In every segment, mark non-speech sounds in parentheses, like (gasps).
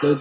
都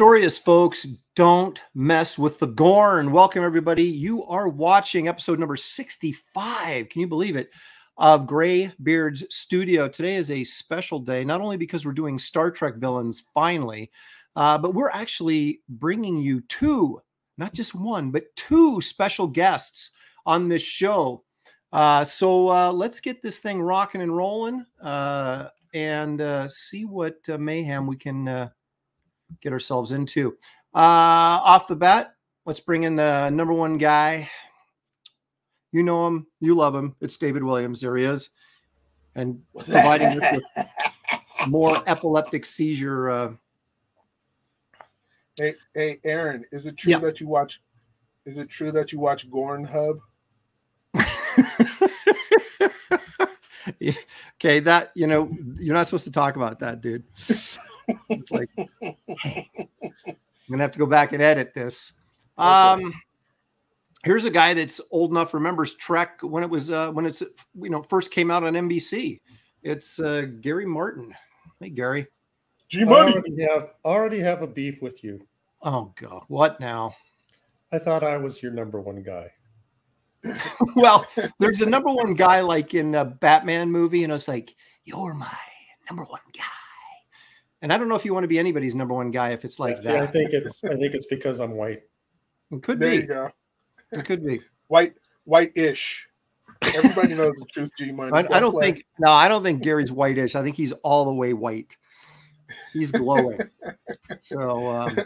story is, folks, don't mess with the Gorn. Welcome, everybody. You are watching episode number 65. Can you believe it? Of Graybeard's Studio. Today is a special day, not only because we're doing Star Trek villains finally, uh, but we're actually bringing you two, not just one, but two special guests on this show. Uh, so uh, let's get this thing rocking and rolling uh, and uh, see what uh, mayhem we can get ourselves into. Uh, off the bat, let's bring in the number one guy. You know him, you love him. It's David Williams. There he is, and providing with (laughs) more epileptic seizure. Uh, Hey, hey, Aaron, is it true Yeah. that you watch? Is it true that you watch Gorn Hub? (laughs) okay, that you know, you're not supposed to talk about that, dude. (laughs) It's like, hey, (laughs) I'm gonna have to go back and edit this. Um, here's a guy that's old enough remembers Trek when it was uh, when it's you know first came out on NBC. It's uh, Gary Martin. Hey, Gary. G Money. already have already have a beef with you. Oh God, what now? I thought I was your number one guy. (laughs) well, there's a number one guy like in a Batman movie, and it's like, you're my number one guy. And I don't know if you want to be anybody's number one guy if it's like See, I think it's I think it's because I'm white. It could There be. you go. It could be. White, white-ish. Everybody knows the truth. G Money. I, I don't think no, I don't think Gary's whitish. I think he's all the way white. He's glowing. so um,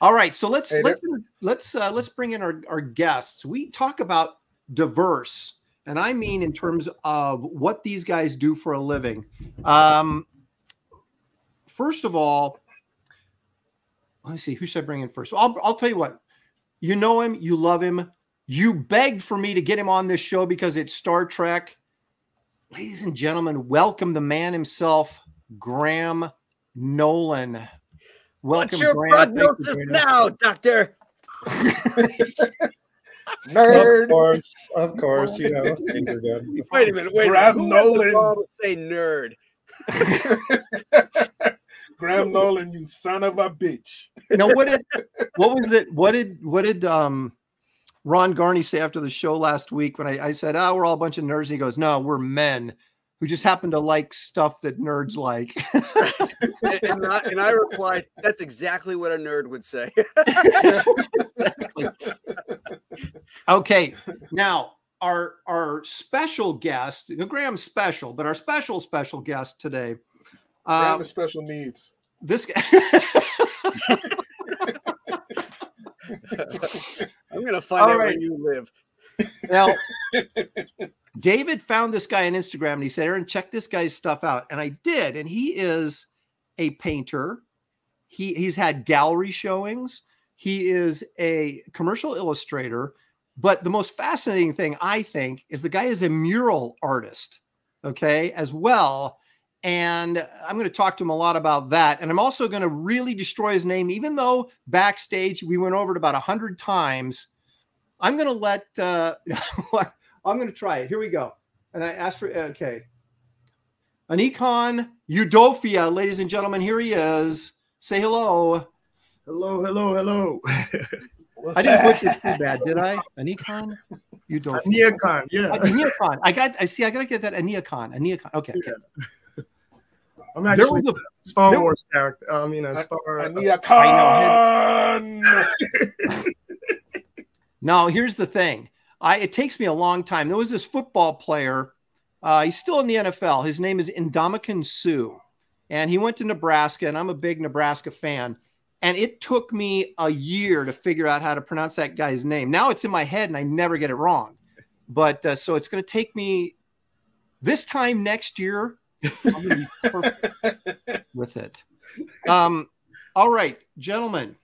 all right. So let's Hey, let's let's uh, let's bring in our, our guests. We talk about diverse, and I mean in terms of what these guys do for a living. Um, first of all, let me see who should I bring in first. I'll I'll tell you what. You know him, you love him. You begged for me to get him on this show because it's Star Trek. Ladies and gentlemen, welcome the man himself, Graham Nolan. Welcome, What's your Graham. Thank you prognosis now, Doctor? (laughs) Nerd. Of course, of course, you have a (laughs) finger. Wait a minute, wait Grab a minute. Who Nolan. say nerd? (laughs) Graham Nolan, you son of a bitch. now what did what was it what did what did um ron garney say after the show last week when i, I said oh we're all a bunch of nerds and he goes no we're men who just happen to like stuff that nerds like And, and I, and I replied, "That's exactly what a nerd would say." (laughs) Exactly. okay now our our special guest graham's special but our special special guest today Graham um, with special needs. This guy (laughs) I'm gonna find All out right. where you live. Now, (laughs) David found this guy on Instagram and he said, Aaron, check this guy's stuff out. And I did. And he is a painter. He, he's had gallery showings. He is a commercial illustrator. But the most fascinating thing, I think, is the guy is a mural artist, okay, as well. And I'm going to talk to him a lot about that. And I'm also going to really destroy his name, even though backstage we went over it about 100 times. I'm going to let, uh, (laughs) I'm going to try it. Here we go. And I asked for, okay. Aniekan Udofia, ladies and gentlemen, here he is. Say hello. Hello, hello, hello. (laughs) I didn't butcher too bad, did I? Aniekan Udofia. Neocon, yeah. Uh, Aneocon. I got. I see. I gotta get that Aneocon. Aneocon. Okay. okay. I'm There was a a Star there- Wars character. I mean, a Star. I need a I con. (laughs) Now, here's the thing. I it takes me a long time. There was this football player. Uh, he's still in the NFL. His name is Ndamukong Suh, and he went to Nebraska. And I'm a big Nebraska fan. And it took me a year to figure out how to pronounce that guy's name. Now it's in my head, and I never get it wrong. But uh, so it's going to take me this time next year. I'm gonna be perfect with it. Um, all right, gentlemen.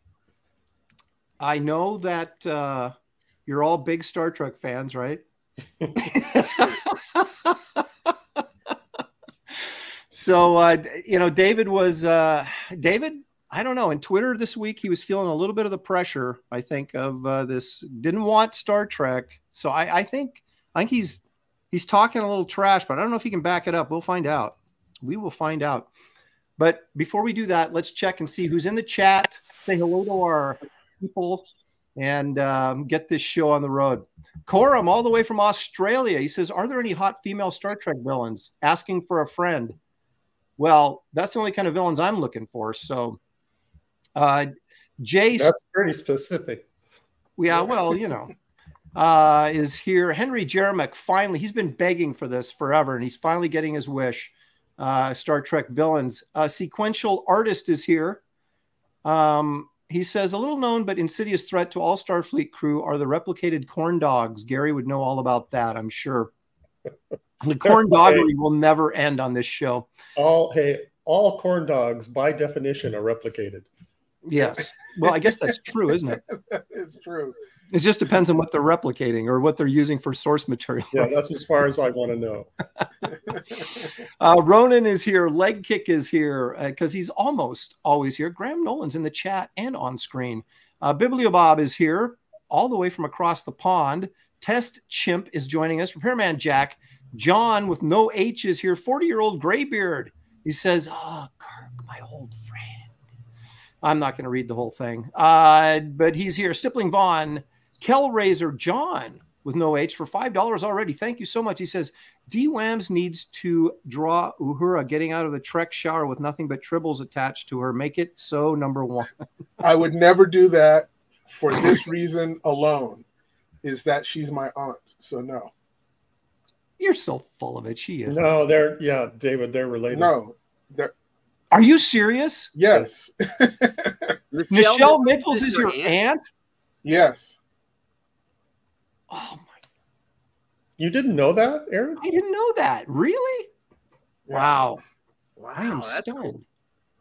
I know that uh, you're all big Star Trek fans, right? (laughs) so uh, you know, David was uh, David. I don't know. In Twitter this week, he was feeling a little bit of the pressure. I think of uh, this. Didn't want Star Trek, so I, I think I think he's he's talking a little trash, but I don't know if he can back it up. We'll find out. We will find out. But before we do that, let's check and see who's in the chat. Say hello to our people and um, get this show on the road. Coram, all the way from Australia, he says, "Are there any hot female Star Trek villains?" Asking for a friend. Well, that's the only kind of villains I'm looking for. So, uh, Jace, That's pretty specific. yeah, well, you know, uh, is here. Henry Jeremek finally, he's been begging for this forever, and he's finally getting his wish. Uh, Star Trek villains. Uh, sequential artist is here. Um, he says, a little known but insidious threat to all Starfleet crew are the replicated corn dogs. Gary would know all about that, I'm sure. The (laughs) corn doggery will never end on this show. All hey, all corn dogs by definition are replicated. Yes. Well, I guess that's true, isn't it? (laughs) it's true. It just depends on what they're replicating or what they're using for source material. Yeah, that's as far as I want to know. (laughs) Uh, Ronan is here. Leg kick is here because he's almost always here. Graham Nolan's in the chat and on screen. Uh, Bibliobob is here all the way from across the pond. Test Chimp is joining us. Repairman Jack. John with no H is here. 40 year old graybeard. He says, Oh, Kirk, my old friend. I'm not going to read the whole thing, uh, but he's here. Stippling Vaughn, Kellraiser John with no H for $5 already. Thank you so much. He says, D Wams needs to draw Uhura getting out of the Trek shower with nothing but tribbles attached to her. Make it so number one. I would never do that for this reason alone. Is that she's my aunt? So no, You're so full of it. She is. No, they're yeah, David, they're related. no. That Are you serious? yes, (laughs) Nichelle Nichols is your aunt? yes. Oh my! You didn't know that, Aaron? I didn't know that. Really? Wow! Wow, I am stunned. cool.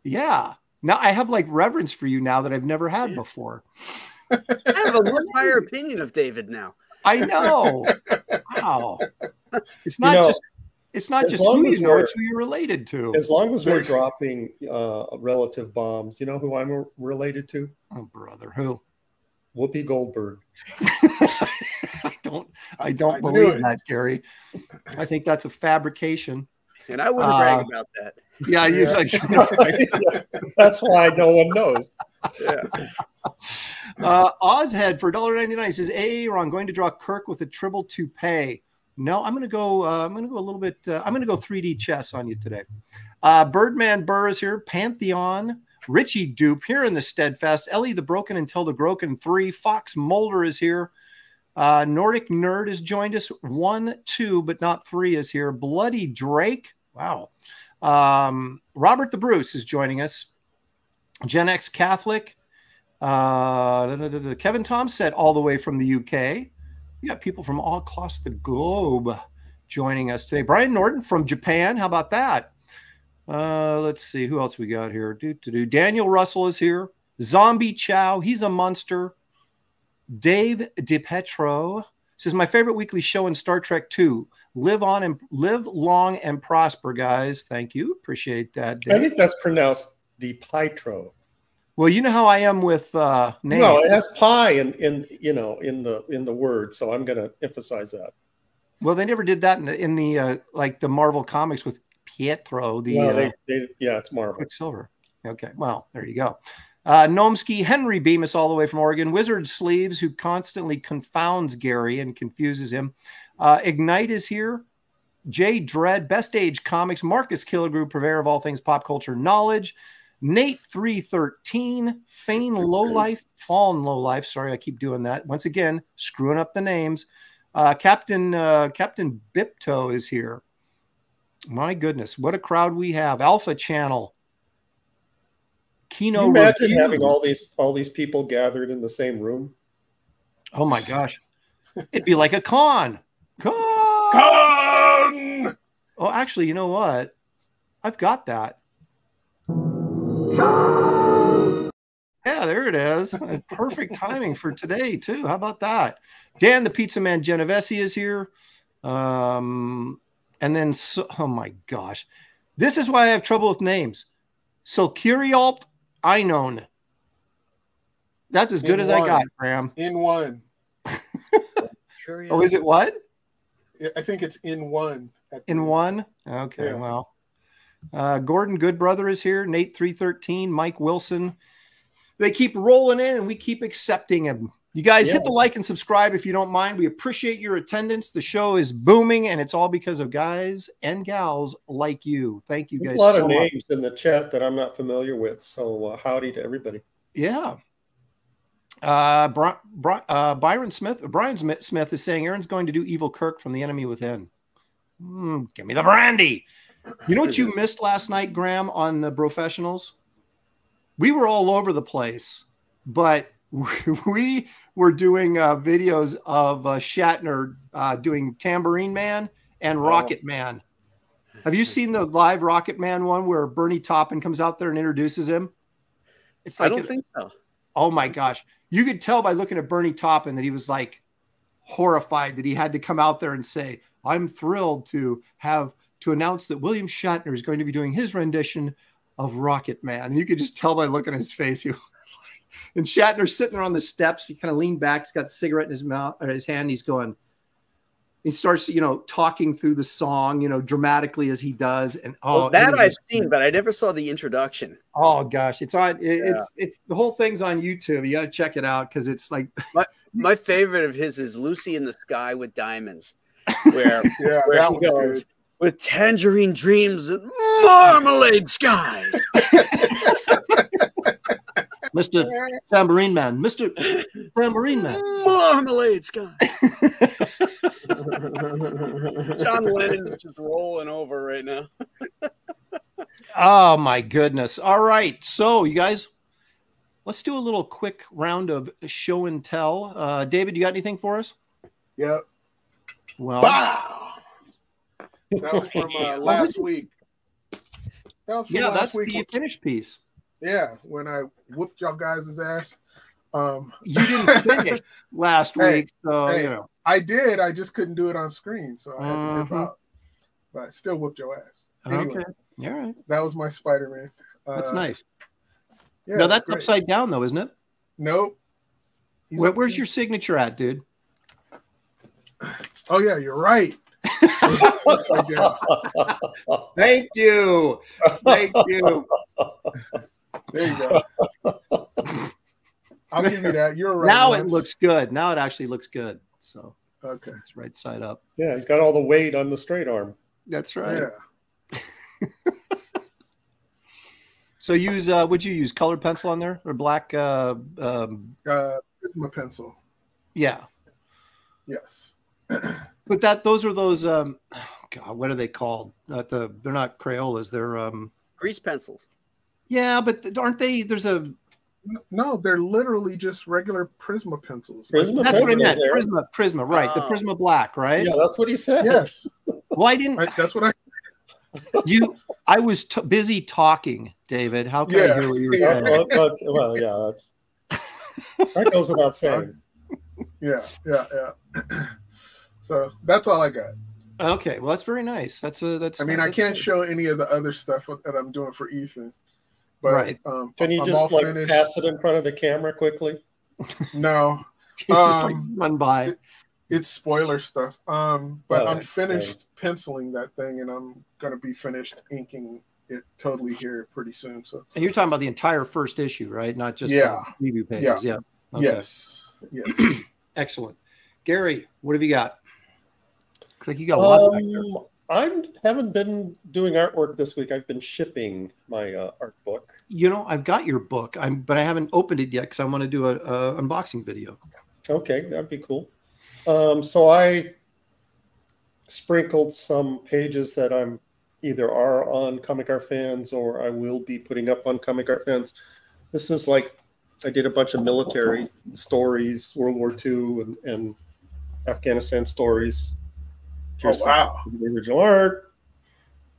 Yeah. Now I have like reverence for you now that I've never had before. (laughs) I have a much higher opinion of David now. I know. wow. It's not know, just it's not just who you know, it's who you're related to. As long as we're (laughs) dropping uh, relative bombs, you know who I'm related to? Oh brother, who? Whoopi Goldberg. (laughs) I don't I don't I believe that, Gary. I think that's a fabrication. And I wouldn't Uh, brag about that. Yeah, you Yeah. (laughs) That's why no one knows. Yeah. Uh, Ozhead for $1.99 says, Hey, Ron, going to draw Kirk with a triple toupee. No, I'm going to go. Uh, I'm going to go a little bit. Uh, I'm going to go 3D chess on you today. Uh, Birdman Burr is here. Pantheon. Richie Dupe here in the Steadfast. Ellie the Broken until the Broken three. Fox Mulder is here. Uh, Nordic Nerd has joined us. One, two, but not three is here. Bloody Drake. Wow. Um, Robert the Bruce is joining us. Gen X Catholic. Uh. Kevin Tom said all the way from the UK. We got people from all across the globe joining us today. Brian Norton from Japan. How about that? Uh, let's see who else we got here. Do, do, do. Daniel Russell is here. Zombie Chow. He's a monster. Dave DiPetro says my favorite weekly show in Star Trek 2. Live on and live long and prosper, guys. Thank you. Appreciate that. I think that's pronounced DiPietro. Well, you know how I am with uh, names. No, it has pi in, in you know in the in the word, so I'm going to emphasize that. Well, they never did that in the, in the uh, like the Marvel comics with Pietro, the uh, they, they, yeah, it's Marvel. Quicksilver. Okay, well, there you go. Uh, Henry Bemis, all the way from Oregon. Wizard Sleeves, who constantly confounds Gary and confuses him. Uh, Ignite is here. Jay Dread, Best Age Comics, Marcus Killigrew, purveyor of all things pop culture knowledge, Nate 313, Fane Lowlife, Fallen Lowlife. Sorry, I keep doing that. Once again, screwing up the names. Uh, Captain uh, Captain Bipto is here. My goodness, what a crowd we have! Alpha Channel, Can Kino. you imagine Review. having all these all these people gathered in the same room? Oh my gosh, it'd be like a con. Con. Con! Oh, actually, you know what? I've got that. Yeah, there it is. Perfect timing for today, too. How about that? Dan, the pizza man Genovese is here. Um, and then, so, oh my gosh, this is why I have trouble with names. So, Curialt Einon. That's as good In as I one. got, Graham. In one. Oh, is it what? I think it's in one. In one? Okay, Yeah. well. Uh, Gordon Goodbrother is here. Nate 313, Mike Wilson. They keep rolling in and we keep accepting them. You guys hit the like and subscribe if you don't mind. We appreciate your attendance. The show is booming and it's all because of guys and gals like you. Thank you There's guys a lot so of much. names in the chat that I'm not familiar with. So uh, howdy to everybody. Yeah. Uh, Bri- Bri- uh, Byron Smith, Brian Smith, Smith is saying Aaron's going to do Evil Kirk from the Enemy Within. Hmm, give me the brandy. You know what you (laughs) missed last night, Graham, on the professionals? We were all over the place, but (laughs) we were doing uh, videos of uh, Shatner uh, doing Tambourine Man and Rocket Man. Have you seen the live Rocket Man one where Bernie Taupin comes out there and introduces him? It's I don't an- think so. Oh my gosh. You could tell by looking at Bernie Taupin that he was like horrified that he had to come out there and say, I'm thrilled to have to announce that William Shatner is going to be doing his rendition of Rocket Man. And you could just tell by looking at his face. (laughs) He like, and Shatner's sitting there on the steps. He kind of leaned back. He's got a cigarette in his mouth or his hand. He's going, he starts, you know, talking through the song, you know, dramatically as he does. And oh, Well, that I've seen, but I never saw the introduction. Oh gosh, it's on. It, Yeah. It's it's the whole thing's on YouTube. You got to check it out because it's like My my favorite of his is Lucy in the Sky with Diamonds, where (laughs) Yeah, where he goes good. with tangerine dreams and marmalade skies. (laughs) Mr. (laughs) Tambourine Man, Mr. Tambourine Man. marmalade skies. (laughs) John Lennon is just rolling over right now. Oh my goodness. All right. So you guys, let's do a little quick round of show and tell. Uh, David, you got anything for us? Yep. Well, Wow. That was from uh, (laughs) last week. That was from yeah, last that's week. the finished piece. Yeah, when I whooped y'all guys' ass. Um, You didn't finish (laughs) last Hey, week, so hey. you know. I did. I just couldn't do it on screen, so I had to dip Mhm. out. But I still whooped your ass. Anyway, Okay. All right. that was my Spider Man. Uh, That's nice. Yeah, now that's great. upside down, though, isn't it? Nope. Where, up- where's your signature at, dude? Oh yeah, you're right. (laughs) (laughs) Thank you. Thank you. There you go. (laughs) I'll give you that. You're right. now it looks good. Now it actually looks good. So okay. it's right side up. yeah, he's got all the weight on the straight arm. That's right. Yeah. (laughs) So use uh would you use colored pencil on there or black uh um Uh, it's my pencil. yeah. Yes. (clears throat) But that those are those um (sighs) God, what are they called? Not the they're not Crayolas, they're um Grease pencils. Yeah, but aren't they there's a No, they're literally just regular Prisma pencils. Prisma that's what I meant. there. Prisma, Prisma, right. The Oh. Prisma black, right? Yeah, that's what he said. Yes, (laughs) Why didn't right, that's what I. (laughs) you I was t- busy talking, David. How can I hear what you were Yeah. saying? Well, well, well, yeah, that's that goes without (laughs) saying. Yeah, yeah, yeah. (clears throat) so that's all I got. Okay, well that's very nice. That's a that's I mean, I can't good. show any of the other stuff that I'm doing for Ethan. But Right. um, Can you I'm just like finished. pass it in front of the camera quickly? No, (laughs) It's just like Um, run by. it's spoiler stuff. Um, but Oh, I'm okay. finished penciling that thing, and I'm gonna be finished inking it totally here pretty soon. So And you're talking about the entire first issue, right? Not just Yeah. the preview pages. Yeah. Okay. yes, yes. (clears throat) Excellent. Gary, what have you got? Looks like you got a lot back there. Um, I haven't been doing artwork this week. I've been shipping my uh, art book. You know, I've got your book, I'm, but I haven't opened it yet because I want to do a, a unboxing video. Okay, that'd be cool. Um, so I sprinkled some pages that I'm either are on Comic Art Fans or I will be putting up on Comic Art Fans. This is like I did a bunch of military stories, World War II and, and Afghanistan stories. Here's oh, some- wow. some the original art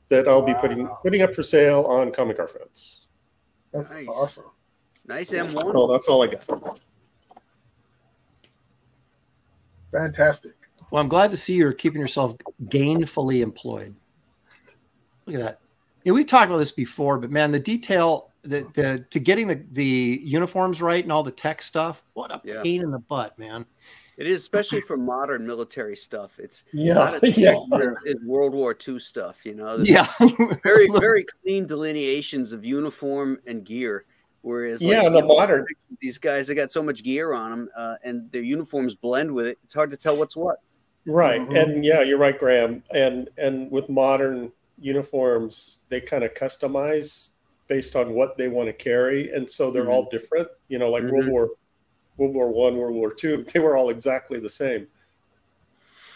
that I'll be putting putting up for sale on Comic Art Fans. That's Nice. awesome. Nice M1. Oh, that's all I got. Fantastic. Well, I'm glad to see you're keeping yourself gainfully employed. Look at that. You know, we've talked about this before, but man, the detail, the, the to getting the, the uniforms right and all the tech stuff, what a Yeah. pain in the butt, man. It is, especially for modern military stuff. It's (laughs) Yeah, not as (laughs) yeah. thick as World War II stuff. You know, There's Yeah. (laughs) very very clean delineations of uniform and gear. Whereas, Yeah, you the know, modern these guys they got so much gear on them, uh, and their uniforms blend with it. It's hard to tell what's what. Right. Mhm. And yeah, you're right, Graham. And and with modern uniforms, they kind of customize based on what they want to carry. And so they're all different. You know, like World Mhm. War World War One, World War Two, (laughs) they were all exactly the same.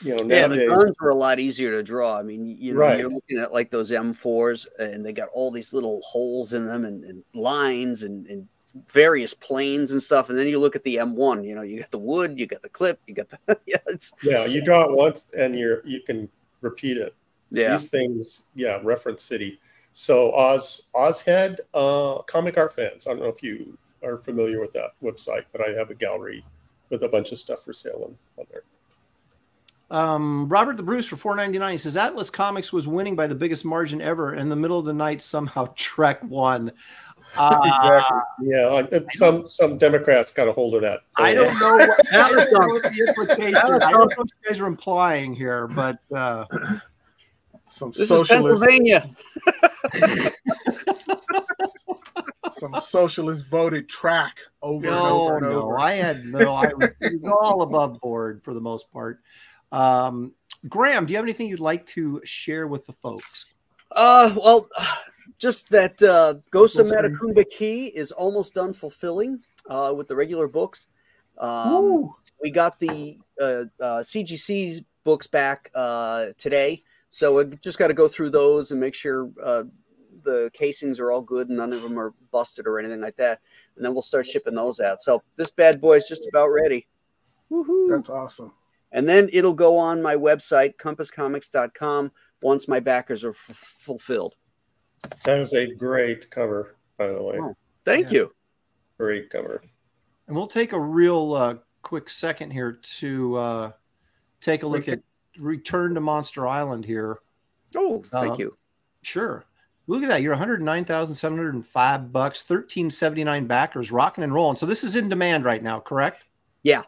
You know, Yeah, the guns were a lot easier to draw. I mean, you know, Right. you're looking at like those M4s, and they got all these little holes in them and, and lines and, and various planes and stuff. And then you look at the M1. You know, you got the wood, you got the clip, you got the (laughs) yeah, it's yeah, you draw it once and you're you can repeat it. yeah. These things, yeah, reference city. So Oz Ozhead, uh, comic art fans. I don't know if you are familiar with that website, but I have a gallery with a bunch of stuff for sale on, on there. Um, Robert the Bruce for 499 says Atlas Comics was winning by the biggest margin ever. In the middle of the night, somehow (laughs) Trek won. (laughs) Uh, exactly. Yeah, some some Democrats got a hold of that. I don't (laughs) know what, I don't know what the implication. I don't know what you guys are implying here, but uh, Some This is Pennsylvania. Some socialist voted track over and over and no, over. I had no. I was, it was all above board for the most part. Um, Graham, do you have anything you'd like to share with the folks? Uh, well, just that uh, Ghost of Sorry. Matacumba Key is almost done fulfilling uh, with the regular books. Um, we got the uh, uh, CGC's books back uh, today, so we just got to go through those and make sure uh, the casings are all good and none of them are busted or anything like that. And then we'll start shipping those out. So this bad boy is just about ready. Woohoo! That's awesome. And then it'll go on my website, compasscomics.com, once my backers are f- fulfilled. That was a great cover, by the way. Oh. Thank Yeah. you. Great cover. And we'll take a real uh, quick second here to uh, take a look at Return to Monster Island here. Oh, thank Uh, you. Sure. Look at that. You're 109,705 bucks, 1379 backers, rocking and rolling. So this is in demand right now, correct? Yeah.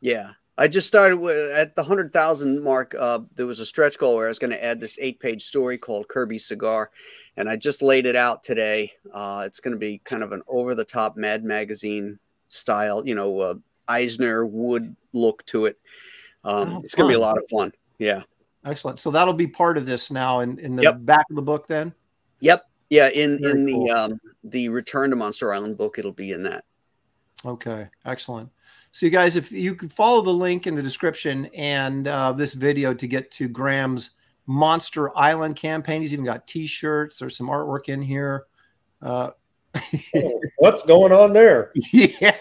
Yeah. I just started with, at the 100,000 mark. Uh, there was a stretch goal where I was going to add this eight page story called Kirby Cigar. And I just laid it out today. Uh, it's going to be kind of an over the top Mad Magazine style, you know, uh, Eisner wood look to it. Um, Oh, it's going to be a lot of fun. Yeah. Excellent. So that'll be part of this now in, in the Yep. back of the book then? Yep. Yeah. In, Very in cool. the, um, the Return to Monster Island book, it'll be in that. Okay, excellent. So, you guys, if you can follow the link in the description and uh, this video to get to Graham's Monster Island campaign, he's even got T-shirts. There's some artwork in here. Uh, Oh, what's going on there? (laughs) yeah,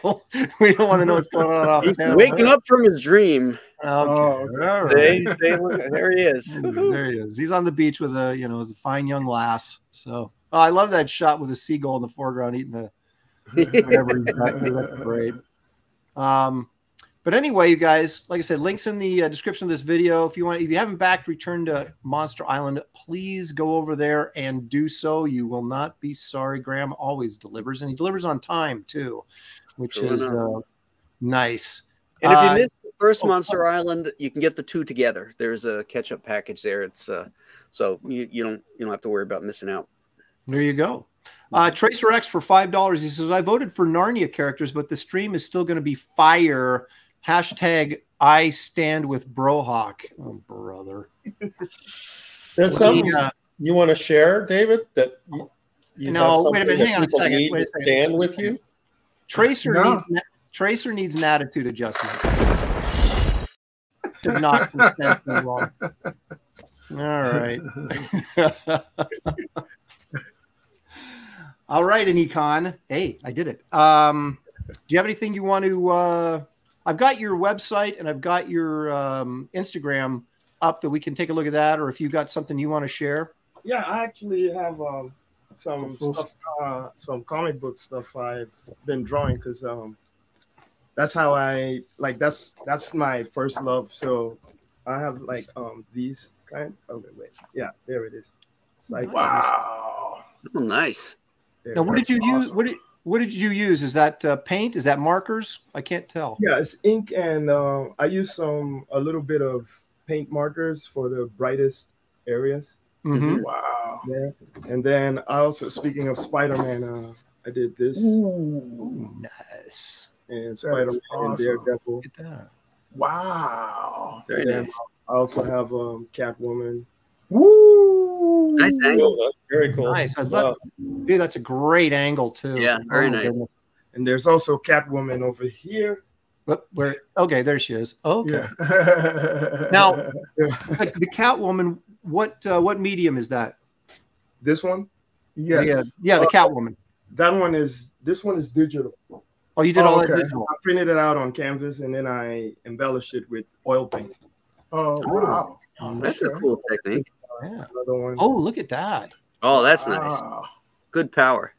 we don't want to know what's going on (laughs) off He's camera. waking up from his dream. Okay, Oh, okay. all right. See? See? There he is. (laughs) There he is. He's on the beach with a you know the fine young lass. So oh, I love that shot with a seagull in the foreground eating the (laughs) whatever he's got. That's great. Um, but anyway, you guys, like I said, links in the uh, description of this video. If you want, if you haven't backed Return to Monster Island, please go over there and do so. You will not be sorry. Graham always delivers, and he delivers on time too, which Sure is uh, nice. And if you Uh, missed first oh, Monster Island, you can get the two together. There's a catch-up package there. It's uh, so you, you don't you don't have to worry about missing out. There you go. Uh, Tracer X for five dollars. He says, "I voted for Narnia characters, but the stream is still going to be fire." Hashtag I stand with Brohawk. Oh, brother. There's something you you want to share, David? That you, you No, have wait a something minute, hang on a second, need wait a to second. Stand with you. Tracer No. needs na- Tracer needs an attitude adjustment. Did not consent too long. All right. (laughs) All right, Aniekan. Hey, I did it. Um, do you have anything you want to? Uh, I've got your website and I've got your um, Instagram up that we can take a look at that, or if you've got something you want to share. Yeah, I actually have um, some stuff, uh, some comic book stuff I've been drawing because um, that's how I like. That's that's my first love. So I have like um these kind. Oh wait, wait. yeah, there it is. It's like Wow. Oh, nice. there Now, what did you use? What did what did you use? Is that uh, paint? Is that markers? I can't tell. Yeah, it's ink, and uh, I use some a little bit of paint markers for the brightest areas. Mhm. Wow. Yeah, and then I also, speaking of Spider-Man, uh, I did this Ooh, nice. And is Spider-Man and awesome. Daredevil. Look at that. Wow. Very Yeah. nice. I also have um, Catwoman. Woo. Nice angle. Cool. Very cool. Nice. I Wow. love, dude, that's a great angle too. Yeah, very Oh, nice. goodness. And there's also Catwoman over here. But where? Okay, there she is. Okay. Yeah. (laughs) Now- (laughs) Like the Catwoman. What uh, what medium is that? This one, yes. Yeah, yeah, the Catwoman. that one is this one is digital. Oh, you did Oh, all that digital. I printed it out on canvas and then I embellished it with oil paint. Oh wow. That's a cool technique. Yeah. Oh, look at that. Oh, that's nice. Wow. Good power.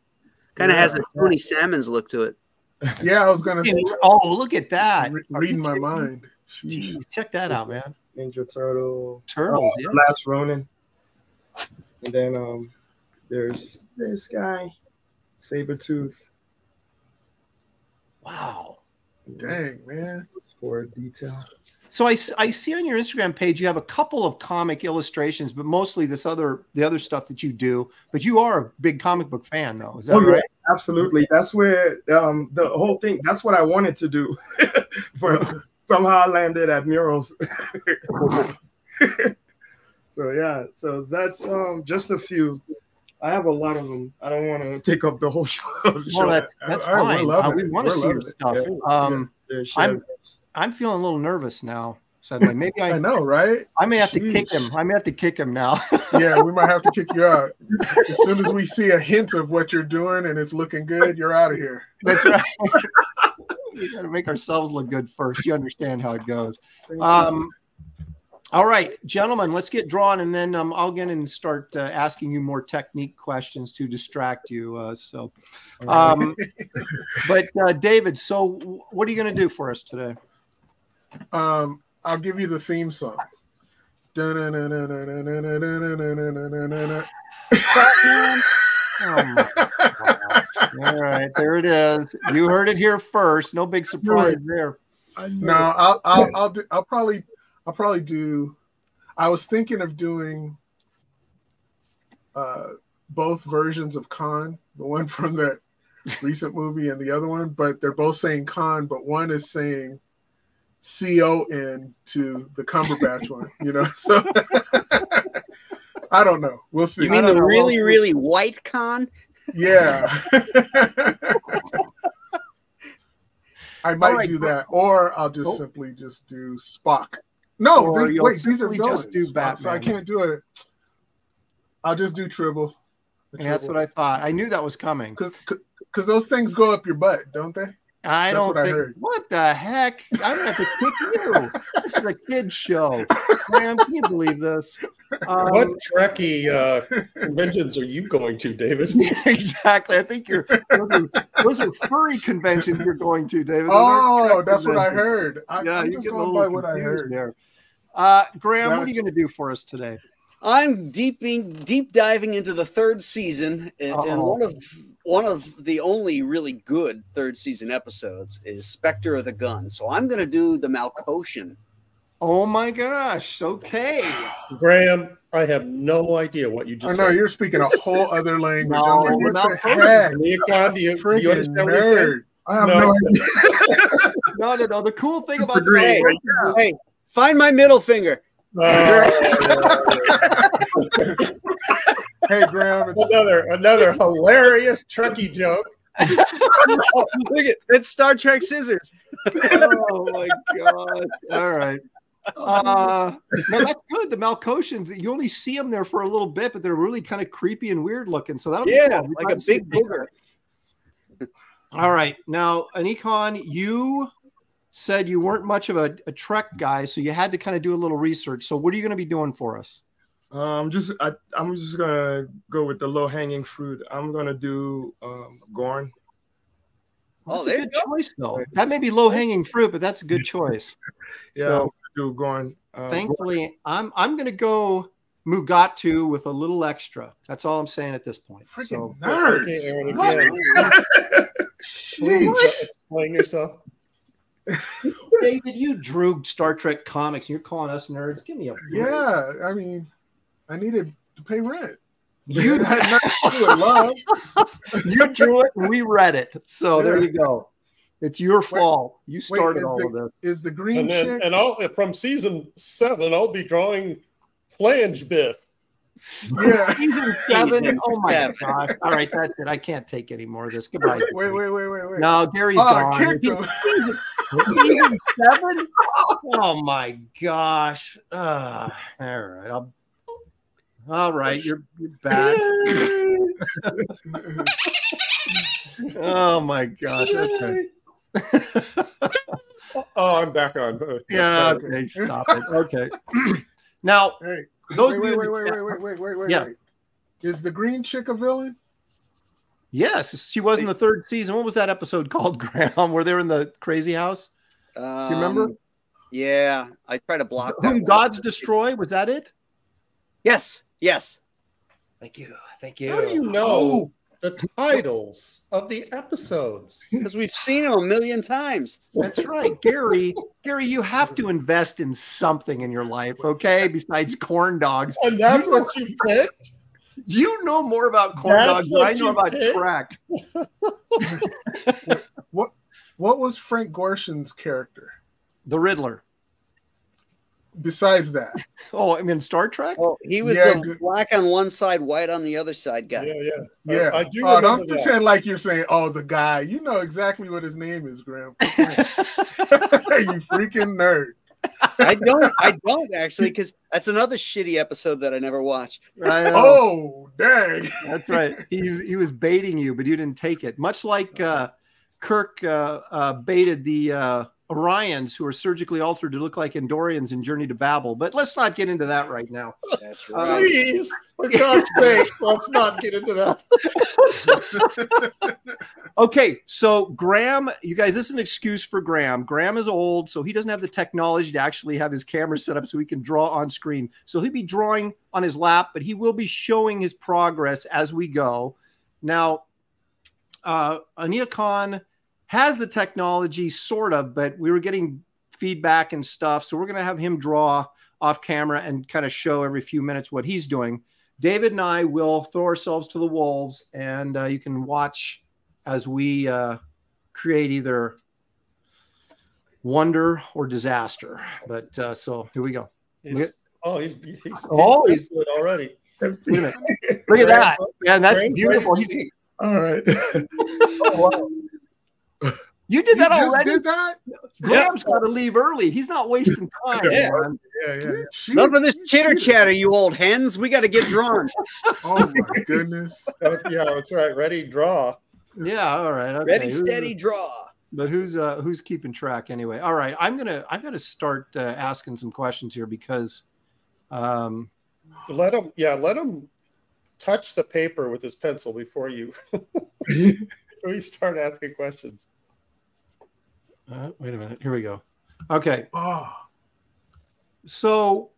Kind of has a Tony Salmons look to it. (laughs) Yeah, I was gonna say, Oh, look at that. re- reading my kidding mind. Sheesh. Jeez, check that out, man. Ninja Turtle. Turtles. Uh, Yeah. Last Ronin. And then um, there's this guy, Sabretooth. Wow. Dang, man. For detail. So I, s- I see on your Instagram page you have a couple of comic illustrations, but mostly this other the other stuff that you do. But you are a big comic book fan, though. Is that Oh, yeah, right? absolutely. That's where um, the whole thing. That's what I wanted to do, (laughs) but somehow I landed at murals. (laughs) so yeah, so that's um, just a few. I have a lot of them. I don't want to take up the whole (laughs) show. Well, that's that's we're fine. loving Uh, we want to see your stuff. Yeah. Um, There's I'm- I'm feeling a little nervous now. Suddenly, maybe (laughs) I I know, right? I may have to kick him. I may have to kick him now. (laughs) Yeah, we might have to kick you out. As soon as we see a hint of what you're doing and it's looking good, you're out of here. That's right. we got to make ourselves look good first. You understand how it goes. Um, all right, gentlemen, let's get drawn, and then um, I'll get in and start uh, asking you more technique questions to distract you. Uh, so, um, but uh, David, so what are you going to do for us today? Um, I'll give you the theme song. oh All right, there it is. You heard it here first. No big surprise there. No, I'll I'll I'll, do, I'll probably I'll probably do. I was thinking of doing uh, both versions of Khan, the one (laughs) from that recent movie and the other one, but they're both saying Khan, but one is saying C O N to the Cumberbatch one. You know, (laughs) so (laughs) I don't know. We'll see. You mean the know. really, really white Khan? Yeah. I might right, do that, or I'll just Oh. simply just do Spock. No, Or these, you'll wait, these are simply villains, just do Batman. so I can't do it. I'll just do Tribble. Yeah, that's what I thought. I knew that was coming. Because those things go up your butt, don't they? I That's don't what I think. heard. What the heck? I'm gonna have to kick you. This is a kid show. Man, can you believe this? Um, What Trekkie uh, conventions are you going to, David? (laughs) exactly. I think you're. Those are, those are furry conventions you're going to, David. Those Oh, that's what I heard. I, Yeah, I'm you just get a little by what I confused heard. there. Uh, Graham, what are you going to do for us today? I'm deeping, deep diving into the third season, and, and Uh-oh. one of one of the only really good third season episodes is Spectre of the Gun. So I'm going to do the Melkotian. Oh my gosh. Okay. Graham, I have no idea what you just. I know said. you're speaking a whole other language. No, I'm like, what not the heck? Leocon, do you, do you Freaking understand what he said? nerd. I have No. no, (laughs) idea. (laughs) No, no, no. The cool thing Mr. about the Green, Melkotians- right? Hey, find my middle finger. Hey, Graham, it's, another another hilarious Trekkie joke. Oh, (laughs) look at it's Star Trek scissors. oh my god! All right. Uh, no, that's good. The Melkotians, you only see them there for a little bit, but they're really kind of creepy and weird looking. So that'll be Yeah, cool. Like like a big bigger. booger. All right. Now, Aniekan, you said you weren't much of a, a Trek guy, so you had to kind of do a little research. So, what are you going to be doing for us? Um, just I, I'm just gonna go with the low hanging fruit. I'm gonna do um, Gorn. Oh, That's a good go. choice, though. That may be low hanging fruit, but that's a good choice. (laughs) Yeah, So- I'm gonna do Gorn. Um, Thankfully, I'm I'm going to go Mugato with a little extra. That's all I'm saying at this point. freaking So, nerds. Okay, Aaron, What? again, (laughs) please explain yourself. (laughs) David, you drew Star Trek comics, and you're calling us nerds. Give me a break. Yeah, I mean, I needed to pay rent. You (laughs) had nothing to do with love. (laughs) you drew it, and we read it. So there you go. It's your fault. You started is all the- of this. Is the green And then chick? and I'll from season seven, I'll be drawing flange biff. Yeah. (laughs) Season (laughs) seven. Oh my Seven. gosh! All right, that's it. I can't take any more of this. (laughs) Goodbye. wait, wait, wait, wait, wait. No, Gary's oh, gone. kick. Season, season seven? Oh my gosh. Uh, all right. I'll, all right. You're, you're back. oh my gosh. Okay. Oh, I'm back on. yeah. Okay. Stop it. Okay. (clears throat) now, Hey, those wait, of wait, wait, wait, wait, wait, wait, wait, Yeah. wait. Is the green chick a villain? yes, she was in the third season. What was that episode (laughs) called, Graham? Where they were in the crazy house? Do you remember? Um, yeah, I try to block that. Whom one. gods destroy? Was that it? Yes, yes. Thank you. Thank you. How do you oh, know the titles of the episodes? Because we've seen them a million times. That's right, Gary. Gary, you have to invest in something in your life, okay? Besides corn dogs. And that's what you picked. You know more about corn That's dogs than I know about picked? track. (laughs) What What was Frank Gorshin's character The Riddler. Besides that? (laughs) Oh, I mean Star Trek? Oh, he was Yeah, the good. black on one side, white on the other side guy. Yeah, yeah. Yeah. I, I do oh, remember don't that. pretend like you're saying, "Oh, the guy." You know exactly what his name is, Graham. (laughs) (laughs) you freaking nerd. I don't. I don't actually, because that's another shitty episode that I never watched. I. Oh, dang. That's right. He was, he was baiting you, but you didn't take it. Much like uh, Kirk uh, uh, baited the uh, Orions, who are surgically altered to look like Andorians in Journey to Babel. But let's not get into that right now. That's Uh, Please, for God's (laughs) sakes, let's not get into that. (laughs) Okay, so Graham, you guys, this is an excuse for Graham. Graham is old, so he doesn't have the technology to actually have his camera set up so he can draw on screen. So he'll be drawing on his lap, but he will be showing his progress as we go. Now, uh, Anita Khan has the technology, sort of, but we were getting feedback and stuff. So we're going to have him draw off camera and kind of show every few minutes what he's doing. David and I will throw ourselves to the wolves, and uh, you can watch as we uh, create either wonder or disaster. But uh, so here we go. He's, oh, he's he's, Oh, he's good already. Wait a minute. Look at that. (laughs) Yeah, that's beautiful. He's, All right. (laughs) you did You that just already. did that? Graham's got to leave early. He's not wasting (laughs) time. Yeah. man. yeah, yeah. She- Enough of this chitter chatter, you old hens. We got to get drawn. (laughs) Oh my goodness. Uh, yeah, that's right. Ready, draw. Yeah. All right. Okay. Ready, Who's- steady, draw. But who's uh, who's keeping track anyway? All right. I'm gonna I'm gonna start uh, asking some questions here because um, Let him. Yeah, let him touch the paper with his pencil before you (laughs) (laughs) before you start asking questions. uh, wait a minute. Here we go. Okay. Oh, So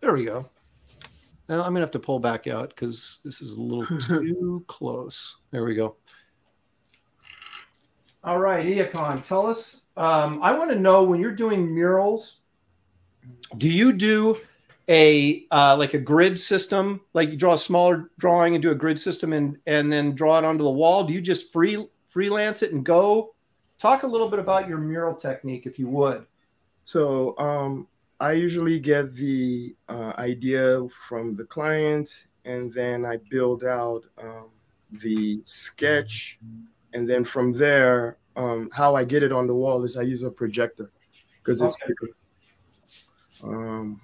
there we go. Now I'm gonna have to pull back out because this is a little (laughs) too close. There we go. All right, Iacon, tell us. Um, I want to know when you're doing murals, do you do a uh, like a grid system? Like you draw a smaller drawing and do a grid system and and then draw it onto the wall. Do you just free freelance it and go? Talk a little bit about your mural technique, if you would. So um, I usually get the uh, idea from the client, and then I build out um, the sketch, and then from there, um, how I get it on the wall is I use a projector because it's Okay. quicker. Um,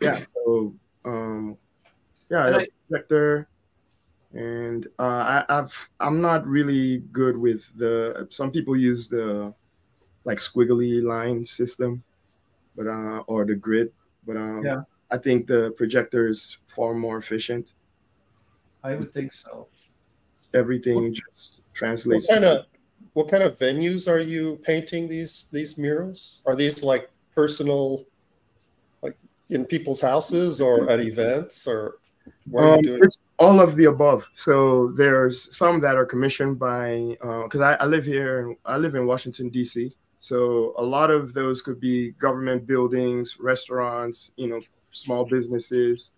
yeah. (clears throat) So um, yeah, I And have projector, and uh, I, I've I'm not really good with the. Some people use the like squiggly line system, but uh, or the grid, but um, Yeah. I think the projector is far more efficient. I would think so. Everything just What translates. kind of what kind of venues are you painting these these murals? Are these like personal, like in people's houses or at events or where are Um, you doing? it's all of the above. So there's some that are commissioned by because I, I live here I live in Washington D.C. So a lot of those could be government buildings, restaurants, you know, small businesses,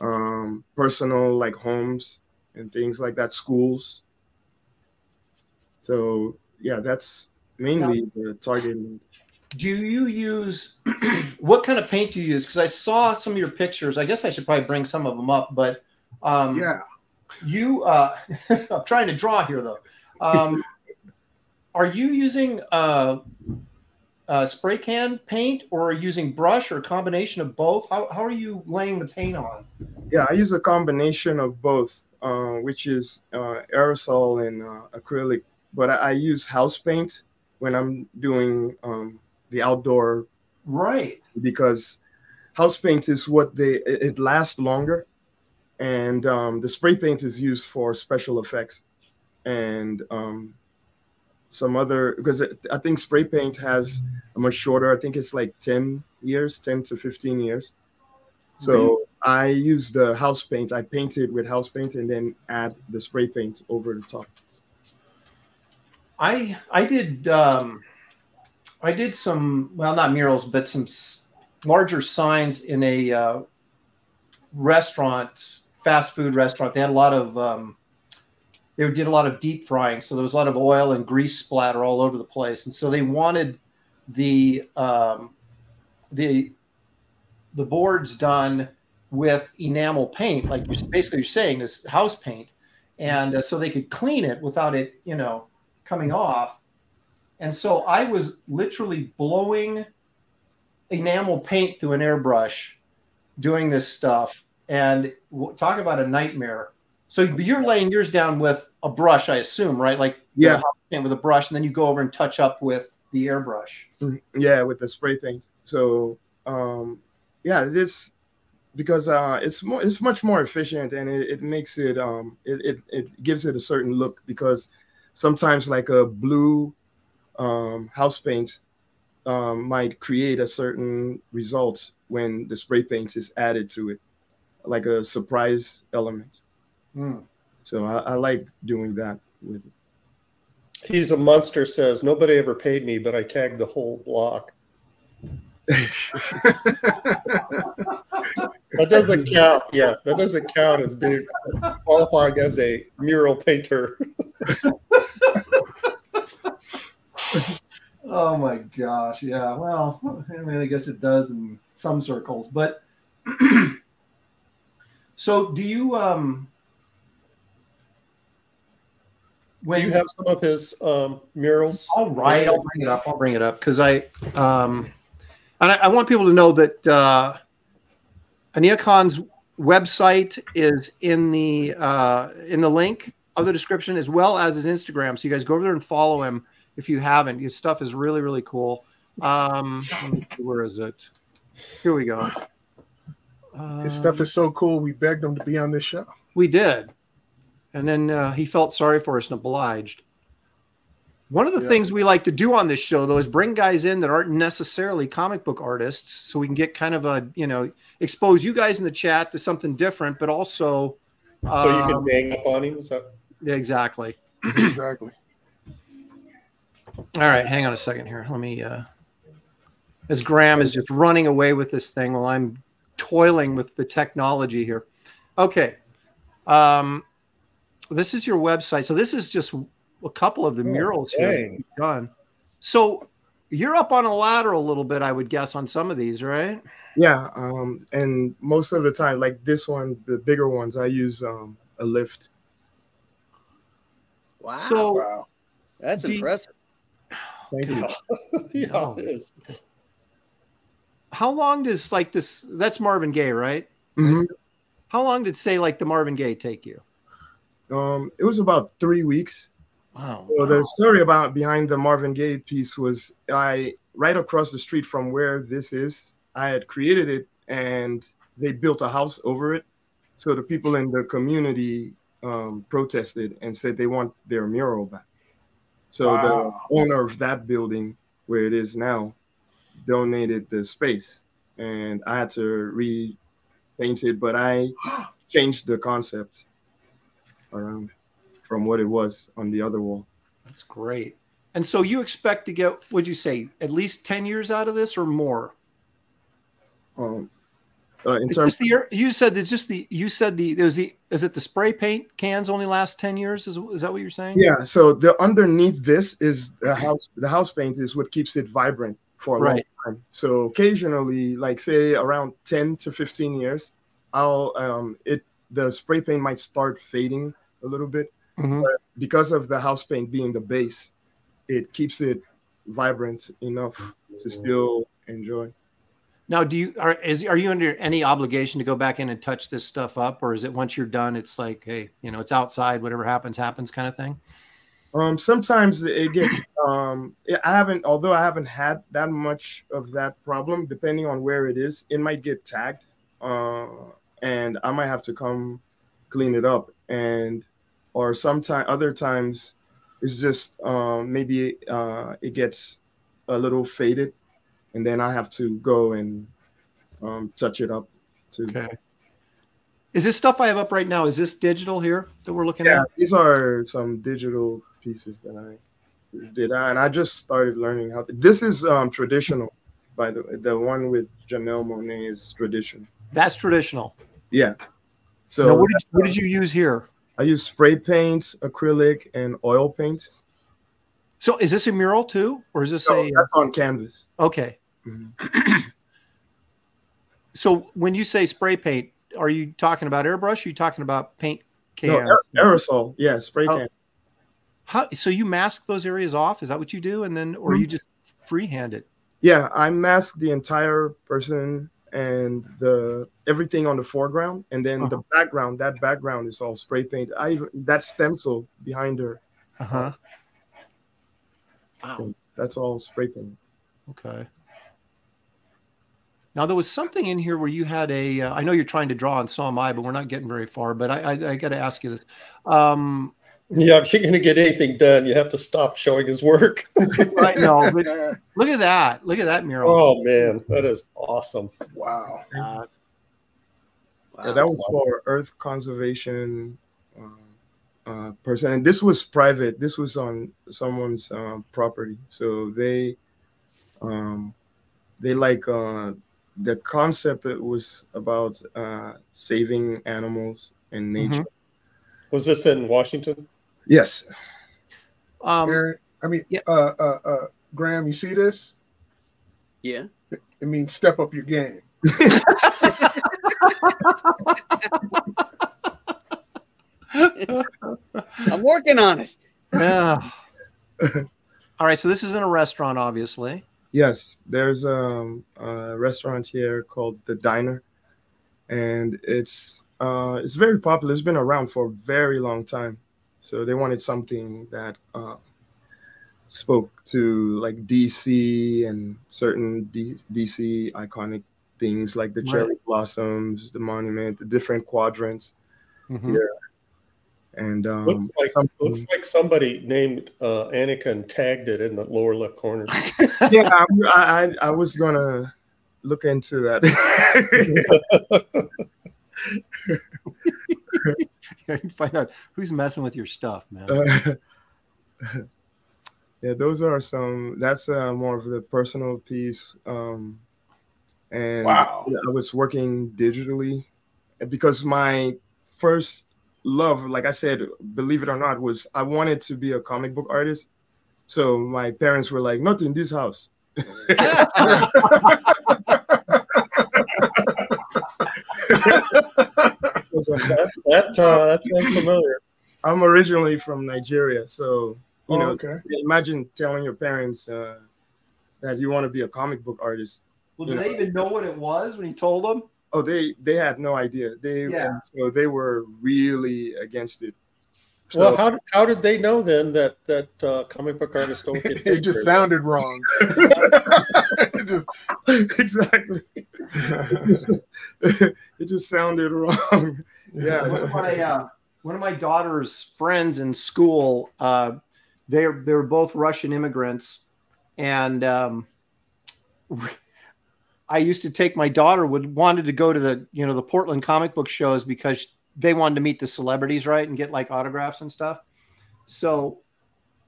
um, personal like homes and things like that, schools. So yeah, that's mainly the target. Do you use (clears throat) what kind of paint do you use? Because I saw some of your pictures. I guess I should probably bring some of them up, but um, Yeah. you uh, (laughs) I'm trying to draw here though. Um, (laughs) are you using uh, uh, spray can paint or using brush or a combination of both? How, how are you laying the paint on? Yeah, I use a combination of both, uh, which is uh, aerosol and uh, acrylic. But I, I use house paint when I'm doing um, the outdoor Right. because house paint is what they it, it lasts longer, and um, the spray paint is used for special effects and um, some other because I think spray paint has a much shorter. I think it's like ten years, ten to fifteen years. So I use the house paint. I paint it with house paint and then add the spray paint over the top. I I did um, I did some well not murals but some larger signs in a uh, restaurant fast food restaurant. They had a lot of um, they did a lot of deep frying, so there was a lot of oil and grease splatter all over the place, and so they wanted the um, the the boards done with enamel paint, like you're basically you're saying is house paint, and uh, so they could clean it without it, you know, coming off. And so I was literally blowing enamel paint through an airbrush doing this stuff. And talk about a nightmare. So you're laying yours down with a brush, I assume, right? Like Yeah. paint with a brush, and then you go over and touch up with the airbrush. Mhm. Yeah, with the spray paint. So um, yeah, this because uh, it's more it's much more efficient and it, it makes it um it, it it gives it a certain look because sometimes like a blue um, house paint um, might create a certain result when the spray paint is added to it, like a surprise element. Hmm. So I, I like doing that with it. He's a monster. Says nobody ever paid me, but I tagged the whole block. (laughs) That doesn't count. Yeah, that doesn't count as being qualifying as a mural painter. (laughs) (laughs) Oh my gosh. Yeah. Well, I mean, I guess it does in some circles, but (clears throat) so do you, um, Do you have some of his um, murals? all right, I'll bring it up. I'll bring it up because I, um, and I, I want people to know that uh, Aniekan's website is in the uh, in the link of the description as well as his Instagram. So you guys go over there and follow him if you haven't. His stuff is really really cool. Um, let me see, where is it? Here we go. His stuff is so cool. We begged him to be on this show. We did. And then uh, he felt sorry for us and obliged. One of the Yeah. things we like to do on this show, though, is bring guys in that aren't necessarily comic book artists, so we can get kind of a, you know, expose you guys in the chat to something different, but also, So you can um, bang up on him. Is that exactly. exactly. All right, hang on a second here. Let me. uh As Graham is just running away with this thing while I'm toiling with the technology here. Okay. Um, this is your website. So this is just a couple of the Oh, murals here that dang. you've done. So you're up on a ladder a little bit, I would guess, on some of these, right? Yeah, um, and most of the time, like this one, the bigger ones, I use um, a lift. Wow. So Wow. that's impressive. Thank you. (laughs) yeah, it is. how long does like this? That's Marvin Gaye, right? Mhm. How long did say like the Marvin Gaye take you? Um, it was about three weeks. Wow. So the story about behind the Marvin Gaye piece was I right across the street from where this is, I had created it and they built a house over it. So the people in the community um, protested and said they want their mural back. So Wow. the owner of that building, where it is now, donated the space, and I had to repaint it, but I (gasps) changed the concept around from what it was on the other wall. That's great. And so you expect to get, would you say, at least 10 years out of this or more? Um, uh, in It's terms, just the, you said it's just the, you said the, is the, is it the spray paint cans only last 10 years? Is, is that what you're saying? yeah. So the underneath this is the house. The house paint is what keeps it vibrant for a long time. So occasionally, like say around ten to fifteen years, I'll um it the spray paint might start fading a little bit Mhm. because of the house paint being the base. It keeps it vibrant enough to still enjoy. Now, do you, are, is, are you under any obligation to go back in and touch this stuff up? Or is it once you're done, it's like, hey, you know, it's outside, whatever happens, happens kind of thing? Um, sometimes it gets. Um, I haven't, although I haven't had that much of that problem. Depending on where it is, it might get tagged, uh, and I might have to come clean it up. And or sometime other times, it's just um, maybe uh, it gets a little faded, and then I have to go and um, touch it up. To Okay. Is this stuff I have up right now? Is this digital here that we're looking Yeah, at? these are some digital pieces that I did, I, and I just started learning how. To, This is um, traditional, by the way. The one with Janelle Monáe is traditional. That's traditional. Yeah. So So what did, what did you use here? I use spray paint, acrylic, and oil paint. So is this a mural too, or is this So a that's on canvas. okay? Mhm. (clears throat) So when you say spray paint, are you talking about airbrush? Are you talking about paint No, cans? aer- aerosol. Yeah, spray Oh. can. How, so you mask those areas off? Is that what you do, and then, or you just freehand it? Yeah, I mask the entire person and the everything on the foreground, and then the background. That background is all spray paint. I that stencil behind her. Uh huh. Wow. That's all spray paint. Okay. Now there was something in here where you had a. Uh, I know you're trying to draw, and so am I, but we're not getting very far. But I, I, I got to ask you this. Um, Yeah, if you're going to get anything done, you have to stop showing his work. (laughs) I know, but (laughs) look at that! Look at that mural. Oh man, that is awesome. Wow. Uh, Yeah, that was for Earth conservation um, uh, person, and this was private. This was on someone's um, property, so they um, they like uh, the concept that was about uh, saving animals and nature. Was this in Washington? Yes, um, Aaron, I mean, yeah. uh, uh, uh, Graham, you see this? Yeah. It means step up your game. (laughs) I'm working on it. yeah. (laughs) All right, so this is in a restaurant, obviously. Yes. There's um, a restaurant here called the Diner, and it's uh, it's very popular. It's been around for a very long time. So they wanted something that uh, spoke to like DC and certain D- DC iconic things like the Right. cherry blossoms, the monument, the different quadrants, Mhm. Yeah. And um, Looks like something- looks like somebody named uh, Aniekan tagged it in the lower left corner. (laughs) yeah, I, I I was gonna look into that. (laughs) Find out who's messing with your stuff, man. Uh, (laughs) yeah, those are some. That's uh, more of the personal piece, um, and Wow. I was working digitally because my first love, like I said, believe it or not, was I wanted to be a comic book artist. So my parents were like, "Not in this house." that that, uh, that sounds familiar. I'm originally from Nigeria, so you Oh, know, okay. imagine telling your parents uh, that you want to be a comic book artist. Well, You did know. they even know what it was when you told them? Oh, they they had no idea. They Yeah. so they were really against it. So, Well, how, how did they know then that that uh, comic book artists don't get It just sounded wrong. It just- exactly. it just sounded wrong. Yeah. one of my uh, one of my daughter's friends in school. Uh, they're they're both Russian immigrants, and um, I used to take my daughter would wanted to go to the you know the Portland comic book shows because they wanted to meet the celebrities right and get like autographs and stuff. So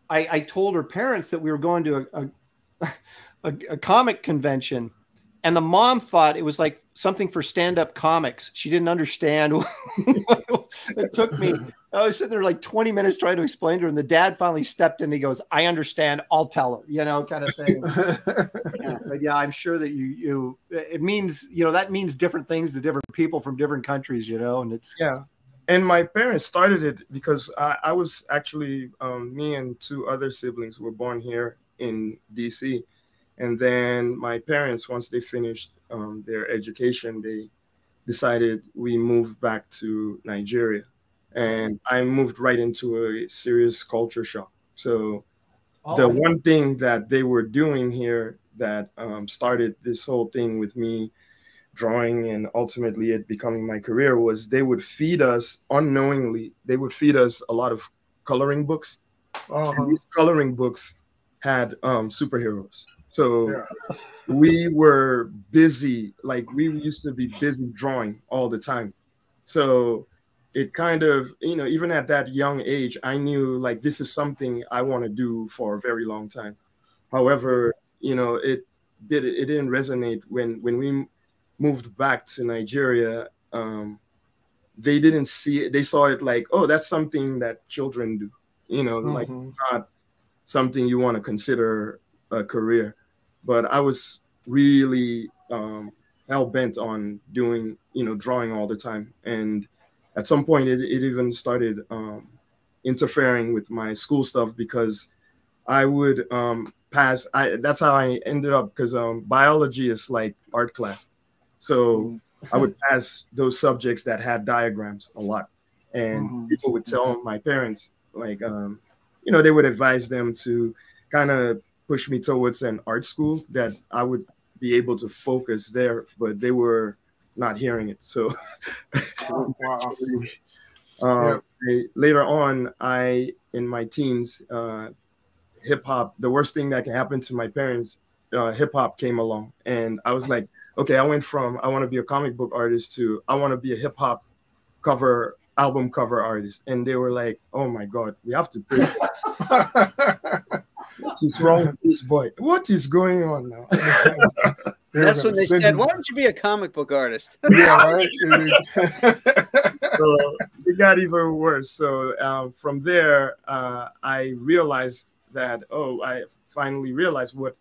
I, I told her parents that we were going to a, a, (laughs) a, a comic convention. And the mom thought it was like something for stand-up comics. She didn't understand. (laughs) it took me. I was sitting there like 20 minutes trying to explain to her, and the dad finally stepped in. He goes, "I understand. I'll tell her." You know, kind of thing. (laughs) but yeah, I'm sure that you you it means you know that means different things to different people from different countries. You know, and it's Yeah. And my parents started it because I, I was actually um, me and two other siblings were born here in DC, and then my parents once they finished um, their education, they decided we moved back to Nigeria, and I moved right into a serious culture shock. So Oh, the one thing that they were doing here that um, started this whole thing with me drawing and ultimately it becoming my career was they would feed us unknowingly. They would feed us a lot of coloring books. Uh-huh. and these coloring books had um, superheroes so Yeah. we were busy like we used to be busy drawing all the time so it kind of you know even at that young age i knew like this is something i want to do for a very long time however you know it did it didn't resonate when when we moved back to nigeria um they didn't see it they saw it like oh that's something that children do you know like Mhm. not something you want to consider a career. But I was really um, hell bent on doing, you know, drawing all the time. And at some point, it, it even started um, interfering with my school stuff because I would um, pass. I that's how I ended up because um, biology is like art class, so I would pass those subjects that had diagrams a lot, and Mhm. people would tell my parents like, um, you know, they would advise them to kind of push me towards an art school that I would be able to focus there, but they were not hearing it. So Wow. (laughs) uh, I- later on, I in my teens, uh, hip hop. The worst thing that can happen to my parents, uh, hip hop came along, and I was like, okay, I went from I want to be a comic book artist to I want to be a hip hop cover album cover artist, and they were like, oh my god, we have to pay. (laughs) What is wrong with this boy? What is going on now? (laughs) That's gonna when they said, "Why don't you be a comic book artist?" (laughs) Yeah, right. (laughs) so it got even worse. So um, from there, uh, I realized that oh, I finally realized what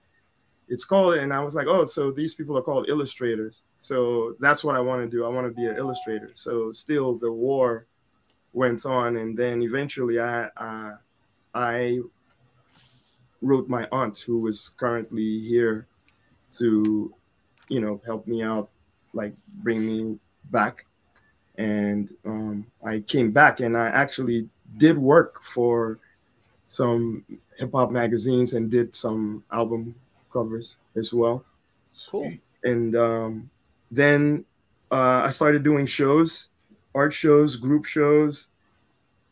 it's called, and I was like, oh, so these people are called illustrators. So that's what I want to do. I want to be an illustrator. So still, the war went on, and then eventually, I uh, I wrote my aunt, who was currently here, to you know help me out, like bring me back and um, I came back and I actually did work for some hip hop magazines and did some album covers as well. Cool. And um, then uh, I started doing shows, art shows, group shows,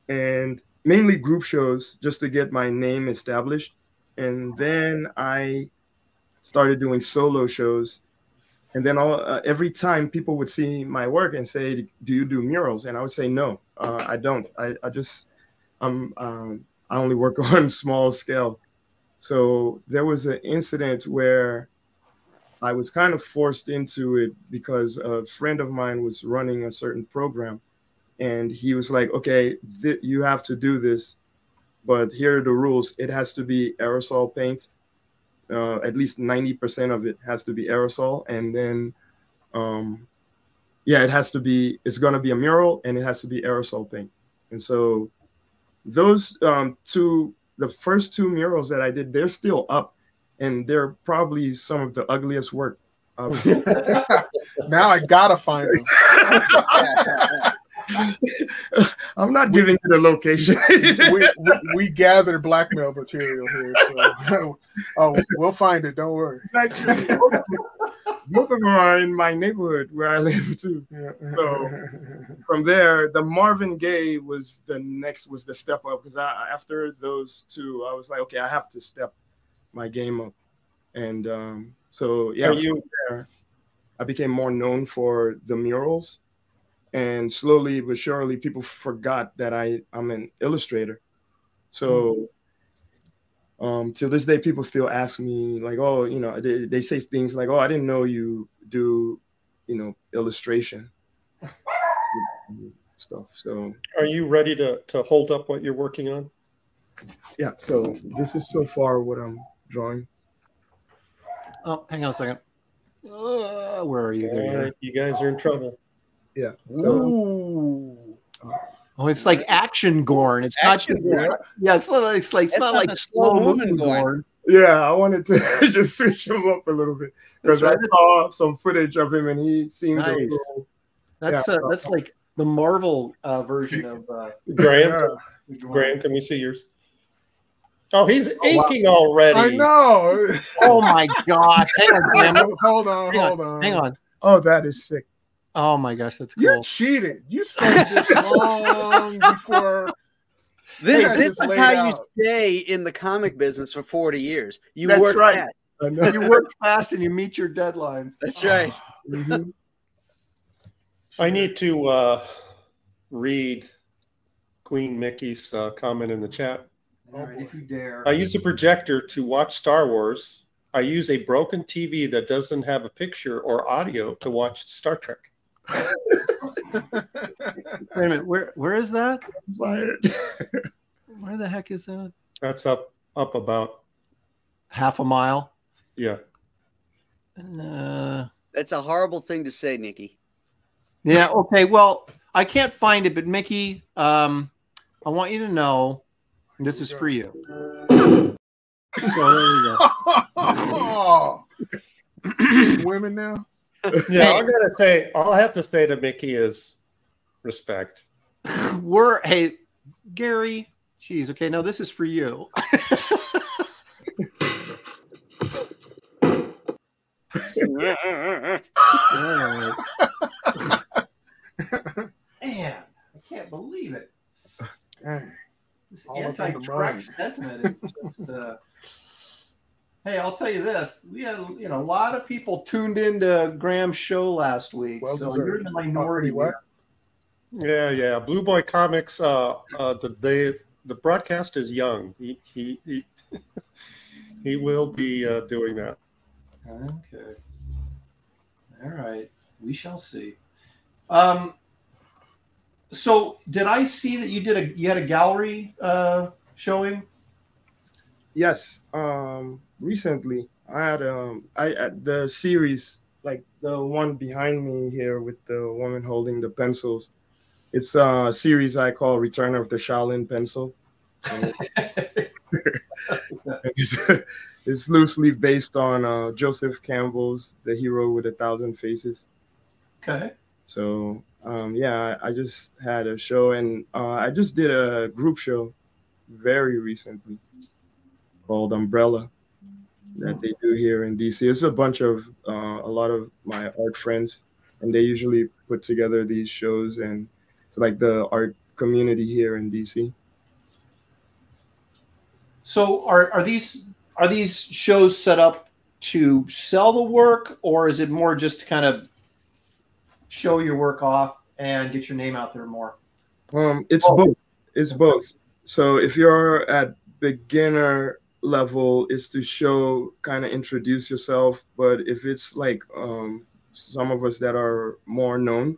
and mainly group shows just to get my name established. And then I started doing solo shows. And then all, uh, every time people would see my work and say do you do murals? And i would say no uh, i don't. I, I just i'm um, i only work (laughs) on small scale. So there was an incident where I was kind of forced into it because a friend of mine was running a certain program, and he was like, "Okay, you have to do this, but here are the rules. It has to be aerosol paint. Uh, at least ninety percent of it has to be aerosol, and then, um, yeah, it has to be. It's going to be a mural, and it has to be aerosol paint. And so, those um, two, the first two murals that I did, they're still up." and they're probably some of the ugliest work. (laughs) now I gotta find them. (laughs) (laughs) I'm not we, giving you the location. we, we, we, gather blackmail material here, so (laughs) oh, we'll find it. Don't worry. Actually, both, both of them are in my neighborhood where I live too. So from there, the Marvin Gaye was the next was the step up because after those two, I was like, okay, I have to step my game up. And um, so, yeah, you, there, I became more known for the murals. And slowly but surely, people forgot that I, I'm an illustrator. So, mm-hmm. um, to this day, people still ask me, like, oh, you know, they, they say things like, oh, I didn't know you do, you know, illustration stuff. So, are you ready to, to hold up what you're working on? Yeah. So, this is so far what I'm drawing. Oh, hang on a second. Uh, where are you? There you, you guys are in trouble. Yeah. So, Ooh. Oh, it's like action gorn. It's action not just, yeah. It's not like it's like it's, it's not, like slow moving gorn. Yeah, I wanted to (laughs) just switch him up a little bit because right. I saw some footage of him and he seemed nice. Little, that's yeah, uh, that's like the Marvel uh, version of uh, Graham. Yeah. Graham, can we see yours? Oh, he's oh, inking wow. already. I know. oh my gosh. Hang on, Sam. (laughs) hold on, hang hold on, on. Hang on. Oh, that is sick. Oh my gosh, that's cool. You cheated. You started this (laughs) long before. (laughs) This, this is how out. you stay in the comic business for 40 years. You that's work right. fast. you work fast and you meet your deadlines. That's right. Mm-hmm. I need to uh, read Queen Mickey's uh, comment in the chat. All right, if you dare. I use a projector to watch Star Wars. I use a broken TV that doesn't have a picture or audio to watch Star Trek. Wait a minute, where where is that? Where the heck is that? That's up up about half a mile. Yeah. Uh, That's a horrible thing to say, Nikki. Yeah. Okay. Well, I can't find it, but Mickey, um, I want you to know this is for you. (laughs) so there you go. (laughs) Women now. Yeah, I'm gonna say, all I have to say to Mickey is respect. (laughs) We're hey, Gary. Jeez. Okay, no, this is for you. (laughs) Man, I can't believe it. Dang. This anti-Trek sentiment is just. Uh, hey, I'll tell you this: we had you know a lot of people tuned into Graham's show last week, well so you're in the minority. What? Yeah, yeah. Blue Boy Comics. Uh, uh, the they, the broadcast is young. He he he, (laughs) he will be uh, doing that. Okay. All right. We shall see. Um, so did I see that you did a you had a gallery uh, showing? Yes, um, recently I had um I at the series like the one behind me here with the woman holding the pencils. It's a series I call Return of the Shaolin Pencil. it's, (laughs) it's, loosely based on uh, Joseph Campbell's The Hero with a Thousand Faces. Okay. So um, yeah, I, I, just had a show and uh, I just did a group show very recently called Umbrella that they do here in DC. It's a bunch of uh, a lot of my art friends, and they usually put together these shows and it's like the art community here in DC. So are are these are these shows set up to sell the work, or is it more just to kind of show your work off and get your name out there more? Um, it's oh. both. It's both. So if you're at beginner level is to show kind of introduce yourself but if it's like um some of us that are more known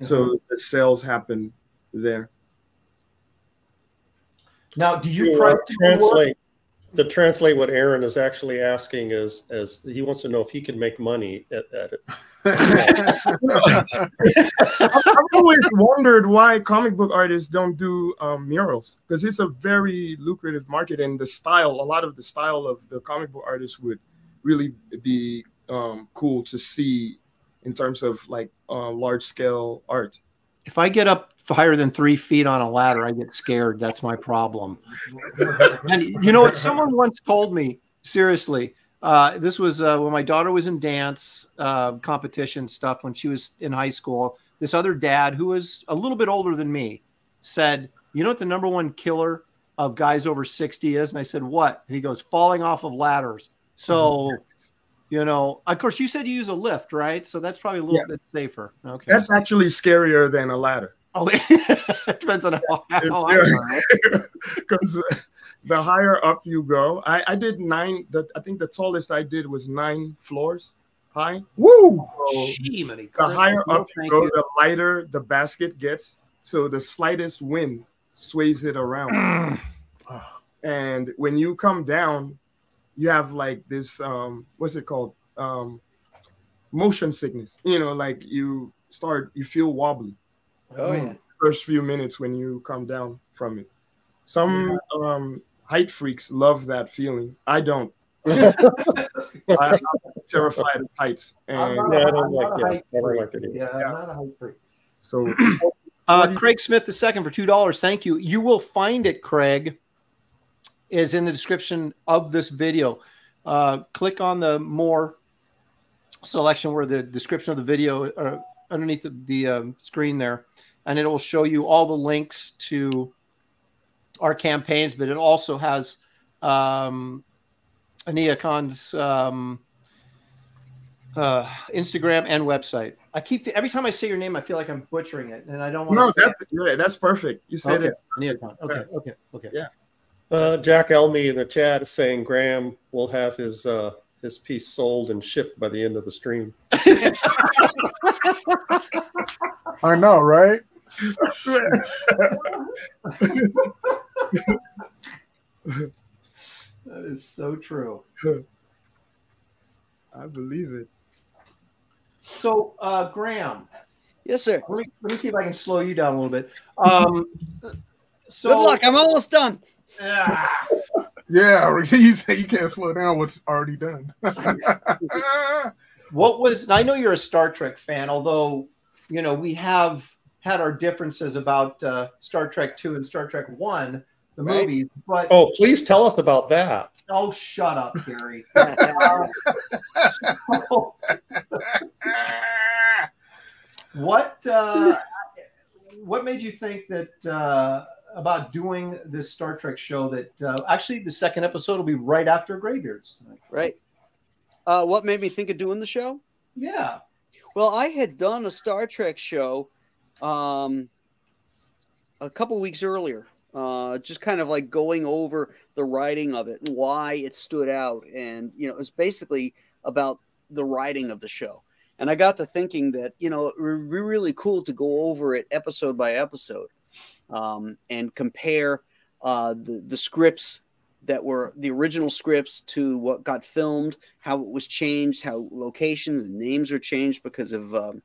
so the sales happen there. Now, do you To, prep to work? translate to translate what Aaron is actually asking is as he wants to know if he can make money at, at it. (laughs) I've always wondered why comic book artists don't do um, murals because it's a very lucrative market, and the style, a lot of the style of the comic book artists would really be um, cool to see in terms of like uh, large scale art. If I get up higher than three feet on a ladder, I get scared. That's my problem. and you know what? Someone once told me, seriously, uh, this was uh, when my daughter was in dance uh, competition stuff when she was in high school. This other dad, who was a little bit older than me, said, You know what the number one killer of guys over 60 is? And I said, What? And he goes, Falling off of ladders. So, (laughs) you know, of course, you said you use a lift, right? So that's probably a little Yeah. bit safer. Okay. That's actually scarier than a ladder Oh, (laughs) it depends on how, how I run. because the higher up you go, I, I did nine. The, I think the tallest I did was nine floors high. Woo! So Gee, many the higher No, up you go, you. the lighter the basket gets. So the slightest wind sways it around. Mm. and when you come down, you have like this um what's it called? Um motion sickness. You know, like you start you feel wobbly Oh yeah. first few minutes when you come down from it. Some um height freaks love that feeling. I don't. I, (laughs) (laughs) I'm terrified of heights. I'm And not- Yeah, I I'm don't not like a height I don't like it either. Yeah, Yeah. I'm not a height freak. so (clears throat) Uh, Craig Smith the second for two dollars. Thank you. You will find it, Craig, is in the description of this video. Uh, click on the more selection where the description of the video uh, underneath the, the um, screen there, and it will show you all the links to our campaigns. But it also has um, Aniekan's um, uh, Instagram and website. I keep every time I say your name, I feel like I'm butchering it, and I don't want no, to. that's yeah, that's perfect. You said okay. it. Ania Khan. Okay, okay, okay. Yeah. Uh, Jack Elmy in the chat is saying Graham will have his uh, his piece sold and shipped by the end of the stream. (laughs) I know, right? I swear. That is so true. (laughs) I believe it. So, uh, Graham, Yes, sir. let me, let me see if I can slow you down a little bit. Um, so, Good luck. I'm almost done. Ah, Yeah, (laughs) you (laughs) say you can't slow down what's already done. (laughs) what was? I know you're a Star Trek fan, although you know we have had our differences about uh, Star Trek Two and Star Trek One, the Right. movies. But Oh, please tell us about that. oh, shut up, Gary. what uh, what made you think that uh, about doing this Star Trek show? That uh, actually the second episode will be right after Graybeards tonight. Right. Uh, what made me think of doing the show? Yeah. Well, I had done a Star Trek show um, a couple weeks earlier, uh, just kind of like going over the writing of it and why it stood out. And, you know, it was basically about the writing of the show. And I got to thinking that, you know, it would be really cool to go over it episode by episode um, and compare uh, the, the scripts that were the original scripts to what got filmed, how it was changed, how locations and names were changed because of, um,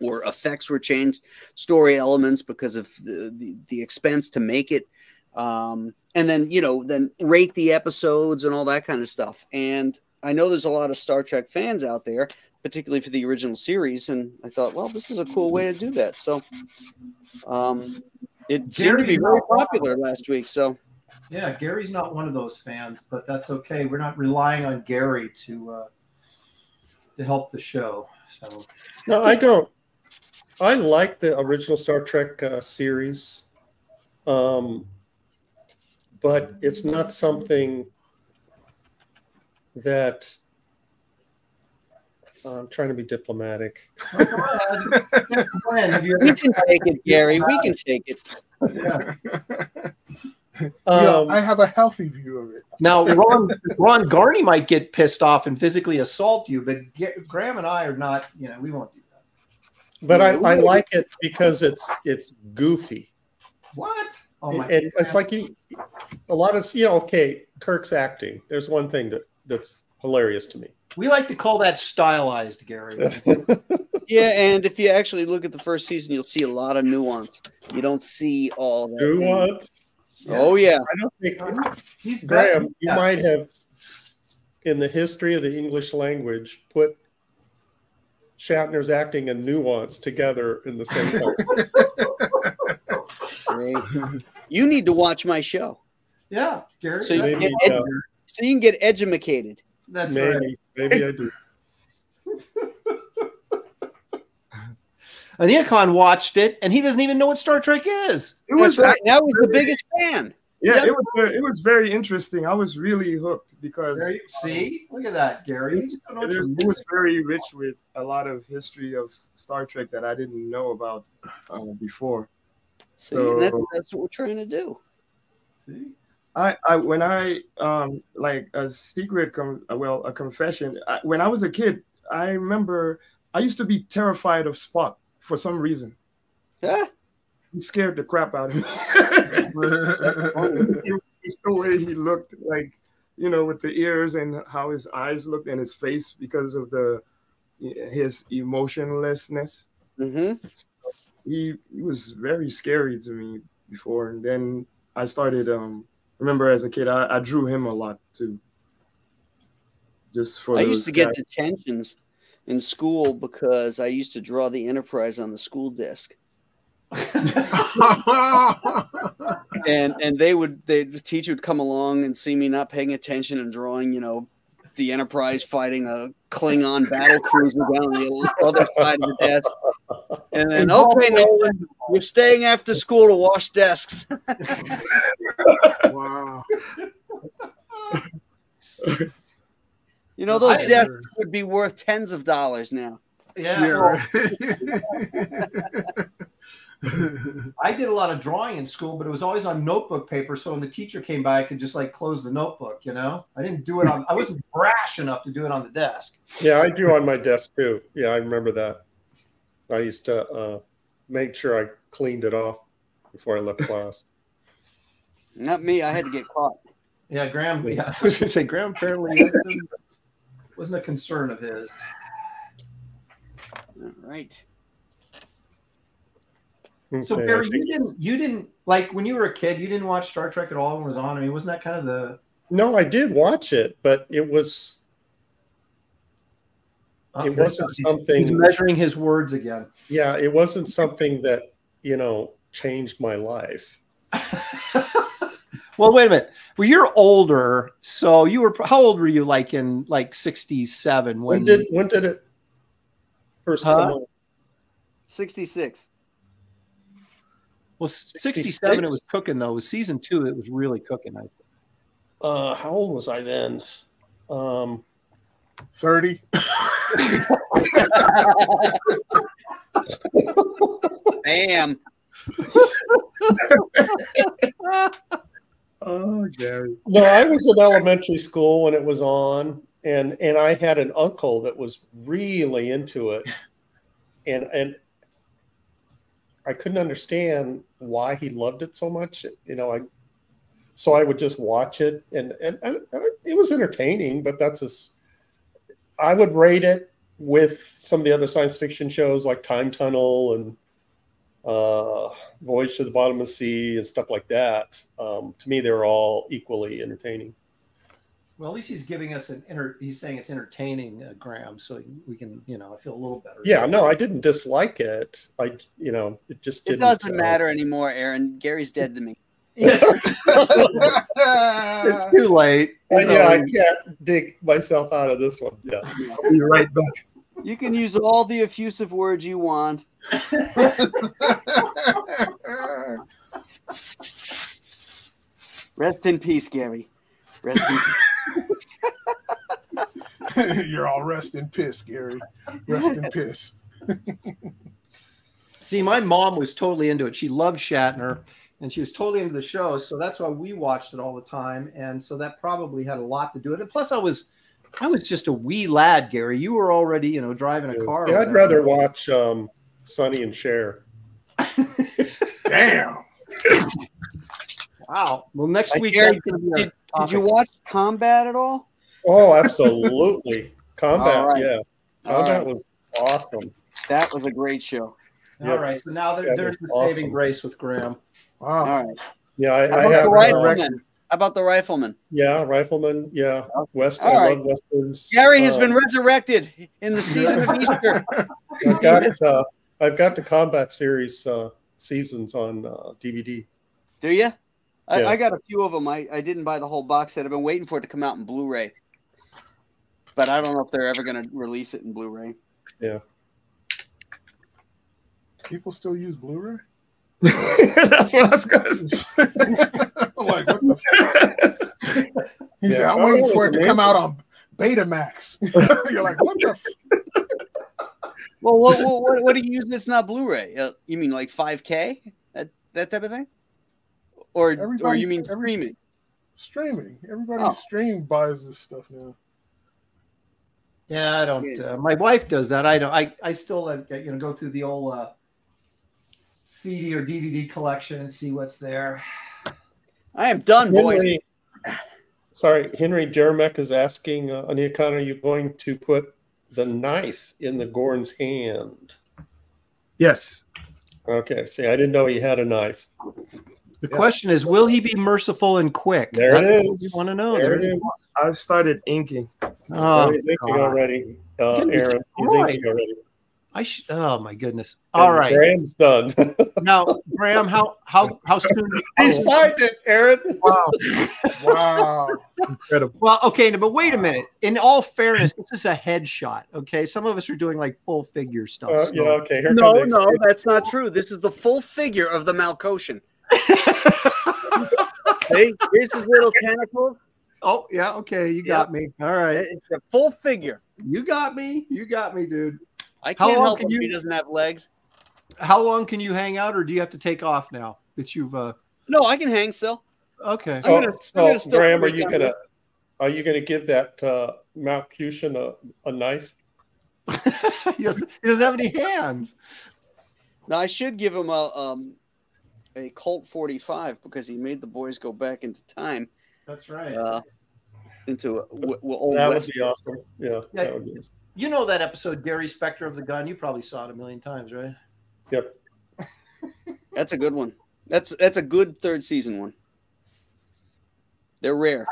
or effects were changed, story elements because of the, the, the expense to make it. Um, and then, you know, then rate the episodes and all that kind of stuff. And I know there's a lot of Star Trek fans out there, particularly for the original series. And I thought, well, this is a cool way to do that. So um, it seemed to be very popular last week. So Yeah, Gary's not one of those fans, but that's okay. We're not relying on Gary to uh, to help the show. So No, I don't. I like the original Star Trek uh, series, um, but it's not something that I'm trying to be diplomatic. Oh, go ahead. (laughs) Glenn, have you we can take it, Gary. We can take it. yeah. Yeah, Um, I have a healthy view of it. Now, Ron, Ron Garney might get pissed off and physically assault you, but Ga- Graham and I are not. You know, we won't do that. but I, I like it because it's it's goofy. What? Oh my! and it's like you a lot of you know okay kirk's acting there's one thing that that's hilarious to me we like to call that stylized, Gary. (laughs) Yeah, and if you actually look at the first season, you'll see a lot of nuance. You don't see all that. nuance Oh yeah, i don't think He's graham you yeah. might have in the history of the english language put shatner's acting and nuance together in the same (laughs) place great. you need to watch my show Yeah, Gary. So you that's, maybe, get uh, so you can get edumacated. that's right. Maybe maybe i do (laughs) And Aniekan watched it, and he doesn't even know what Star Trek is. It was That's right. That was the biggest fan. yeah, Yeah. it was uh, it was very interesting. I was really hooked because There you- see, look at that, Gary. You just don't know it was, it was missing. very rich with a lot of history of Star Trek that I didn't know about uh, before. See, and that's, So- that's what we're trying to do. See? I, I when I um like a secret com- well a confession I, when I was a kid I remember I used to be terrified of Spock for some reason. Huh? he scared the crap out of me. (laughs) It was just the way he looked like you know with the ears and how his eyes looked and his face because of the his emotionlessness. Hmm he, he was very scary to me before and then i started um remember as a kid i, I drew him a lot too. Just for I used to get detentions in school because I used to draw the Enterprise on the school desk, (laughs) (laughs) and and they would they, the teacher would come along and see me not paying attention and drawing, you know, the Enterprise fighting a Klingon battle cruiser down the other side of the desk, and then okay, Nolan, you're staying after school to wash desks. (laughs) wow. You know, those I- desks would be worth tens of dollars now. Yeah, Yeah, well, right. (laughs) (laughs) I did a lot of drawing in school, but it was always on notebook paper. So when the teacher came by, I could just like close the notebook. You know, I didn't do it on. I wasn't (laughs) brash enough to do it on the desk. Yeah, I do on my desk too. Yeah, I remember that. I used to uh, make sure I cleaned it off before I left class. (laughs) Not me. I had to get caught. Yeah, Graham. Yeah, I was gonna say Graham apparently wasn't a concern of his. All right. So Okay, I Barry, you didn't you didn't like when you were a kid, you didn't watch Star Trek at all when it was on. I mean, wasn't that kind of the No, I did watch it, but it was oh, It wasn't he's- something- He's measuring his words again. yeah, it wasn't something that you know changed my life. (laughs) well, wait a minute. Well, you're older, so you were. How old were you? Like in like '67 when? When did when did it first Huh? come on? 66. Well, '67 it was cooking though. It was season two. It was really cooking. I think. Uh, how old was I then? Um, 30. (laughs) Bam. (laughs) oh gary no, I was in elementary school when it was on, and and I had an uncle that was really into it, and and I couldn't understand why he loved it so much. You know, I so I would just watch it, and and, and it was entertaining, but that's a s- I would rate it with some of the other science fiction shows like Time Tunnel and uh, Voyage to the Bottom of the Sea and stuff like that. Um, to me, they're all equally entertaining. Well, at least he's giving us an inter. He's saying it's entertaining, uh, Graham. So we can, you know, I feel a little better. Yeah, no, I didn't dislike it. I, you know, it just It didn't. doesn't uh, matter anymore, Aaron. Gary's dead to me. Yes, (laughs) it's too late. (laughs) It's yeah, I can't dig myself out of this one. Yeah. i'll be right back You can use all the effusive words you want. (laughs) Rest in peace, Gary. Rest in peace. (laughs) You're all rest in piss, Gary. Rest in piss. (laughs) See, my mom was totally into it. She loved Shatner, and she was totally into the show. So that's why we watched it all the time, and so that probably had a lot to do with it. Plus, I was I was just a wee lad, Gary. You were already, you know, driving a car. Yeah, I'd rather watch um, Sonny and Cher. (laughs) Damn. Wow. Well, next Hey, week Gary, that's gonna be our Did, did you watch Combat at all? Oh, (laughs) absolutely. Combat, All right. yeah. Combat right. was awesome. That was a great show. All right. So now there, That there's the was saving grace with Graham. Wow. All right. Yeah, I, I have. the uh, rifleman? How about the rifleman? yeah, rifleman. Yeah, West. All I right. love westerns. Gary has Uh, been resurrected in the season of (laughs) Easter. I've got. Uh, I've got the combat series uh, seasons on uh, DVD. Do you? I, Yeah. I got a few of them. I, I didn't buy the whole box set. I've been waiting for it to come out in Blu-ray, but I don't know if they're ever going to release it in Blu-ray. Yeah. People still use Blu-ray? (laughs) That's what I was gonna say. (laughs) Like, what the f- He said, I'm Combat waiting for it to come out on Betamax. (laughs) You're like, what the f- Well, what what, what, what do you use that's not Blu-ray? Uh, you mean like 5K? That that type of thing? Or or Everybody- you mean every- streaming? streaming? Everybody Oh. stream buys this stuff now. Yeah, I don't. Yeah. Uh, my wife does that. I don't. I I still uh, you know go through the old uh, CD or DVD collection and see what's there. I am done, boys. Sorry, Henry Jeremek is asking, uh, Aniekan, are you going to put the knife in the Gorn's hand? Yes. Okay, see, I didn't know he had a knife. The Yeah. question is, will he be merciful and quick? There That's it what is. We want to know. There There it it is. I started inking. Oh, Oh, he's inking God. already, uh, Aaron. He's inking already. I should. Oh my goodness. All And right. Graham's done. (laughs) Now, Graham, how how how soon? he signed it, Aaron. Wow. (laughs) Wow. Incredible. Well, okay, but wait a minute. In all fairness, this is a headshot. Okay, some of us are doing like full figure stuff. Uh, so- yeah, okay. Here No, no, that's not true. This is the full figure of the Melkotian. (laughs) See, here's his little tentacles. oh yeah, okay, you got me. All right, It's a full figure. you got me. You got me, dude. I can't long help can him if you- he doesn't have legs. How long can you hang out, or do you have to take off now that you've? uh No, I can hang still. Okay. So, I'm gonna- I'm so gonna still Graham, are you gonna are you gonna give that uh, Melkotian a, a knife? (laughs) he, doesn't, he doesn't have any hands. Now I should give him a um a Colt 45 because he made the boys go back into time, That's right. uh, into a, w- w- old That would be awesome. Yeah, Yeah. that would be. you know that episode, Gary Spectre of the Gun. You probably saw it a million times, right? Yep. (laughs) That's a good one. That's that's a good third season one. They're rare.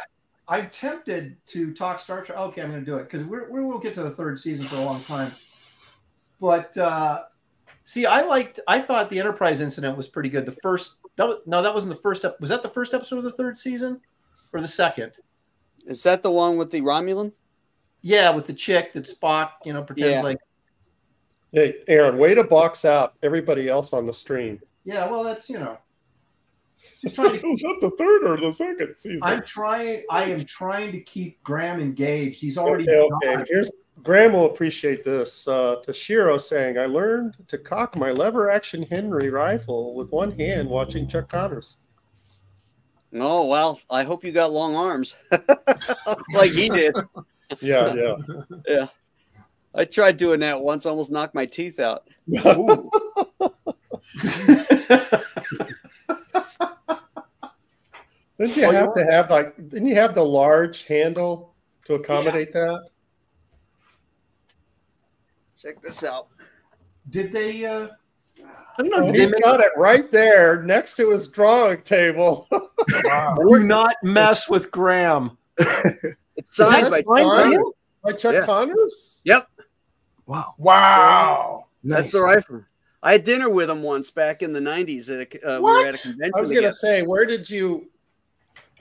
I'm tempted to talk Star Trek. Okay, I'm going to do it because we're, we will get to the third season for a long time. But uh, see, I liked. I thought the Enterprise incident was pretty good. The first that was no, that wasn't the first. Ep- was that the first episode of the third season or the second? Is that the one with the Romulan? Yeah, with the chick that Spock, you know, pretends Yeah. like. Hey, Aaron, way to box out everybody else on the stream. Yeah, well, that's you know. Just trying to (laughs) Was that the third or the second season? I'm trying. I am trying to keep Graham engaged. He's already. okay, okay. Here's Graham will appreciate this. Uh, Toshiro saying, "I learned to cock my lever action Henry rifle with one hand watching Chuck Connors." Oh well, I hope you got long arms, (laughs) like he did. Yeah, yeah, (laughs) yeah. I tried doing that once, almost knocked my teeth out. Didn't you Oh, have to have like? Didn't you have the large handle to accommodate that? Check this out. Did they? Uh, I don't know. Oh, did he's they got it right there next to his drawing table. Wow. (laughs) do not mess with Graham. (laughs) It's Is that signed by signed by Chuck? Connors. Yeah. Connors? Yep, Wow. Wow. that's the rifle. I had dinner with him once back in the '90s. At a, uh, we were at a What? convention. I was gonna say, where did you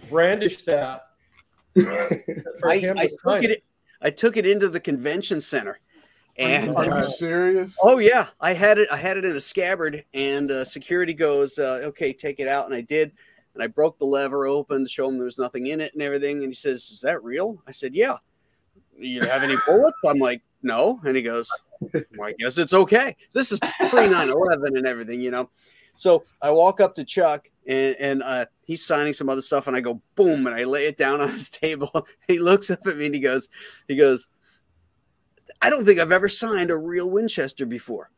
brandish that (laughs) I, I took it. I took it into the convention center, and Are you uh, serious? oh yeah, I had it. I had it in a scabbard, and uh, security goes, uh, "Okay, take it out," and I did. And I broke the lever open to show him there was nothing in it and everything. And he says, "Is that real?" I said, "Yeah." You have any bullets? I'm like, "No," and he goes, well, "I guess it's okay." This is pre 9/11 and everything, you know. So I walk up to Chuck and, and uh, he's signing some other stuff, and I go boom, and I lay it down on his (laughs) table. he looks up at me and he goes, he goes, I don't think I've ever signed a real Winchester before.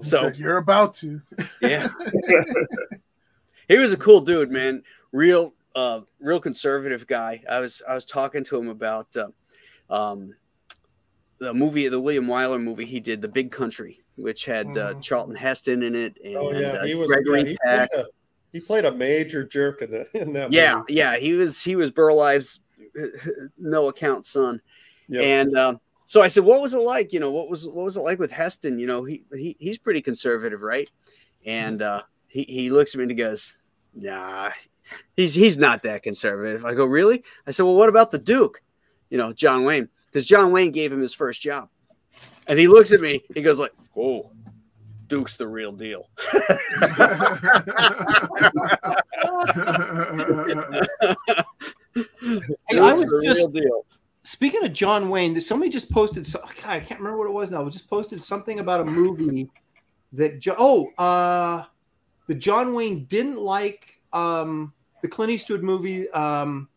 So you're about to. (laughs) yeah, (laughs) he was a cool dude, man. Real, uh, real conservative guy. I was I was talking to him about uh, um, the movie, the William Wyler movie he did, The Big Country, which had uh, Mhm. Charlton Heston in it, and Oh yeah, uh, he was. Gregory yeah, he, played a, he played a major jerk in, the, in that. Yeah, movie. yeah, he was he was Burl Ives's no account son, Yep. and um, so I said, "What was it like? You know, what was what was it like with Heston? You know, he, he he's pretty conservative, right?" And uh, he he looks at me and he goes, "Nah, he's he's not that conservative." I go, "Really?" I said, "Well, what about the Duke? You know, John Wayne, because John Wayne gave him his first job." And he looks at me, he goes like, "Oh, Duke's the real deal." (laughs) Duke's the just- real deal. Speaking of John Wayne, somebody just posted. So, God, I can't remember what it was now. It just posted something about a movie that. Oh, uh, the John Wayne didn't like um, the Clint Eastwood movie. Um,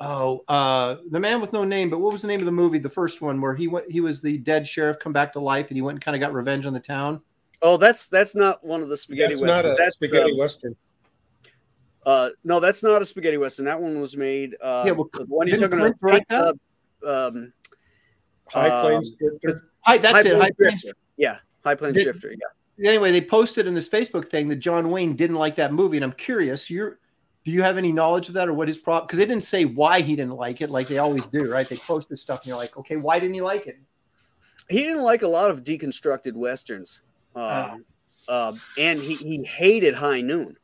oh, uh, the Man with No Name. But what was the name of the movie? The first one where he went. He was the dead sheriff come back to life, and he went and kind of got revenge on the town. Oh, that's that's not one of the spaghetti That's not a westerns. That's spaghetti um, western. Uh, no, that's not a spaghetti western. That one was made. Uh, Yeah, well, the one you didn't took on Clint uh, um, High um, Plains Drifter. Hi, that's High it. Plains High Plains Drifter. Yeah, High Plains Did- Drifter. Yeah. anyway, they posted in this Facebook thing that John Wayne didn't like that movie, and I'm curious. You're, do you have any knowledge of that, or what his problem? Because they didn't say why he didn't like it, like they always do, right? They post this stuff, and you're like, okay, why didn't he like it? He didn't like a lot of deconstructed westerns, um, uh, and he, he hated High Noon.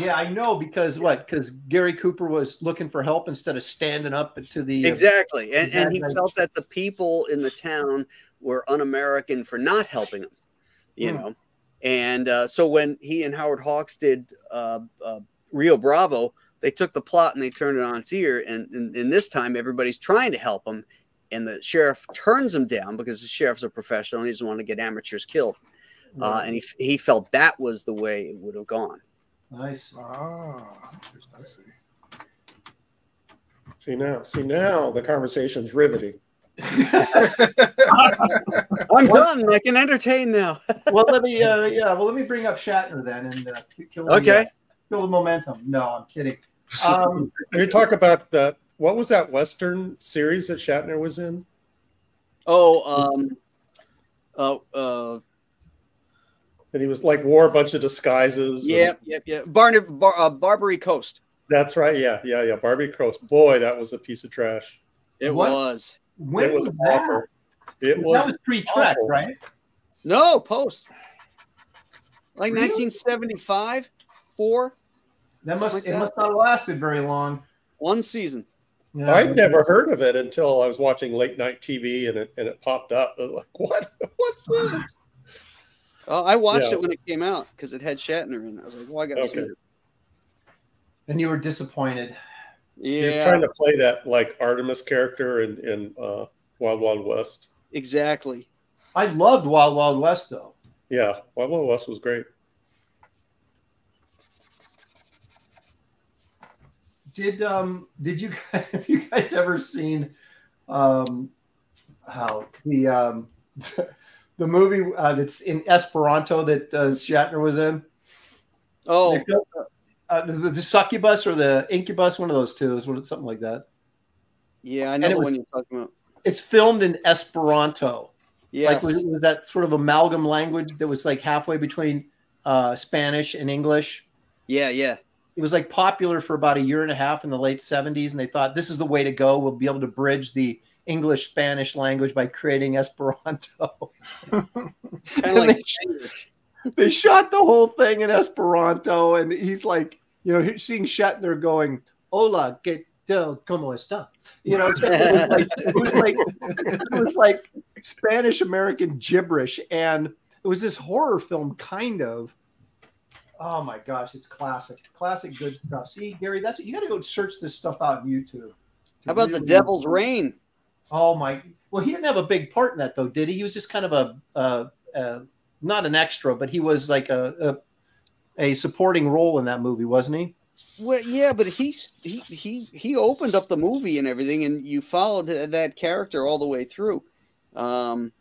Yeah, I know because what? Because Gary Cooper was looking for help instead of standing up to the uh, Exactly, and, and he felt that the people in the town were un-American for not helping him. You Hmm. know, and uh, so when he and Howard Hawks did uh, uh, Rio Bravo, they took the plot and they turned it on its ear. And, and, and this time, everybody's trying to help him, and the sheriff turns him down because the sheriff's a professional and he doesn't want to get amateurs killed. Uh, and he he felt that was the way it would have gone. Nice. ah, I see. See now, see now, the conversation's riveting. (laughs) I'm done. I can entertain now. well, let me. Uh, yeah. Well, let me bring up Shatner then and uh, kill the, Okay. uh, kill the momentum. No, I'm kidding. Um, you talk about that. What was that Western series that Shatner was in? Oh, um, uh, uh, And he was like wore a bunch of disguises. and- yep, yep, yep. Barney, Bar, uh, Barbary Coast. that's right. Yeah, yeah, yeah. Barbie Coast. Boy, that was a piece of trash. It What? was. when it was, was that? awful. It that was. was pre-Trek, awful. right? No, post. Like Really? 1975, four, That Something must. like it that. must not have lasted very long. one season. Yeah. I'd never heard of it until I was watching late night TV and it and it popped up. I was like, what? (laughs) What's this? Oh, I watched Yeah. it when it came out because it had Shatner in it. I was like, well, I got to see it. And you were disappointed. He was trying to play that like Artemis character in in uh, Wild Wild West. exactly. I loved Wild Wild West though. Yeah, Wild Wild West was great. Did um did you guys (laughs) have you guys ever seen um how the um (laughs) the movie uh, that's in Esperanto that uh, Shatner was in? Oh, They uh, the, the succubus or the incubus, one of those two, is what something like that. yeah, I know the was- one you're talking about. It's filmed in Esperanto. Yes. Like was, was that sort of amalgam language that was like halfway between uh, Spanish and English? yeah, yeah. It was like popular for about a year and a half in the late 70s, and they thought this is the way to go. We'll be able to bridge the English Spanish language by creating Esperanto. (laughs) Kind And like they- they shot the whole thing in Esperanto, and he's like, you know, seeing Shatner going, "Hola, que tal, cómo está?" You know, (laughs) it was like it was like it was like Spanish American gibberish, and it was this horror film, kind of. Oh my gosh, it's classic, classic good stuff. See, Gary, that's you got to go search this stuff out on YouTube. How about the Really- Devil's Rain? Oh my! Well, he didn't have a big part in that, though, did he? He was just kind of a, not an extra, but he was like a, a, a supporting role in that movie, wasn't he? Well, yeah, but he's he he he opened up the movie and everything, and you followed that character all the way through. Um,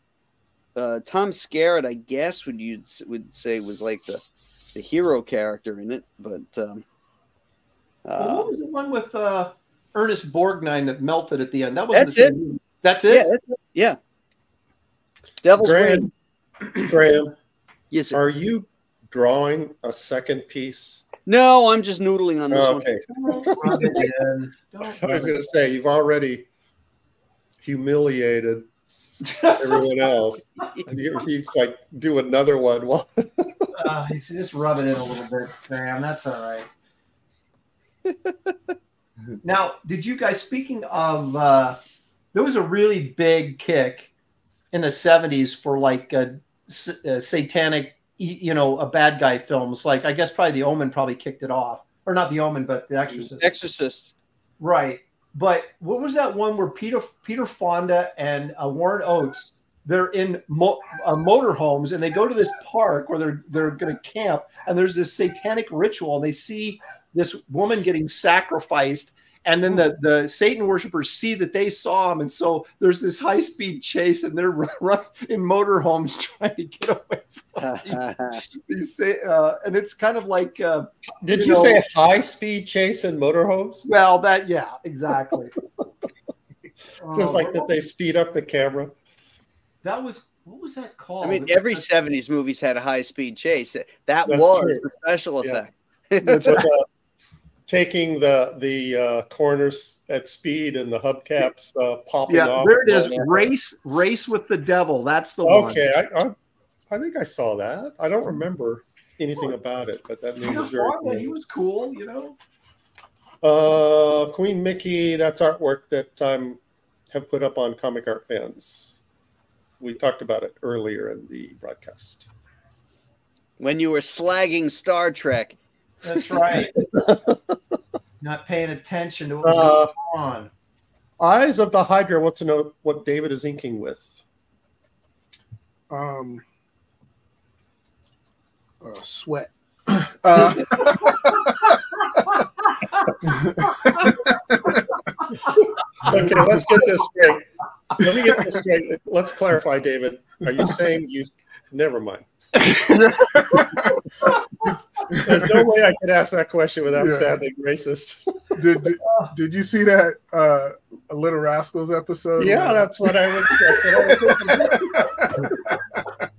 uh, Tom Skerritt, I guess, would you would say was like the the hero character in it, but um, Well, uh, what was the one with uh, Ernest Borgnine that melted at the end? That was That's it. That's yeah, it. that's it. yeah. Devil's Reign. Graham, (clears throat) Graham, Yes, sir. are you drawing a second piece? No, I'm just noodling on this Oh, one. okay. Don't rub it in. Don't (laughs) I was going to say you've already humiliated everyone (laughs) else. And you, you like do another one. Well, (laughs) Uh, he's just rub it in a little bit, Graham. That's all right. (laughs) now, did you guys? Speaking of, uh, there was a really big kick in the '70s for like uh, s- uh, satanic, you know, a bad guy films. Like I guess probably The Omen probably kicked it off, or not The Omen, but The Exorcist. Exorcist. Right. But what was that one where Peter Peter Fonda and uh, Warren Oates they're in mo- uh, motorhomes and they go to this park where they're they're going to camp and there's this satanic ritual and they see this woman getting sacrificed and then the the Satan worshippers see that they saw him and so there's this high speed chase and they're (laughs) run, run in motorhomes (laughs) trying to get away from (laughs) these sa- uh, and it's kind of like uh, did You you, know- say high speed chase in motorhomes? well that yeah exactly Just Oh, like that they speed up the camera. That was what was that called? I mean, every '70s movies had a high speed chase. That That's was true. the special Yeah. effect. With, uh, taking the the uh, corners at speed and the hubcaps uh, popping yeah, off. there it is. and all that. Race, race with the devil. That's the one. Okay, I, I I think I saw that. I don't remember anything about it, but that name Peter was very Fonda, he cool. was cool, you know. Uh, Queen Mickey, that's artwork that I um, have put up on Comic Art Fans. We talked about it earlier in the broadcast. When you were slagging Star Trek, That's right. (laughs) Not paying attention to what was Uh, going on. Eyes of the Hydra wants to know what David is inking with. Um, uh, sweat. (laughs) uh, (laughs) Okay, let's get this straight. Let me get this straight. Let's clarify, David. Are you saying you? Never mind. There's no way I could ask that question without Yeah. sounding racist. did, did did you see that uh, Little Rascals episode? yeah, that's what I was. That's what I was.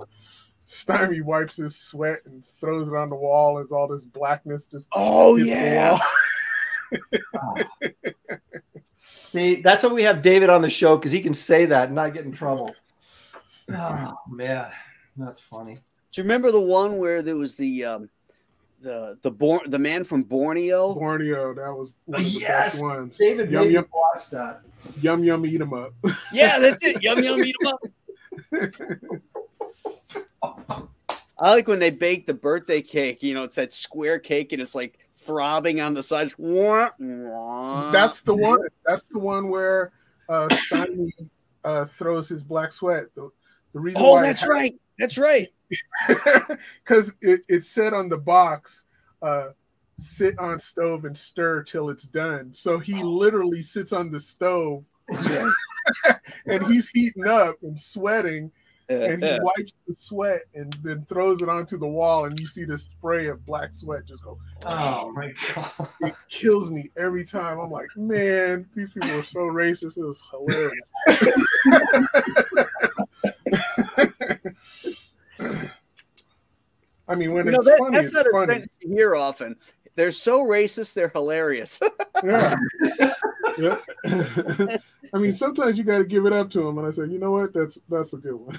Stymie wipes his sweat and throws it on the wall as all this blackness just. oh hits the wall. (laughs) See, that's why we have David on the show because he can say that and not get in trouble. Oh man, that's funny. Do you remember the one where there was the um, the the born the man from Borneo? Borneo, that was one of the Yes, best ones. David Yum, made yum. me watch that. Yum yum, eat 'em up. (laughs) Yeah, that's it. Yum yum, eat 'em up. I like when they bake the birthday cake. You know, it's that square cake and it's like throbbing on the sides. Wah, wah. That's the one. That's the one where uh, Stymie uh, throws his black sweat. The, the reason oh, why that's right. That's right. (laughs) because it, it said on the box, uh, sit on stove and stir till it's done. So he literally sits on the stove (laughs) and he's heating up and sweating, and he (laughs) wipes the sweat and then throws it onto the wall, and you see this spray of black sweat just go. Oh my god. It kills me every time. I'm like, man, these people are so racist. It was hilarious. (clears throat) I mean, when You know, it's that- funny, that's it's not a funny. trend you hear often. They're so racist, they're hilarious. (laughs) Yeah. yeah. (laughs) I mean, sometimes you got to give it up to them, and I said, you know what? That's that's a good one.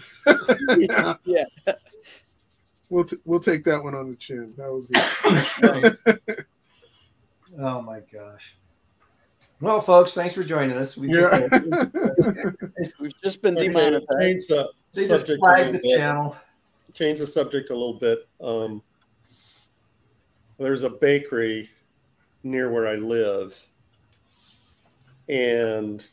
yeah. (laughs) yeah. We'll t- we'll take that one on the chin. That was good. Oh my gosh. Well, folks, thanks for joining us. We yeah. just, We've just been demonetized. change they just flagged the channel. Change the subject a little bit. Um, there's a bakery near where I live, and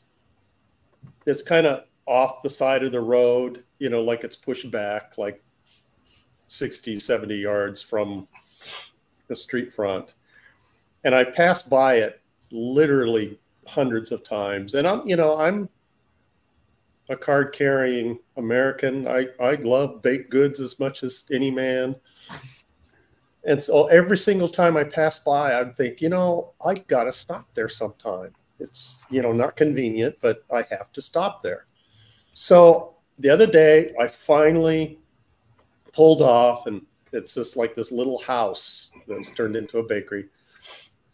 it's kind of off the side of the road, you know, like it's pushed back, like 60, 70 yards from the street front. And I passed by it literally hundreds of times. And I'm, you know, I'm a card carrying American. I, I love baked goods as much as any man. And so every single time I pass by, I'd think, you know, I got to stop there sometime. It's, you know, not convenient, but I have to stop there. So the other day, I finally pulled off, and it's just like this little house that was turned into a bakery.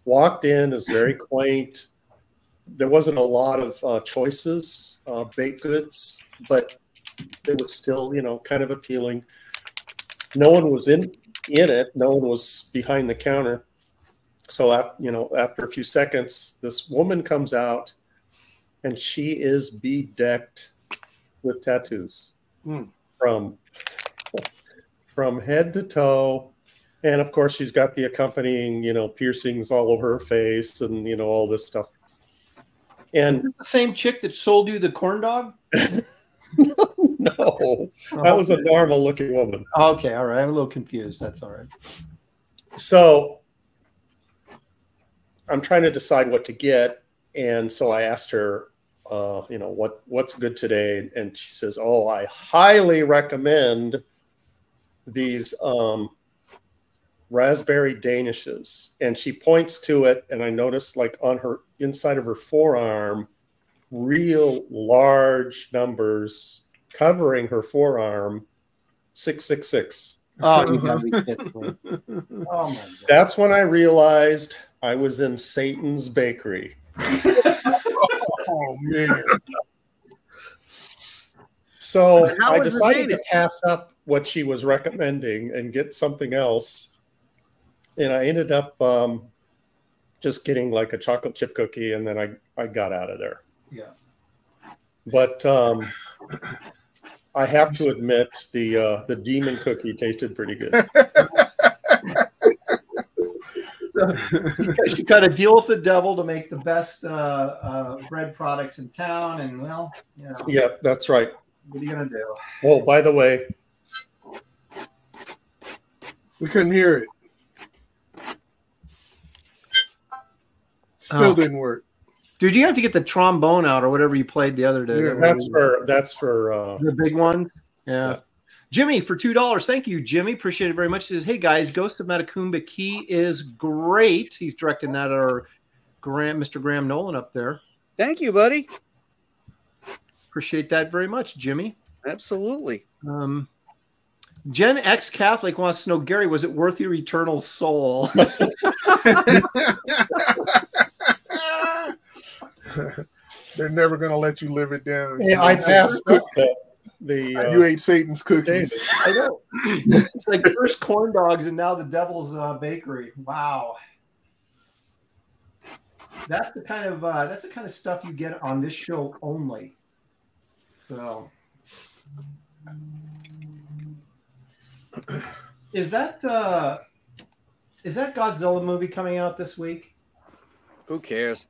Walked in, is very quaint. There wasn't a lot of uh, choices, uh, baked goods, but it was still, you know, kind of appealing. No one was in in it. No one was behind the counter. So, you know, after a few seconds, this woman comes out, and she is bedecked with tattoos Mm. from from head to toe and of course she's got the accompanying you know piercings all over her face and you know all this stuff and the same chick that sold you the corn dog? (laughs) no that was a normal looking woman Okay, all right. I'm a little confused. That's all right. so i'm trying to decide what to get and so i asked her uh, you know what what's good today and she says oh i highly recommend these um, raspberry danishes and she points to it and i noticed like on her inside of her forearm real large numbers covering her forearm 666 Oh, you gotta be kidding me. Oh my god. that's when i realized i was in satan's bakery (laughs) Oh man. So I decided to pass up what she was recommending and get something else. And I ended up um, just getting like a chocolate chip cookie, and then I, I got out of there. Yeah. But um, I have to (laughs) admit the uh, the demon cookie tasted pretty good. (laughs) So, you got to deal with the devil to make the best uh, uh, bread products in town, and well, you know, yeah, that's right. what are you gonna do? Oh, by the way, We couldn't hear it. Still Oh. didn't work. Dude, you have to get the trombone out or whatever you played the other day. Yeah, that's for that's for uh, the big ones. Yeah. Yeah. Jimmy for two dollars. Thank you, Jimmy. Appreciate it very much. He says, "Hey guys, Ghost of Matecumbe Key is great." He's directing that at our Graham, Mr. Graham Nolan up there. Thank you, buddy. Appreciate that very much, Jimmy. Absolutely. Um, Gen X Catholic wants to know, Gary, was it worth your eternal soul? (laughs) (laughs) (laughs) They're never gonna let you live it down. yeah, I passed (laughs) the, the uh, You ate Satan's cookies. David. I know. (clears throat) it's like first corn dogs and now the devil's uh, bakery. Wow. That's the kind of uh, that's the kind of stuff you get on this show only. So, (clears throat) is that uh, is that Godzilla movie coming out this week? Who cares?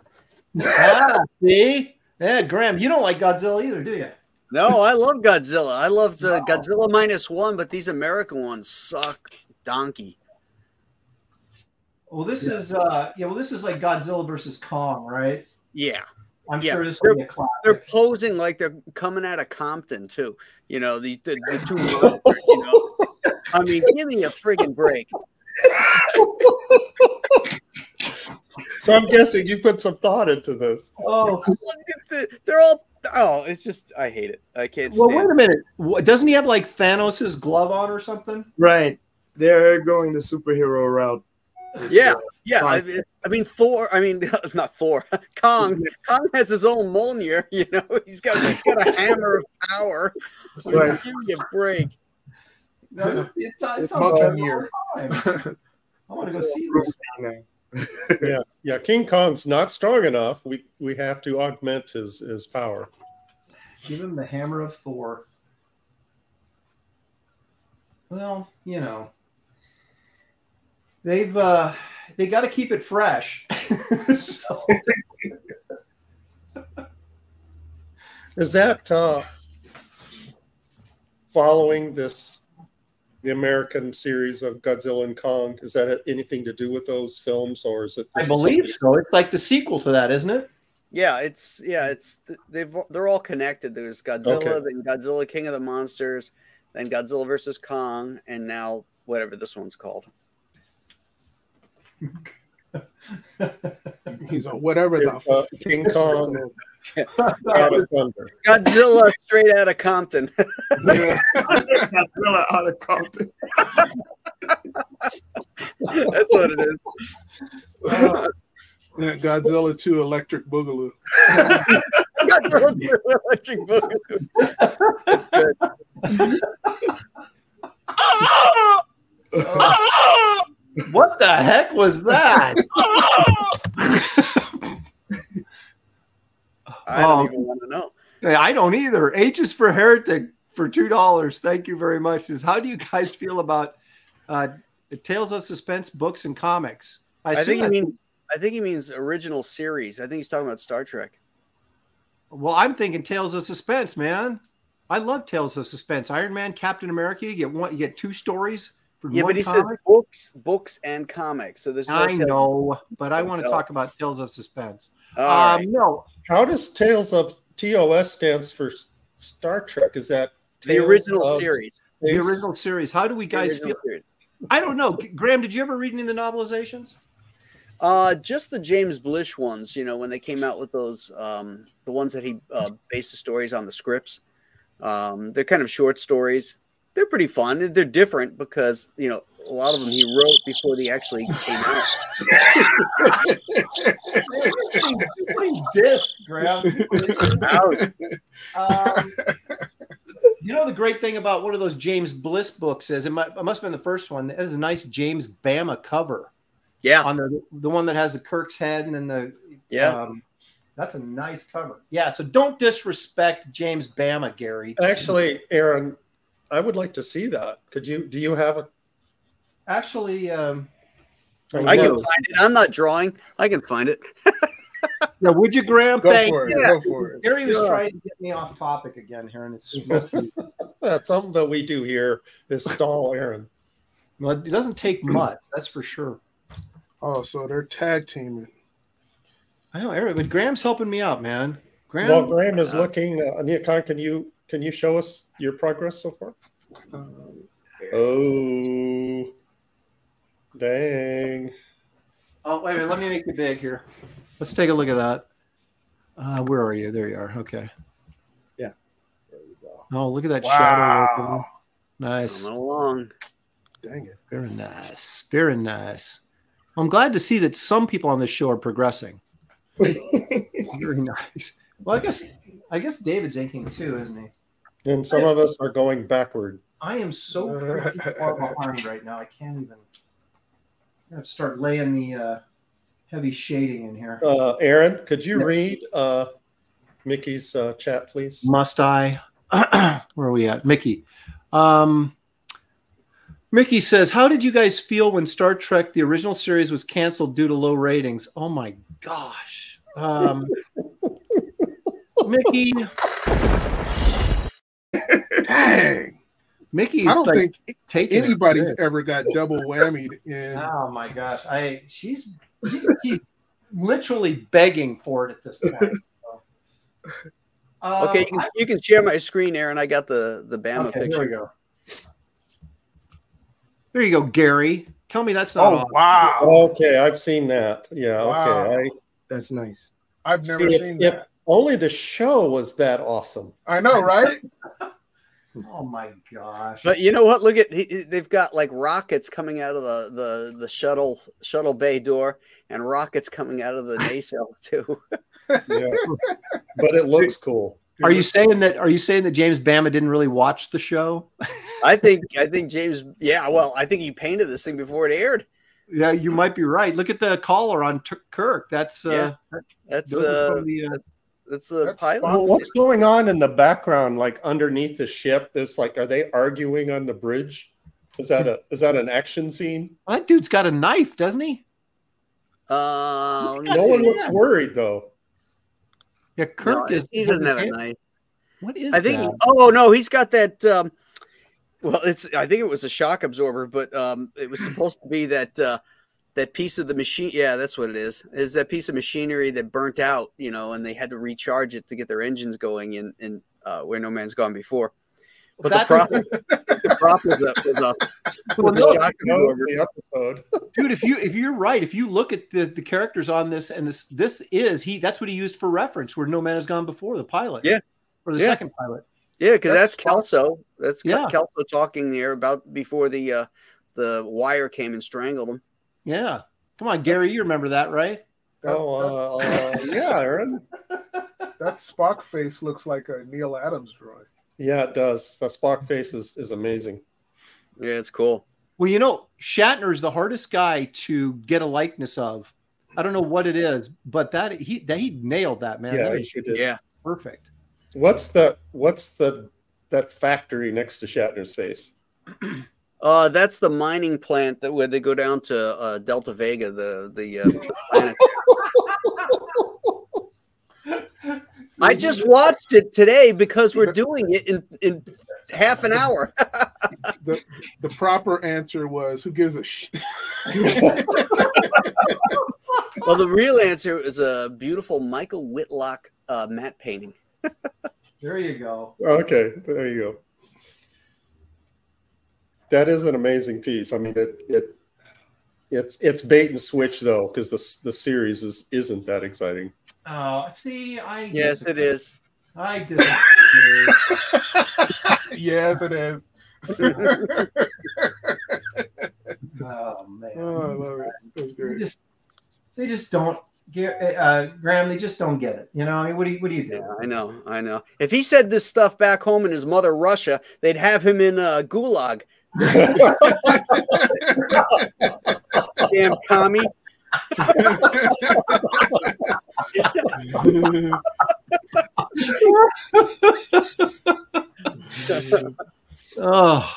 Ah, see, yeah, Graham, you don't like Godzilla either, do you? No, I love Godzilla. I loved uh, Godzilla minus one, but these American ones suck donkey. Well, this is uh, yeah, well, this is like Godzilla versus Kong, right? Yeah, I'm Yeah, sure this will be a classic. they're posing like they're coming out of Compton too. You know the the, the two. you know, I mean, give me a friggin' break. (laughs) So I'm guessing you put some thought into this. Oh, (laughs) They're all. Oh, it's just I hate it. I can't well, stand. wait a minute. What, doesn't he have like Thanos's glove on or something? Right. They're going the superhero route. it. Yeah, yeah. I, Constant. I mean, Thor. I mean, (laughs) not Thor. (laughs) Kong. Kong has his own Mjolnir. You know, he's got he's got a hammer of power. Right. Give me a break. No, it's, it's, it It's sounds monkey like year. all the time. I want to go see this. Yeah, yeah. King Kong's not strong enough. We we have to augment his his power. Give him the hammer of Thor. Well, you know, they've uh they got to keep it fresh. (laughs) so, Is that uh, following this the American series of Godzilla and Kong. Is that anything to do with those films, or is it? I believe so. It's like the sequel to that, isn't it? Yeah, it's yeah, it's they've they're all connected. There's Godzilla, Okay. then Godzilla King of the Monsters, then Godzilla versus Kong, and now whatever this one's called. (laughs) He's a whatever the Uh, King (laughs) Kong out of (laughs) Thunder. Godzilla straight out of Compton. (laughs) Godzilla out of Compton. That's what it is. Uh, yeah, Godzilla 2 Electric Boogaloo. Godzilla through Electric Boogaloo. What the heck was that? (laughs) I don't Oh. even want to know. I don't either. H is for heretic for two dollars. Thank you very much. Says, how do you guys feel about uh, the Tales of Suspense books and comics? I assume think he means I think he means original series. I think he's talking about Star Trek. Well, I'm thinking Tales of Suspense, man. I love Tales of Suspense. Iron Man, Captain America. You get one. You get two stories for Yeah, one but he says comic. books, books and comics. So there's no I know, but I want to talk about Tales of Suspense. All um, right. No, How does Tales of TOS stands for Star Trek? Is that The original of series. the original series. How do we guys feel? series. I don't know. Graham, did you ever read any of the novelizations? Uh, just the James Blish ones. You know, when they came out with those, um, the ones that he uh, based the stories on the scripts. Um, they're kind of short stories. They're pretty fun. They're different because you know a lot of them he wrote before they actually came out. Putting disc, Graham. Ouch. Um, you know the great thing about one of those James Blish books is it, might, it must have been the first one. It has a nice James Bama cover Yeah, on the the one that has the Kirk's head and then the yeah. Um, that's a nice cover. Yeah. So don't disrespect James Bama, Gary. Actually, Aaron, I would like to see that. Could you? Do you have a? Actually, um, I can find it. I'm not drawing. I can find it. (laughs) yeah, would you, Graham? Go Thank for it. Yeah. Go for it. Gary was Yeah. trying to get me off topic again here, and it's supposed to be, That's something that we do here is stall Aaron. well, it doesn't take much, that's for sure. Oh, so they're tag teaming. I know, Eric, but Graham's helping me out, man. Graham, Well, Graham is looking. Uh, Aniekan, can you can you show us your progress so far? um, Oh, dang! oh wait a minute, let me make it big here. Let's take a look at that. Uh, where are you? There you are. Okay. Yeah. There you go. Oh, look at that shadow. working. Nice. Coming along. Dang it. Very nice. Very nice. I'm glad to see that some people on this show are progressing. (laughs) Very nice. Well, I guess I guess David's inking too, isn't he? And some of us are going backward. I am so freaking far behind right now. I can't even. I have to start laying the uh, heavy shading in here. Uh, Aaron, could you read uh, Mickey's uh, chat, please? Must I? (clears throat) Where are we at? Mickey. Um, Mickey says, How did you guys feel when Star Trek, the original series, was canceled due to low ratings? Oh my gosh. Um, (laughs) Mickey, Dang. Mickey's I don't like think taking anybody's good. ever got double whammied in. (laughs) Oh my gosh. I she's she's, she's literally begging for it at this point. So. (laughs) Um, Okay, you can, you can share my screen, Aaron. I got the the Bama okay, picture. there we go. There you go, Gary. Tell me that's not Oh off. wow! Okay, I've seen that. Yeah, Wow. okay. I, That's nice. I've never see, seen if that. only the show was that awesome. I know, right? (laughs) Oh my gosh. But you know what? Look at he, he- they've got like rockets coming out of the the the shuttle shuttle bay door, and rockets coming out of the nacelles (laughs) too. Yeah. (laughs) but it looks cool. are you saying that are you saying that James Bama didn't really watch the show? I think I think James. Yeah, well, I think he painted this thing before it aired. Yeah, you might be right. Look at the collar on T- Kirk. That's uh That's uh, from the uh, that's the That's pilot. Well, what's going on in the background, like underneath the ship? There's like, are they arguing on the bridge? Is that a (laughs) is that an action scene? that dude's got a knife, doesn't he? Uh, let me Yes, No one looks is. worried though. Yeah, Kirk No, is He has doesn't his have a knife. What is I think. that? Oh no, he's got that. Um, Well, it's I think it was a shock absorber, but um, it was supposed to be that uh, that piece of the machine. Yeah, that's what it is. Is that piece of machinery that burnt out, you know, and they had to recharge it to get their engines going in in uh, where no man's gone before. But That- (laughs) the prop, the prop was a, (laughs) was a, was no, shock That was absorber. the episode. (laughs) dude if you if you're right if you look at the the characters on this and this this is he that's what he used for reference where no man has gone before the pilot Yeah. or the Yeah. second pilot Yeah, because That's- that's, Kelso. That's Yeah. Kelso talking there about before the uh, the wire came and strangled him. Yeah come on gary you remember that right Oh, uh, uh, yeah, Aaron. (laughs) that, that Spock face looks like a Neal Adams drawing. Yeah, it does. That Spock face is, is amazing. Yeah, it's cool. well you know shatner is the hardest guy to get a likeness of i don't know what it is but that he that he nailed that man yeah, that he sure did. Yeah. perfect What's the what's the that factory next to Shatner's face? (clears throat) Uh, that's the mining plant that where they go down to uh, Delta Vega, the the uh, planet. I just watched it today because we're doing it in in half an hour. (laughs) The the proper answer was who gives a sh- (laughs) well, the real answer is a beautiful Michael Whitlock uh, matte painting. there you go Okay, there you go. That is an amazing piece. I mean, it it it's it's bait and switch though, because the the series is isn't that exciting. oh see i Yes, it is. i disagree (laughs) yes, it is. (laughs) oh man Oh, I love it. That's they great. just they just don't get uh, Graham. They just don't get it. You know, I mean, what do you what do you do? Yeah, I know, I know. If he said this stuff back home in his mother Russia, they'd have him in a gulag. Damn commie. Oh,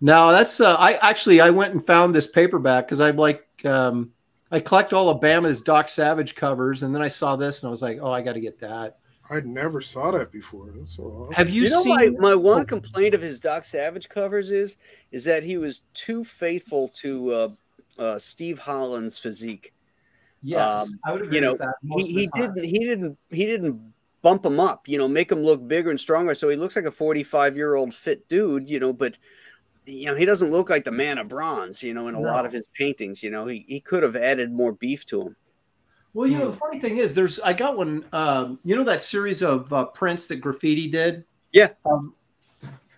no, that's uh, I actually I went and found this paperback because I'm like um, I collect all of Bama's Doc Savage covers, and then I saw this and I was like, oh, I got to get that. I never saw that before. That's so awesome. Have you, You, know, seen? my, my one complaint of his Doc Savage covers is is that he was too faithful to uh, uh, Steve Holland's physique. yes, um, I would agree you know, with that. most He, of the he time. didn't he didn't he didn't bump him up, you know, make him look bigger and stronger. So he looks like a 45 year old fit dude, you know, but you know, he doesn't look like the man of bronze, you know, in a lot of his paintings. You know, he, he could have added more beef to him. Well, you know, the funny thing is, there's I got one. Um, you know that series of uh, prints that Graphitti did. Yeah. Um,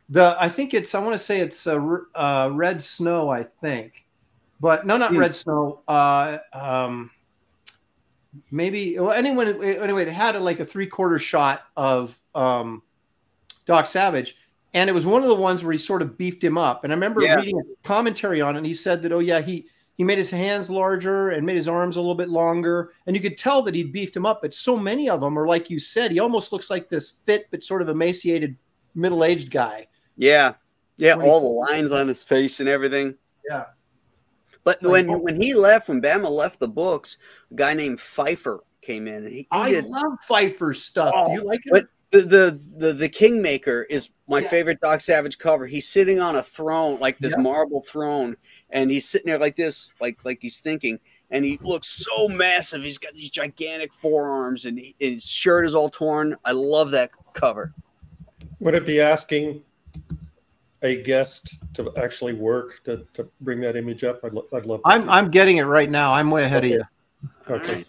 the I think it's I want to say it's uh, uh, red snow. I think, but no, not Hmm. red snow. Uh, um, maybe well, anyone anyway. It had like a three quarter shot of um, Doc Savage, and it was one of the ones where he sort of beefed him up. And I remember Yeah. reading a commentary on it. and He said that oh yeah he he made his hands larger and made his arms a little bit longer and you could tell that he'd beefed him up but so many of them are like you said he almost looks like this fit but sort of emaciated middle-aged guy Yeah. Yeah, all the lines on his face and everything. yeah But when oh. when he left, when Bama left the books, a guy named Pfeiffer came in. and He, he i did love pfeiffer's stuff do you oh, like it the, the the the Kingmaker is my Yes. favorite Doc Savage cover. He's sitting on a throne, like this Yep. marble throne, and he's sitting there like this, like like he's thinking. And he looks so massive. He's got these gigantic forearms, and he, his shirt is all torn. I love that cover. Would it be asking a guest to actually work to, to bring that image up? I'd, lo- I'd love. to i'm see i'm getting it right now i'm way ahead of you Okay.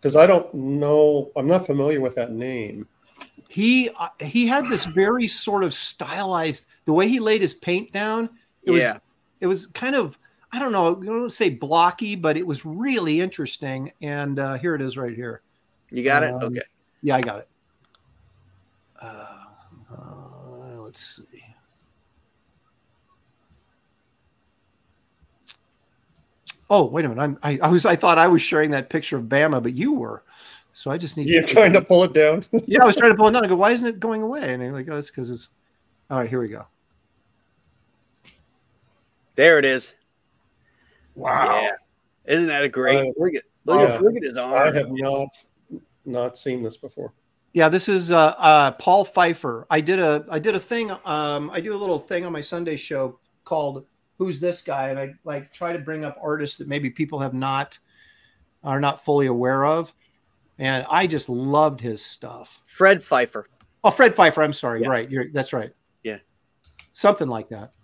Because I don't know, I'm not familiar with that name. He uh, he had this very sort of stylized the way he laid his paint down it was Yeah. it was kind of i don't know i don't say blocky but it was really interesting and uh here it is right here You got it. Um, Okay. Yeah, I got it. Uh, uh, let's see. Oh, wait a minute. I'm, I, I was I thought I was sharing that picture of Bama, but you were. So I just need You to (laughs) trying to pull it down. (laughs) Yeah, I was trying to pull it down. I go, why isn't it going away? And they're like, oh, that's because it's all right, here we go. There it is. Wow. Yeah. Isn't that a great? Uh, look at look, yeah. at look at his I have not not seen this before. Yeah, this is uh, uh, Paul Pfeiffer. I did a I did a thing. Um, I do a little thing on my Sunday show called "Who's This Guy," and I like try to bring up artists that maybe people have not are not fully aware of. And I just loved his stuff. Fred Pfeiffer. Oh, Fred Pfeiffer. I'm sorry. Yeah. Right. You're that's right. Yeah. Something like that.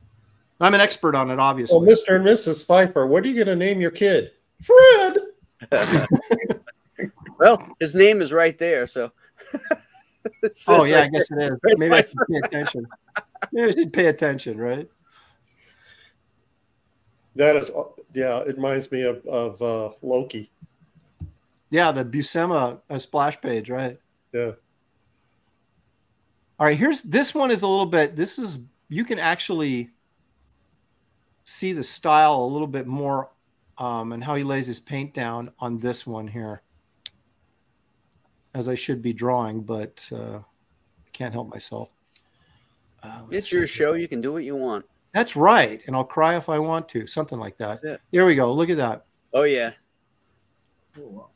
I'm an expert on it, obviously. Well, Mr. and Mrs. Pfeiffer, what are you going to name your kid? Fred. (laughs) well, his name is right there, so. (laughs) Oh says yeah, I right guess it is. Fred Maybe I should pay attention. Maybe I should pay attention, right? That is, yeah, it reminds me of, of uh, Loki. Yeah, the Buscema a splash page, right? Yeah. All right, here's this one is a little bit. This is you can actually see the style a little bit more um, and how he lays his paint down on this one here, as I should be drawing, but uh, can't help myself. Uh, It's your see. show. You can do what you want. That's right, and I'll cry if I want to, something like that. There we go. Look at that. Oh yeah, Oh, wow.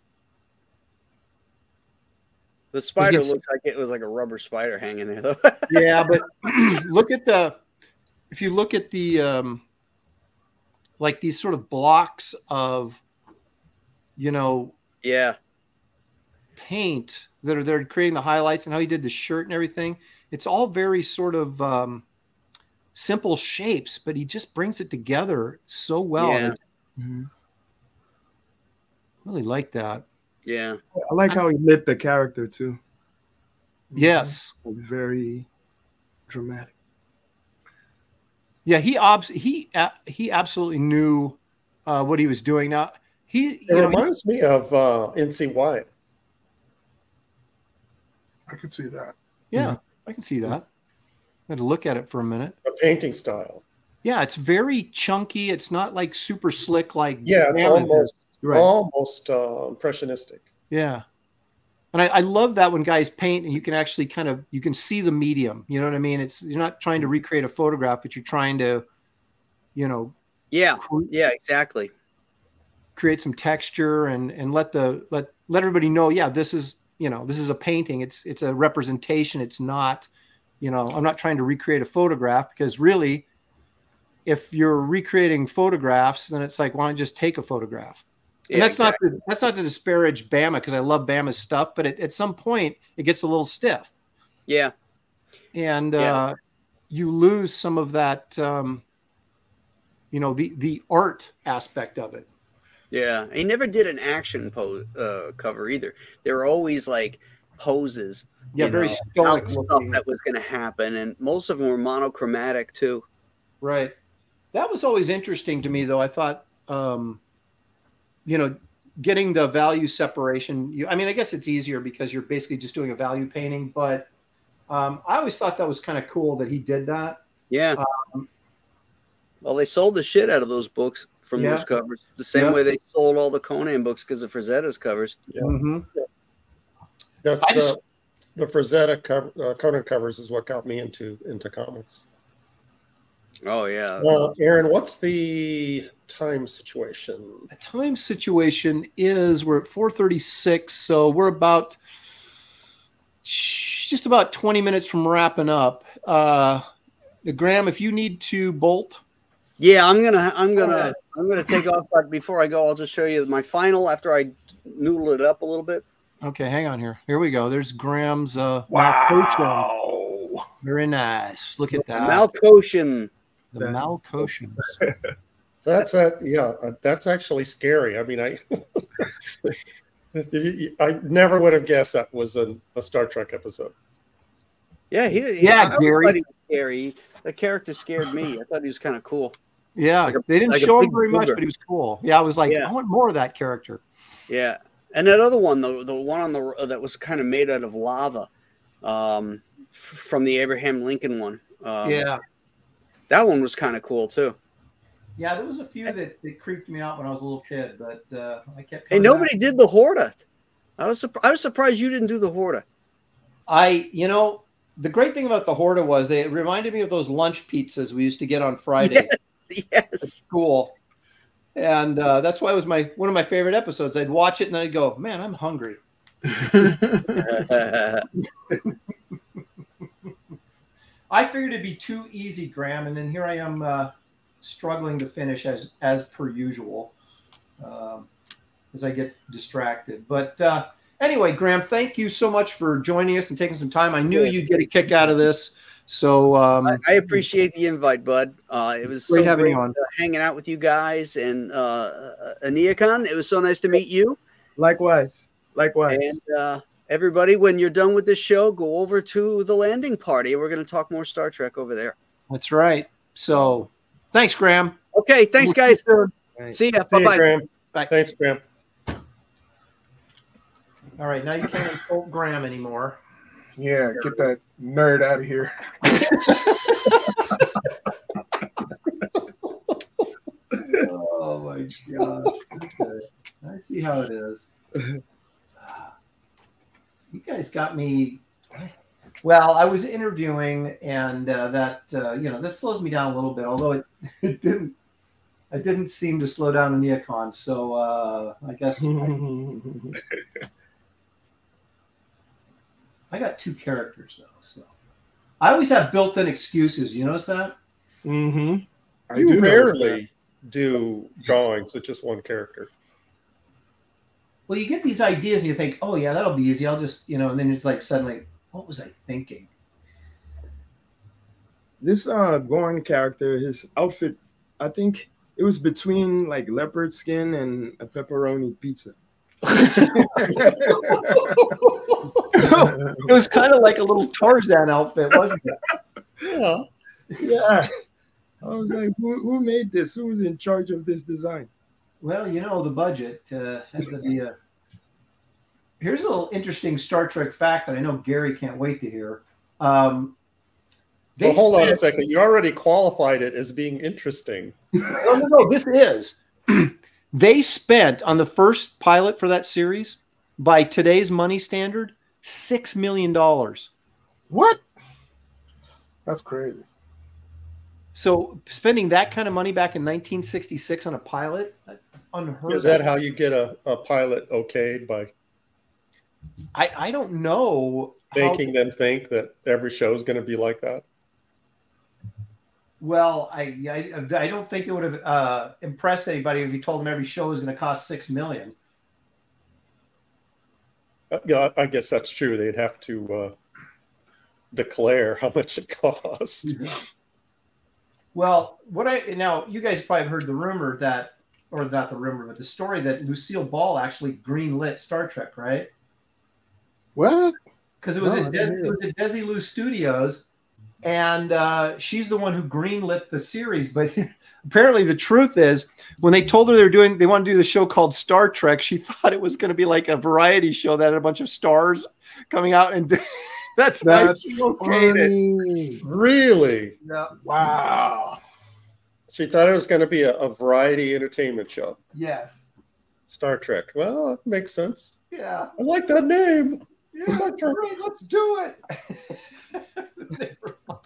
The spider looks like it was like a rubber spider hanging there, though. (laughs) yeah but (clears throat) look at the if you look at the um like these sort of blocks of you know yeah, paint that are there creating the highlights and how he did the shirt and everything it's all very sort of um simple shapes but he just brings it together so well Yeah. Mhm. really like that yeah. I like how he lit the character too. yes Very dramatic. yeah he obs he a- he absolutely knew uh what he was doing now he It you know, he- reminds me of uh, NC Wyeth. I can see that. Yeah, I can see that. I had to look at it for a minute. A painting style. Yeah, it's very chunky. It's not like super slick like Yeah, it's almost right. almost uh, impressionistic. Yeah. And I, I love that when guys paint and you can actually kind of you can see the medium. You know what I mean? It's you're not trying to recreate a photograph, but you're trying to, you know, Yeah, cre- yeah, exactly. create some texture and and let the let let everybody know, yeah, this is you know this is a painting. It's it's a representation. It's not, you know, I'm not trying to recreate a photograph because really, if you're recreating photographs, then it's like why don't you just take a photograph? Yeah, and that's exactly. not to, that's not to disparage Bama because I love Bama's stuff, but at, at some point it gets a little stiff, Yeah, and Yeah. uh, you lose some of that, um, you know, the the art aspect of it. yeah. He never did an action pose uh, cover either. They were always like poses. Yeah, very know, stoic stuff that was going to happen, and most of them were monochromatic too. Right. That was always interesting to me, though. I thought, um, you know, getting the value separation. You, I mean, I guess it's easier because you're basically just doing a value painting, but um, I always thought that was kind of cool that he did that. Yeah. Um, well, they sold the shit out of those books from Yeah. those covers, the same Yeah. way they sold all the Conan books because of Frazetta's covers. Yeah. Mhm. That's I the just- the Frazetta cover, uh, Conan covers is what got me into into comics. Oh yeah, Uh, Aaron, what's the time situation? The time situation is we're at 436, so we're about just about 20 minutes from wrapping up. Uh, Graham, if you need to bolt, yeah. I'm gonna, I'm gonna, ahead. I'm gonna take off. But before I go, I'll just show you my final after I noodle it up a little bit. Okay, hang on here. Here we go. There's Graham's uh Melkotian. Wow. Very nice. Look at that. Melkotian. The Melkotians. (laughs) That's a yeah. Uh, that's actually scary. I mean, I (laughs) I never would have guessed that was a, a Star Trek episode. Yeah, he. he Yeah, I Gary. thought he was scary. The character scared me. I thought he was kind of cool. Yeah, Like a- they didn't like show him big very much, but he was cool. Yeah, I was like, Yeah. I want more of that character. Yeah, and that other one, the the one on the that was kind of made out of lava, um, f- from the Abraham Lincoln one. Um, yeah. That one was kind of cool too. Yeah, there was a few that, that creeped me out when I was a little kid, but uh, I kept. Hey, nobody did the Horta. I was I was surprised you didn't do the Horta. I, you know, the great thing about the Horta was they reminded me of those lunch pizzas we used to get on Friday (laughs) Yes, at yes, school, and uh, that's why it was my one of my favorite episodes. I'd watch it and then I'd go, "Man, I'm hungry." (laughs) (laughs) I figured it'd be too easy, Graham, and then here I am uh, struggling to finish as as per usual, um, as I get distracted. But uh, anyway, Graham, thank you so much for joining us and taking some time. I knew you'd get a kick out of this, so um, I, I appreciate the invite, Bud. Uh, it was Great so having great you on. uh, hanging out with you guys and uh, uh, Aniekan. It was so nice to meet you. Likewise. Likewise. And uh, everybody, when you're done with this show, go over to the landing party. We're going to talk more Star Trek over there. that's right. So thanks, Graham. Okay, thanks, guys. Right. See ya. See Bye you, bye. Graham. Bye. Thanks, Graham. All right, now you can't insult Graham anymore. Yeah, get that nerd out of here. (laughs) Oh my gosh. Okay. I see how it is. (laughs) You guys got me. Well, I was interviewing, and uh, that uh, you know that slows me down a little bit. Although it, (laughs) it didn't, it didn't seem to slow down Aniekan. So uh, I guess (laughs) I got two characters though. So I always have built-in excuses. You notice that? mm-hmm. I You do rarely do drawings with just one character. Well, you get these ideas and you think, oh yeah, that'll be easy. I'll just, you know, and then it's like suddenly, what was I thinking? This uh Gorn character, his outfit, I think it was between like leopard skin and a pepperoni pizza. (laughs) It was kind of like a little Tarzan outfit, wasn't it? Yeah. Yeah. I was like, who, who made this? Who was in charge of this design? Well, you know, the budget uh, had to be a. Here's a little interesting Star Trek fact that I know Gary can't wait to hear. Um, Well, hold on a second. You already qualified it as being interesting. (laughs) No, no, no. This is. (clears throat) they spent on the first pilot for that series, by today's money standard, six million dollars. what? That's crazy. So spending that kind of money back in 1966 on a pilot, that's unheard Is of. that how you get a, a pilot okayed by I, I don't know. how- making them think that every show is going to be like that? well, I, I I don't think it would have uh, impressed anybody if you told them every show is going to cost six million. Uh, Yeah, I guess that's true. They'd have to uh, declare how much it costs. (laughs) Well, what I now you guys probably heard the rumor that, or not the rumor, but the story that Lucille Ball actually greenlit Star Trek, right? What? because it was No, at didn't Des- it was at Desilu Studios, and uh, she's the one who greenlit the series. But (laughs) apparently, the truth is, when they told her they were doing, they wanted to do the show called Star Trek, she (laughs) thought it was going to be like a variety show that had a bunch of stars coming out, and (laughs) that's why That's she okayed it. funny. Really? Yeah. Wow. She thought it was going to be a, a variety entertainment show. Yes. Star Trek. Well, that makes sense. Yeah. I like that name. Yeah. Great. Let's do it. (laughs)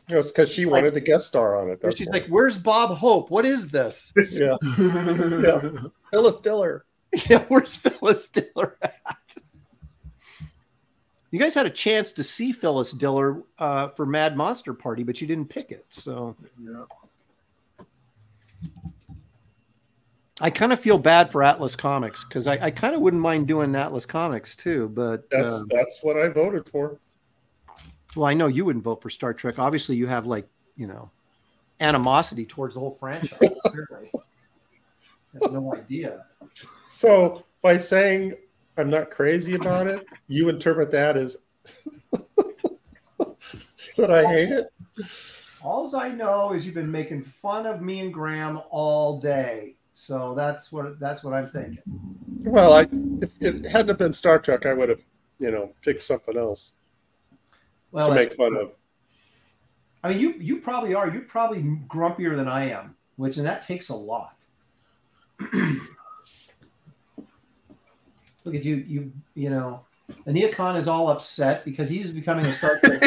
It was because she wanted to guest star on it. She's why. like, "Where's Bob Hope? What is this?" (laughs) yeah. (laughs) yeah. Phyllis Diller. Yeah, where's Phyllis Diller at? You guys had a chance to see Phyllis Diller uh, for Mad Monster Party, but you didn't pick it. So Yeah. I kind of feel bad for Atlas Comics because I, I kind of wouldn't mind doing Atlas Comics too. But That's uh, that's what I voted for. well, I know you wouldn't vote for Star Trek. Obviously, you have like you know animosity towards the whole franchise. (laughs) Clearly, I have no idea. So by saying I'm not crazy about it, you interpret that as (laughs) that I hate it. All I know is you've been making fun of me and Graham all day. So that's what that's what I'm thinking. Well, I if it hadn't have been Star Trek, I would have, you know, picked something else Well, to make fun of. I mean, you you probably are. You're probably grumpier than I am, which and that takes a lot. Look at you. You you know, Aniekan is all upset because he's becoming a Star Trek.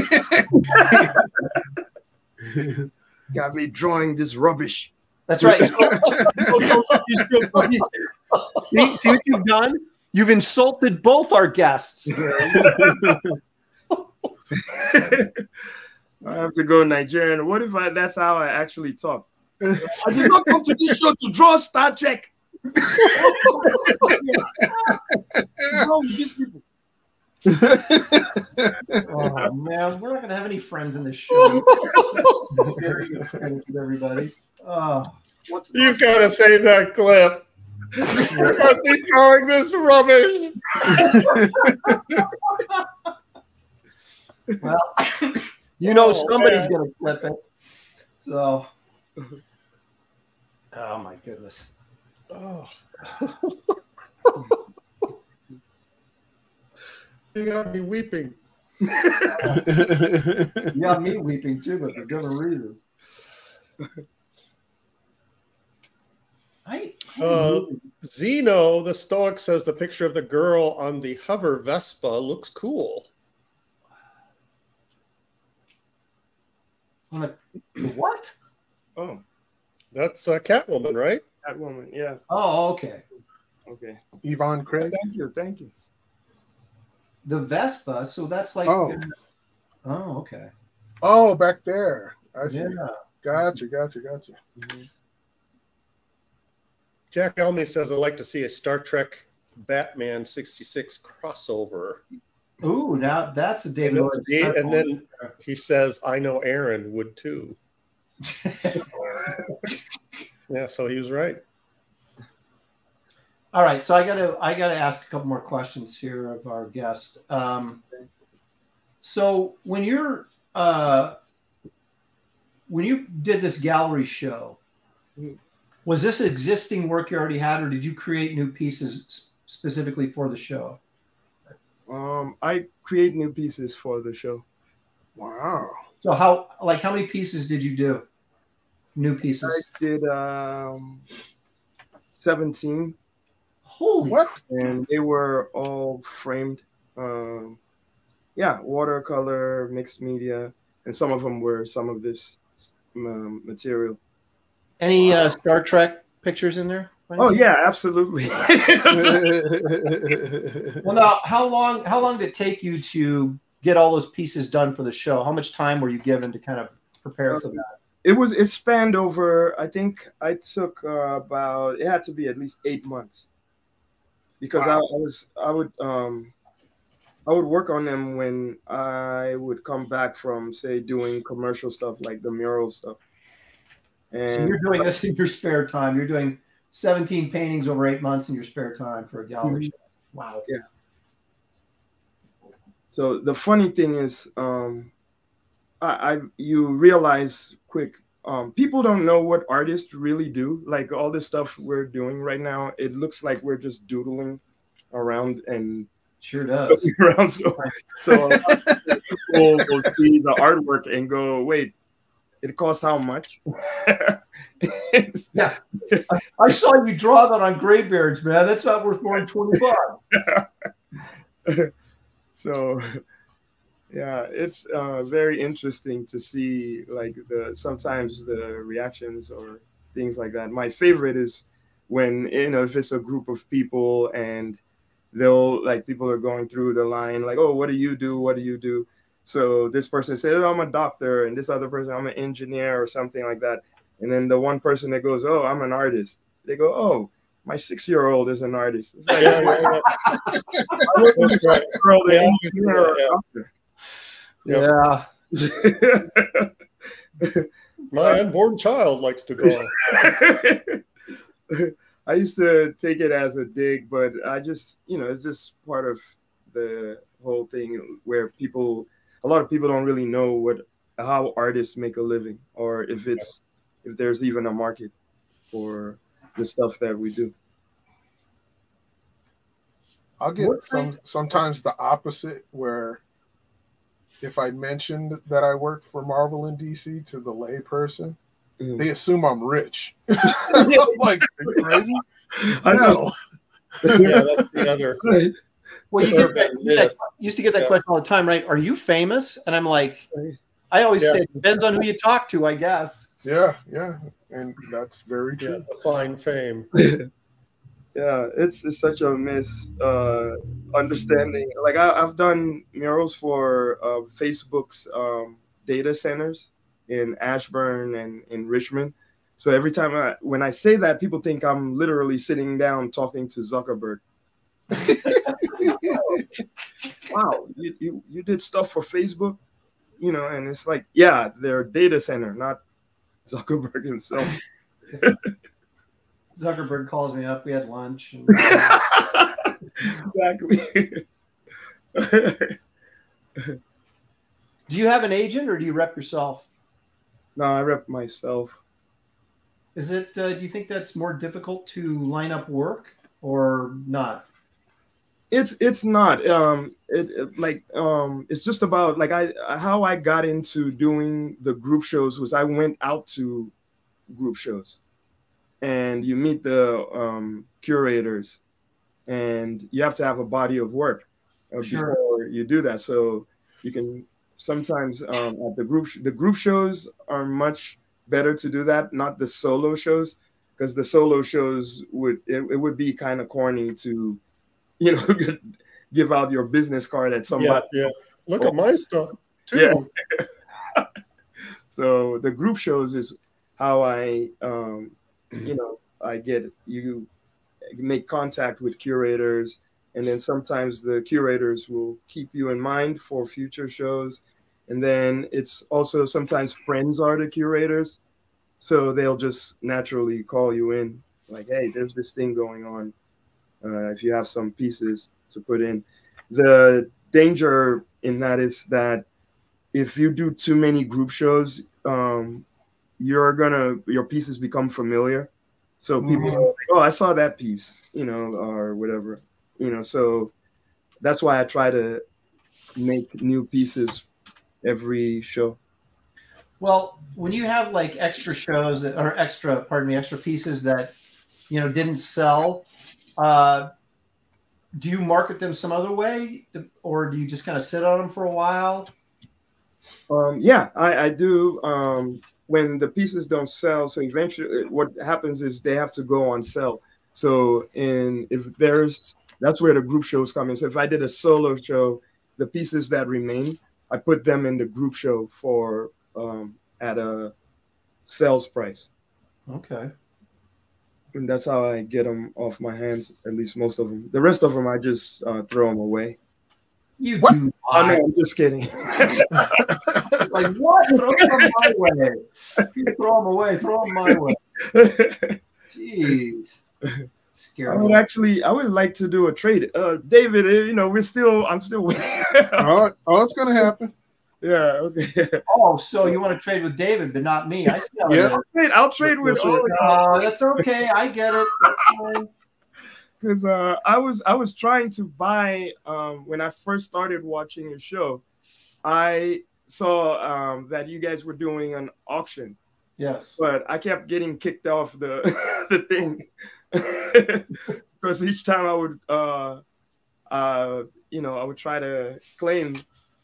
(laughs) Got me drawing this rubbish. That's right. (laughs) see, see what you've done? You've insulted both our guests. (laughs) I have to go Nigerian. What if I? That's how I actually talk. (laughs) I did not come to this show to draw Star Trek. Wrong with these people? oh man, we're not gonna have any friends in this show. everybody. Oh, What's You've got to save that clip. You're going to be throwing this rubbish. well, you know Oh, somebody's man. gonna clip it. So, oh my goodness. Oh. (laughs) you got me weeping. (laughs) You got me weeping too, but for different reasons. (laughs) I, I Uh, Zeno, the Stoic, says the picture of the girl on the hover Vespa looks cool. I'm what? Oh, That's uh, Catwoman, right? that woman. Yeah. Oh, okay. Okay. Yvonne Craig. Thank you. Thank you. The Vespa. So that's like. Oh. Oh, okay. Oh, back there. I see. Yeah. Gotcha, gotcha, gotcha. Jack Elmy says, I'd like to see a Star Trek Batman 66 crossover. Ooh, now that's a David. And, Webber. and then he says, I know Aaron would too. (laughs) Yeah, so he was right. All right, so I gotta I gotta ask a couple more questions here of our guest. Um, so when you're uh, when you did this gallery show, Mhm. Was this existing work you already had, or did you create new pieces specifically for the show? Um, I create new pieces for the show. Wow. So how like how many pieces did you do? New pieces. I did um 17 Holy What? and they were all framed. Um, yeah, watercolor, mixed media, and some of them were some of this um, material. Any uh, Star Trek pictures in there? Oh yeah, absolutely. (laughs) Well, now, how long how long did it take you to get all those pieces done for the show? How much time were you given to kind of prepare for that? it was it spanned over. I think I took uh, about. It had to be at least eight months because I, I was I would um I would work on them when I would come back from say doing commercial stuff like the mural stuff. And So you're doing this in your spare time. You're doing 17 paintings over eight months in your spare time for a gallery show. Wow. Yeah. So the funny thing is, um, I, I you realize quick. Um, people don't know what artists really do. Like all this stuff we're doing right now, it looks like we're just doodling around and Sure (laughs) does. around. So, so of (laughs) people will see the artwork and go, "Wait, it costs how much?" (laughs) (laughs) Yeah. I, I saw you draw that on Graybeards, man. That's not worth more than 20 bucks. (laughs) so yeah it's uh, very interesting to see like the sometimes the reactions or things like that my favorite is when you know if it's a group of people and they'll like people are going through the line like oh what do you do what do you do so this person says oh, i'm a doctor and this other person i'm an engineer or something like that and then the one person that goes oh i'm an artist they go oh my six year old is an artist It's like, oh, Yeah, yeah, (laughs) yeah. I wasn't a six-year-old Yeah, engineer or a yeah. Yeah. (laughs) My unborn child likes to draw. (laughs) I used to take it as a dig, but I just, you know, it's just part of the whole thing where people, a lot of people don't really know what how artists make a living, or if it's if there's even a market for the stuff that we do. I'll get What some sometimes the opposite where if I mentioned that I work for Marvel and DC to the lay person, Mhm. they assume I'm rich. I'm (laughs) (laughs) like, are you crazy? I know. yeah, that's the other. (laughs) Well, (laughs) you, get that, you get that- you used to get that Yeah. question all the time, right? Are you famous? And I'm like, I always Yeah. say it depends on who you talk to, I guess. Yeah, yeah. And that's very true. the fine fame. Yeah, (laughs) yeah, it's it's such a miss uh, understanding. Like I, have done murals for uh, Facebook's um, data centers in Ashburn and in Richmond. So every time I when I say that, people think I'm literally sitting down talking to Zuckerberg. (laughs) wow, you, you you did stuff for Facebook, you know, and it's like, yeah, their data center, not Zuckerberg himself. (laughs) Zuckerberg calls me up. We had lunch. And... (laughs) exactly. do you have an agent or do you rep yourself? No, I rep myself. Is it? Uh, do you think that's more difficult to line up work or not? It's it's not. Um, it, it like um, it's just about like I how I got into doing the group shows was I went out to group shows and you meet the um, curators, and you have to have a body of work uh, sure. before you do that. So you can sometimes um, at the group the group shows are much better to do that, not the solo shows, because the solo shows would it, it would be kind of corny to, (laughs) you know, (laughs) give out your business card at somebody. Yeah, yeah. look at my stuff too. Yeah. (laughs) so the group shows is how I um, (clears throat) you know, I get you make contact with curators, and then sometimes the curators will keep you in mind for future shows. And then it's also sometimes friends are the curators, so they'll just naturally call you in, like, "Hey, there's this thing going on. Uh, if you have some pieces to put in." The danger in that is that if you do too many group shows, um, you're gonna your pieces become familiar. So people mm-hmm. like, oh, I saw that piece, you know, or whatever, you know. So that's why I try to make new pieces every show. Well, when you have like extra shows that or extra, pardon me, extra pieces that you know didn't sell, uh, do you market them some other way, or do you just kind of sit on them for a while? Um, yeah, I, I do. Um, when the pieces don't sell, so eventually what happens is they have to go on sale. So in if there's that's where the group shows come in. So if I did a solo show, the pieces that remain, I put them in the group show for um, at a sales price. Okay. And that's how I get them off my hands. At least most of them. The rest of them, I just uh, throw them away. You what? do. Oh, no, I'm just kidding. (laughs) like what? Throw them my way. Throw them away. Throw them my way. Jeez. Scary. I would actually, I would like to do a trade. Uh, David, uh, you know, we're still, I'm still waiting. oh, oh, it's gonna happen. Yeah. Okay. (laughs) Oh, so you want to trade with David, but not me? I still. Yeah. I'll trade, I'll trade with. Oh, uh, that's okay. I get it. Because (laughs) uh, I was I was trying to buy um, when I first started watching your show. I saw um, that you guys were doing an auction. Yes. But I kept getting kicked off the (laughs) the thing because each time I would, uh, uh, you know, I would try to claim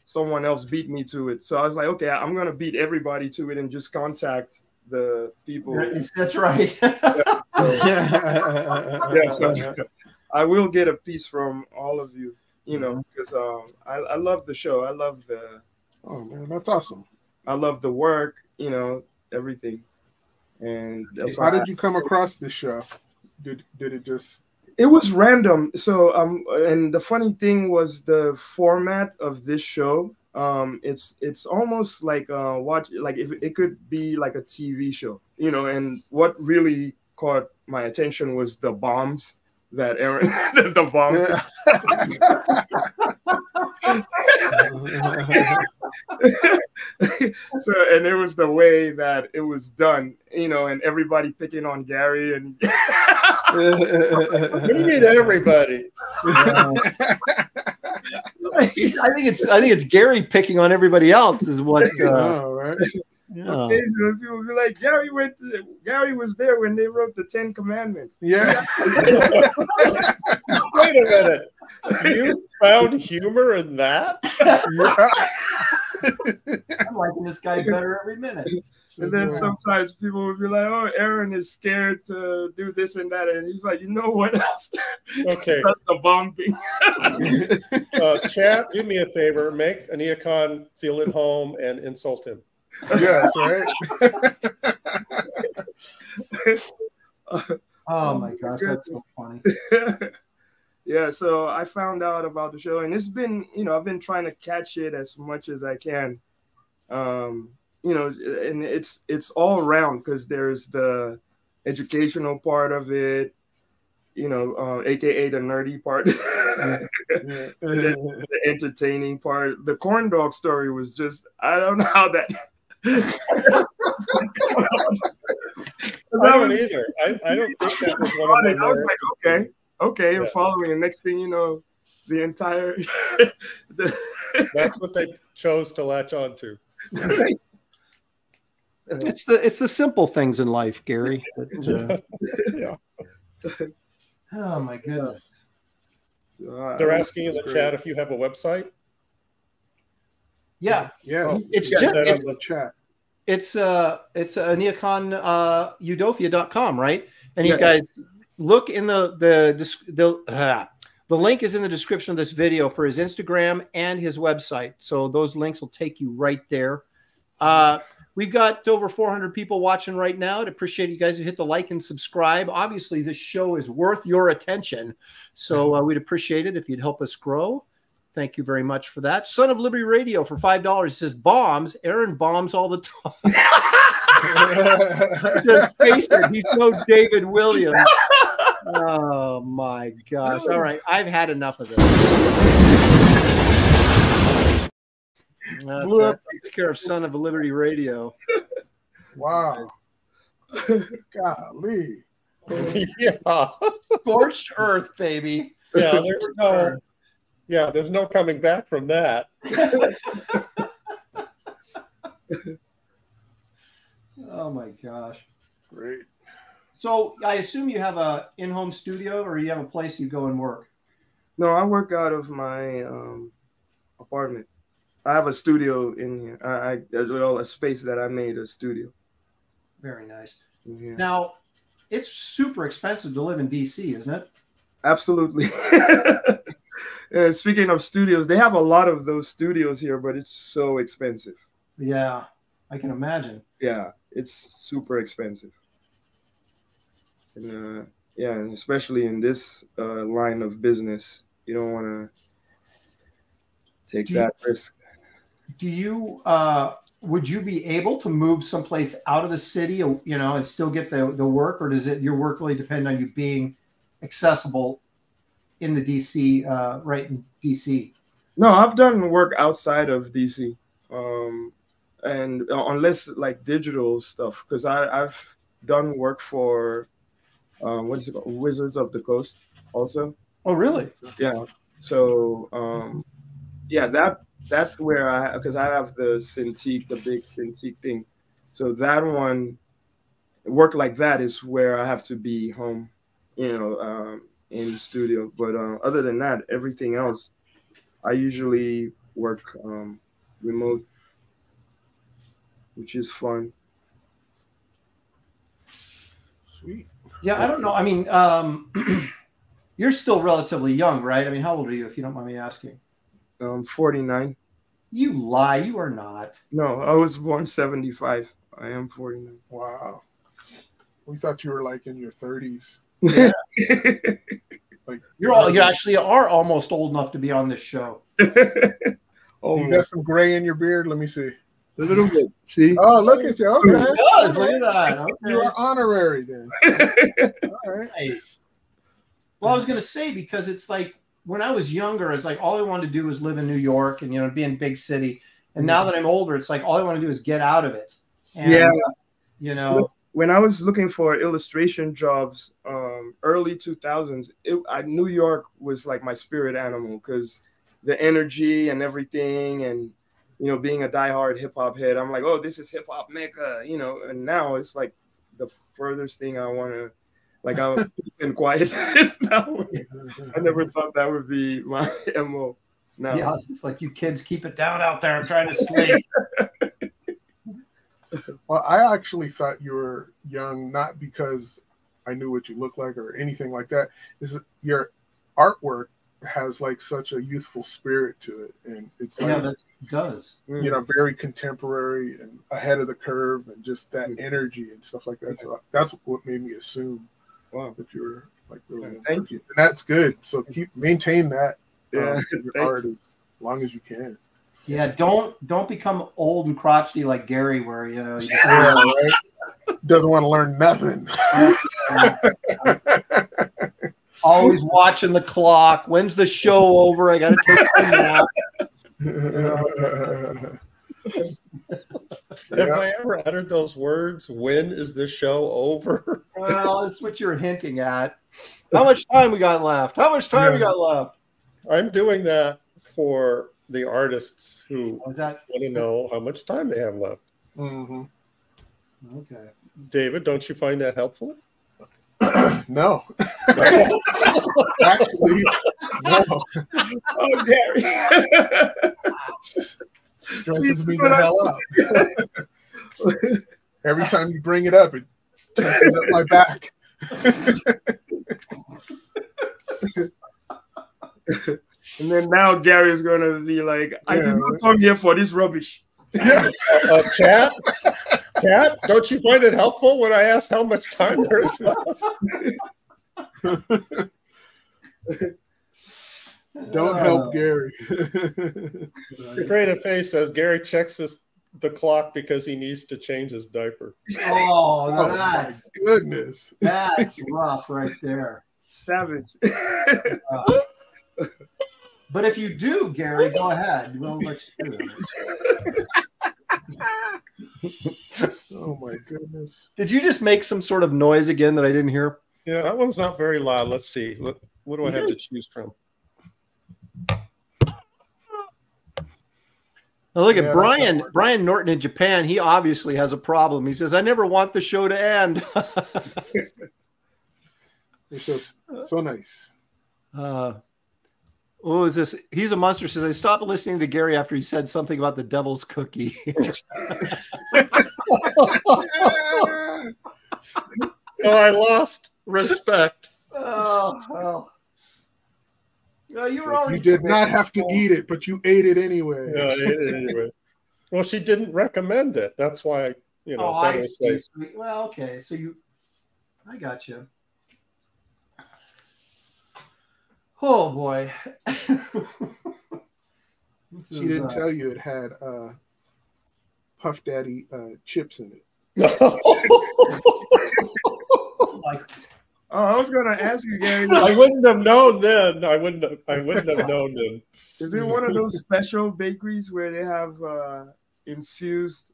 someone else beat me to it. So I was like, okay, I'm gonna beat everybody to it and just contact the people. That's right. yeah, (laughs) yeah so I will get a piece from all of you, you know, because um, I, I love the show. I love the Oh man, that's awesome. I love the work, you know, everything. And that's how did I, you come across this show? Did did it just it was random. So um and the funny thing was the format of this show. Um it's it's almost like uh watch like if it could be like a TV show, you know, and what really caught my attention was the bombs that Aaron (laughs) the bombs. (laughs) (laughs) so and it was the way that it was done, you know, and everybody picking on Gary and (laughs) we need everybody. (laughs) I think it's I think it's Gary picking on everybody else is what uh, oh, right? Yeah. People be like, Gary went. To, Gary was there when they wrote the Ten Commandments. Yeah. (laughs) Wait a minute. You found humor in that? (laughs) I'm liking this guy better every minute. And then sometimes people would be like, "Oh, Aaron is scared to do this and that," and he's like, "You know what else? (laughs) Okay. That's the bomb. Uh, chat, do me a favor. Make Aniekan feel at home and insult him. Yes, right. (laughs) Oh my gosh, that's so funny. (laughs) yeah, so I found out about the show, and it's been, you know, I've been trying to catch it as much as I can. Um, you know, and it's it's all around because there's the educational part of it, you know, uh, aka the nerdy part, (laughs) the, the entertaining part. The corn dog story was just I don't know how that. I don't either. I, I don't think that was one of I was like, okay, okay, I'm Yeah. following. And next thing you know, the entire (laughs) the, That's what they chose to latch on to. It's the it's the simple things in life, Gary. that, Yeah. uh, (laughs) oh my goodness. uh, They're asking in the That's chat if you have a website. Yeah, Yeah, it's just that it's, the chat. It's uh it's uh, Aniekan uh udofia.com, right? And you guys look in the the the uh, the link is in the description of this video for his Instagram and his website. So those links will take you right there. Uh We've got over 400 people watching right now. I'd appreciate you guys who hit the like and subscribe. Obviously, this show is worth your attention. So uh, we'd appreciate it if you'd help us grow. Thank you very much for that. Son of Liberty Radio for $5 says bombs. Aaron bombs all the time. (laughs) Just face it. He's so David Williams. Oh my gosh. All right. I've had enough of this. That's, Blew up. takes care of Son of Liberty Radio. wow. (laughs) Golly. (laughs) yeah. Scorched earth, baby. Yeah. There's no. Yeah. There's no coming back from that. (laughs) Oh my gosh. Great. So I assume you have a in-home studio or you have a place you go and work. No, I work out of my um, apartment. I have a studio in here. I, I well, a space that I made a studio. Very nice. in here. Now, it's super expensive to live in DC, isn't it? Absolutely. (laughs) and speaking of studios, they have a lot of those studios here, but it's so expensive. Yeah, I can imagine. Yeah, it's super expensive. And, uh, yeah, and especially in this uh, line of business, you don't want to take Do you- that risk. Do you uh would you be able to move someplace out of the city, you know, and still get the the work, or does it your work really depend on you being accessible in the DC, uh, right in DC? No, I've done work outside of DC, um, and uh, unless like digital stuff, because I I've done work for um, what is it called, Wizards of the Coast, also. Oh, really? Yeah. So um, yeah, that that's where I because I have the Cintiq, the big Cintiq thing. So that one work like that is where I have to be home, you know, um, in the studio. But uh, other than that, everything else, I usually work um, remote, which is fun. Sweet. Yeah, I don't know. I mean, um, (clears throat) you're still relatively young, right? I mean, how old are you, if you don't mind me asking? Um, 49. You lie. You are not. No, I was born 75. I am 49. Wow. We thought you were like in your 30s. (laughs) Like You're all. You actually are almost old enough to be on this show. oh, (laughs) you got some gray in your beard. Let me see. a little bit. See? Oh, look at you. Okay. It does. Look at that. (laughs) You are honorary then. All right. Nice. Well, I was going to say because it's like when I was younger, it's like all I wanted to do was live in New York and you know be in big city. And now that I'm older, it's like all I want to do is get out of it. And, Yeah. uh, you know. When I was looking for illustration jobs, um, early 2000s, it, I, New York was like my spirit animal because the energy and everything, and you know, being a diehard hip hop head, I'm like, oh, this is hip hop mecca, you know. And now it's like the furthest thing I want to, like, I'm (laughs) in quiet. (laughs) Now. I never thought that would be my (laughs) mo. No. Yeah, it's like you kids keep it down out there. I'm trying to sleep. Well, I actually thought you were young, not because I knew what you looked like or anything like that. Is your artwork has like such a youthful spirit to it, and it's like yeah, that does. you know very contemporary and ahead of the curve, and just that energy and stuff like that. So that's what made me assume Wow. that you were like really. young. Thank you. And that's good. So keep maintain that. Yeah, um, (laughs) your art as long as you can. Yeah, don't don't become old and crotchety like Gary, where you know you (laughs) Yeah, right? Doesn't want to learn nothing. (laughs) always watching the clock. When's the show over? I got to take a nap. (laughs) Have I ever uttered those words? When is the show over? Well, that's what you're hinting at. How much time we got left? How much time we got left? I'm doing that for the artists who Was that want to know how much time they have left. Mhm. okay? David, don't you find that helpful? (coughs) No, actually, (laughs) no. (laughs) Oh, Gary. Stresses me the hell out. Every time you bring it up, it tenses up my back. (laughs) and then now Gary is gonna be like, I Yeah, did not come here for this rubbish. Yeah. Uh, chat, chat, don't you find it helpful when I ask how much time there is left? Don't Uh, help Gary. Great Face says Gary checks his, the clock because he needs to change his diaper. Oh, oh my goodness. that's rough right there. Savage. (laughs) Uh, but if you do, Gary, go ahead. We'll let you do it. (laughs) Oh my goodness. Did you just make some sort of noise again that I didn't hear? Yeah, that one's not very loud. Let's see. What, what do I have to (laughs) choose from? Now look Yeah, at Brian. Brian Norton in Japan. He obviously has a problem. He says, "I never want the show to end." (laughs) It's just so nice. uh, what was this? He's a monster. Says, "I stopped listening to Gary after he said something about the devil's cookie." (laughs) Oh, I lost respect. oh, well. No, you were You did not have to eat it, but you ate it anyway. Yeah, it anyway. Well, she didn't recommend it. That's why, you know, Oh, I see. like- Well, okay. So you, I got you. Oh boy. (laughs) She is, didn't uh, tell you it had uh, Puff Daddy uh, chips in it. like, (laughs) Oh, I was gonna ask you, Gary. (laughs) I wouldn't have known then. I wouldn't have, I wouldn't have known then. Is it one of those special bakeries where they have uh, infused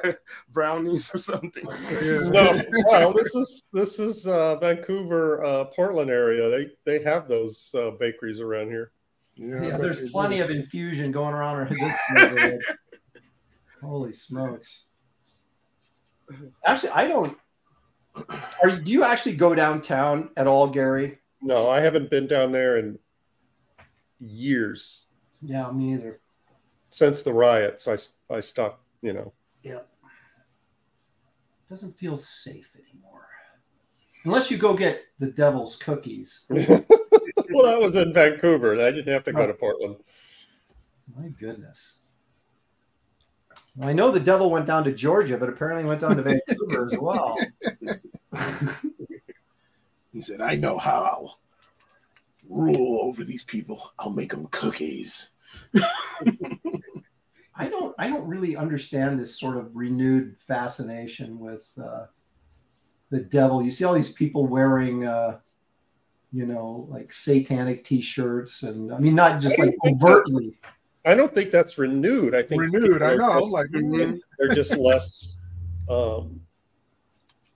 (laughs) brownies or something? No, (laughs) well, this is this is uh, Vancouver, uh, Portland area. They they have those uh, bakeries around here. Yeah, yeah, there's plenty of infusion going around in this. Holy smokes! Actually, I don't. Are you, do you actually go downtown at all, Gary? No, I haven't been down there in years Yeah, me either. since the riots. I I stopped. You know. Doesn't feel safe anymore. Unless you go get the devil's cookies. (laughs) Well, that was in Vancouver. I didn't have to go to Portland. My goodness. Well, I know the devil went down to Georgia, but apparently went down to Vancouver as well. (laughs) He said, I know how I'll rule over these people. I'll make them cookies. (laughs) I don't I don't really understand this sort of renewed fascination with uh, the devil. You see all these people wearing uh, you know, like satanic t-shirts and I mean not just like overtly. I don't think that's renewed. I think Renewed. I know. just- like, Mhm. they're just less. Um,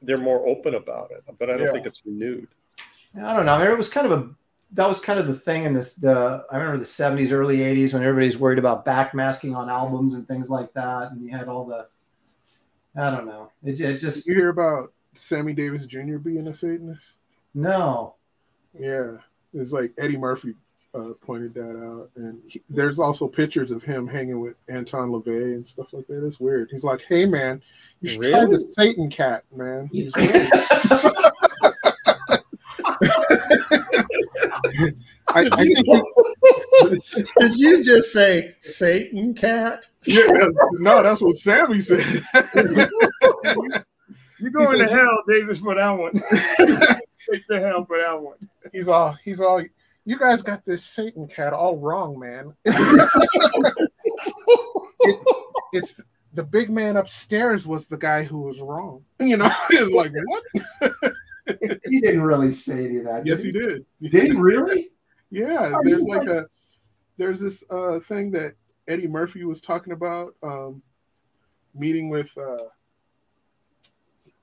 they're more open about it, but I don't Yeah. think it's renewed. I don't know. I mean, it was kind of a that was kind of the thing in this the I remember the 70s, early 80s when everybody's worried about backmasking on albums and things like that. And you had all the I don't know. It, it Did just you hear about Sammy Davis Jr. being a Satanist? no. Yeah. It's like Eddie Murphy uh, pointed that out, and he, there's also pictures of him hanging with Anton LaVey and stuff like that. It's weird. He's like, "Hey, man, you should try the Satan cat, man." (laughs) (laughs) He's I, I think he, (laughs) Did you just say Satan cat? yeah, that's- no, that's what Sammy said. You go He into says- hell, Davis, for that one. (laughs) Take the hell for that one. he's all he's all you guys got this Satan cat all wrong, man. (laughs) It- it's the big man upstairs was the guy who was wrong. You know, it's like what? (laughs) He didn't really say any of that. Yes, did he did. Did he really? (laughs) Yeah, Oh, there's like like- a there's this uh thing that Eddie Murphy was talking about, um, meeting with uh,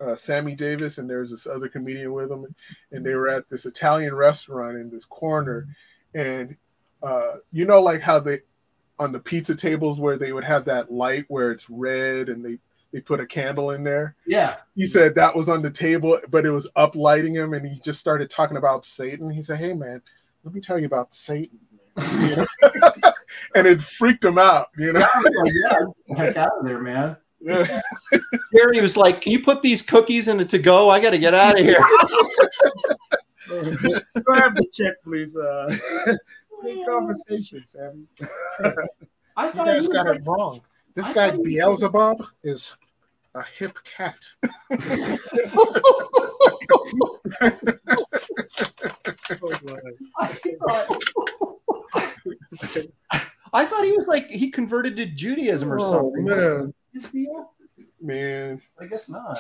uh, Sammy Davis, and there's this other comedian with him, and they were at this Italian restaurant in this corner, and uh, you know, like how they on the pizza tables where they would have that light where it's red, and they they put a candle in there. Yeah. He said that was on the table, but it was uplighting him, and he just started talking about Satan. He said, "Hey, man, let me tell you about Satan." You know? (laughs) and it freaked him out. You know, Like, yeah, get heck out of there, man. (laughs) Yeah. Gary was like, "Can you put these cookies in a to go? I got to get out of here." (laughs) Go have the check, please. Uh, great conversation, Sammy. I you guys got it wrong. This I guy thought he was- Beelzebub is a hip cat. I thought, (laughs) I thought he was like he converted to Judaism or Oh, something. man. Man, I guess not.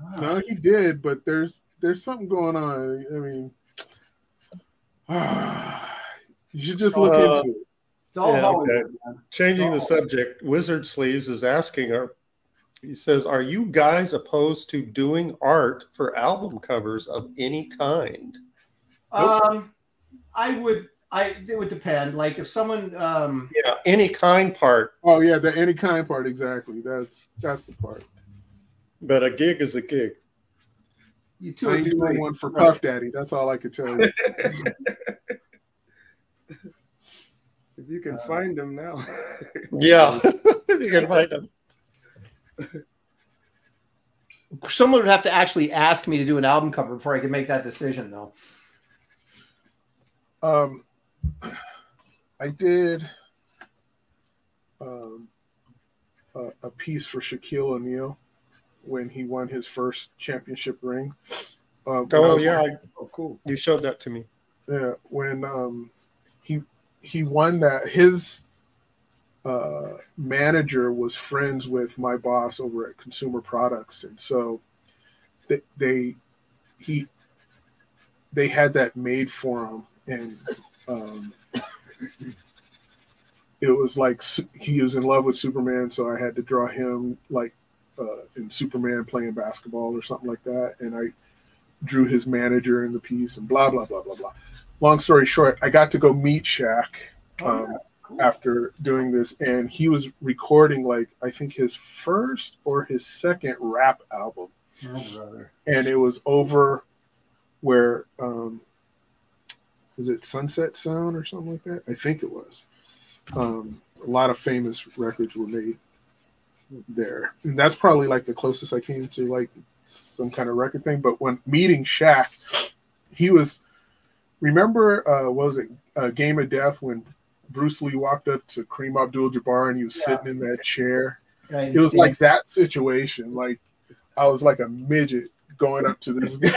Ah. no, he did, but there's there's something going on. I mean, (sighs) you should just look Uh, into it. Yeah, okay. man. Changing the subject, Wizard Sleeves is asking, are, he says, Are you guys opposed to doing art for album covers of any kind? Um, I would. I it would depend. Like if someone, um, Yeah, any kind part, Oh yeah, the any kind part exactly. That's that's the part. but a gig is a gig. you to I a ain't degree. doing one for Right. Puff Daddy. That's all I could tell you. (laughs) If you can Uh, find them now. Yeah, (laughs) (laughs) if you can find them. Someone would have to actually ask me to do an album cover before I could make that decision, though. Um, I did um, a, a piece for Shaquille O'Neal when he won his first championship ring. Uh, Oh, yeah, I- oh, cool. You showed that to me. yeah. When um, he he won that, his uh, manager was friends with my boss over at Consumer Products, and so they, they he they had that made for him, and um, it was like he was in love with Superman, so I had to draw him like uh, in Superman playing basketball or something like that, and I drew his manager in the piece, and blah blah blah blah blah. Long story short, I got to go meet Shaq um, cool. after doing this, and he was recording like I think his first or his second rap album, Oh, and it was over where um, is it Sunset Sound or something like that? I think it was. Um, a lot of famous records were made there, and that's probably like the closest I came to like some kind of record thing. But when meeting Shaq, he was. Remember, uh, what was it? Uh, Game of Death when Bruce Lee walked up to Kareem Abdul-Jabbar and he was Yeah. sitting in that chair. Right. It was like that situation. Like I was like a midget going up to this (laughs) this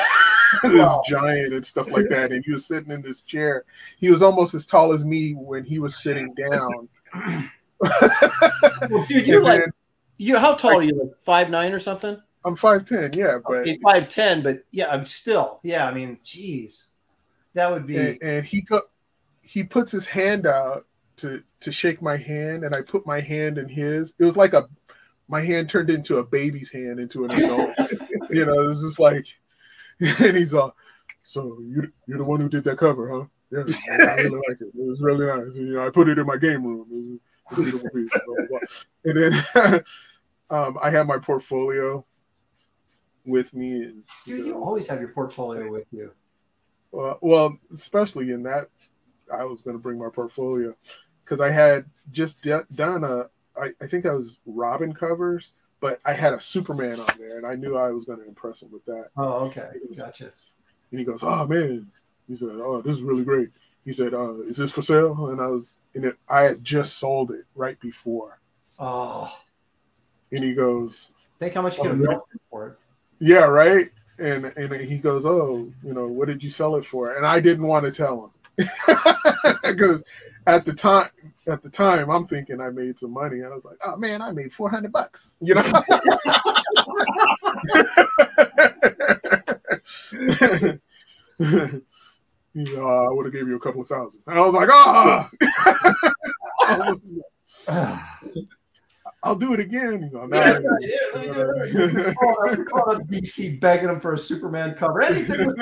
Wow. giant and stuff like that, and he was sitting in this chair. He was almost as tall as me when he was sitting down. Well, (laughs) (laughs) dude, you're And like then- you. How tall are you? Like five nine or something? I'm five ten, yeah, but Okay, five ten, but yeah, I'm still. Yeah, I mean, geez, that would be. and, and he go he puts his hand out to to shake my hand, and I put my hand in his. It was like a my hand turned into a baby's hand into an adult. (laughs) you know, it was just like, (laughs) and he's all, so you you're the one who did that cover, huh? Yeah, I really like it. It was really nice. You know, I put it in my game room. It was a beautiful piece. And then (laughs) um, I have my portfolio with me, and Dude, you you know, always have your portfolio with you. uh, well, especially in that I was going to bring my portfolio because I had just d- done a, I, I think I was Robin covers, but I had a Superman on there, and I knew I was going to impress him with that. Oh, okay, gotcha. And he goes, "Oh man," he said, "Oh, this is really great." He said, uh, "Is this for sale?" And I was, and it, I had just sold it right before. Oh, And he goes, think how much you Oh, could have really? milked it for it. "Yeah, right." And and he goes, "Oh, you know, what did you sell it for?" And I didn't want to tell him (laughs) because at the time, at the time, I'm thinking I made some money, I was like, "Oh man, I made four hundred bucks," you know. (laughs) you know, I would have gave you a couple of thousand. And I was like, ah, (laughs) I'll do it again. BC begging him for a Superman cover. Anything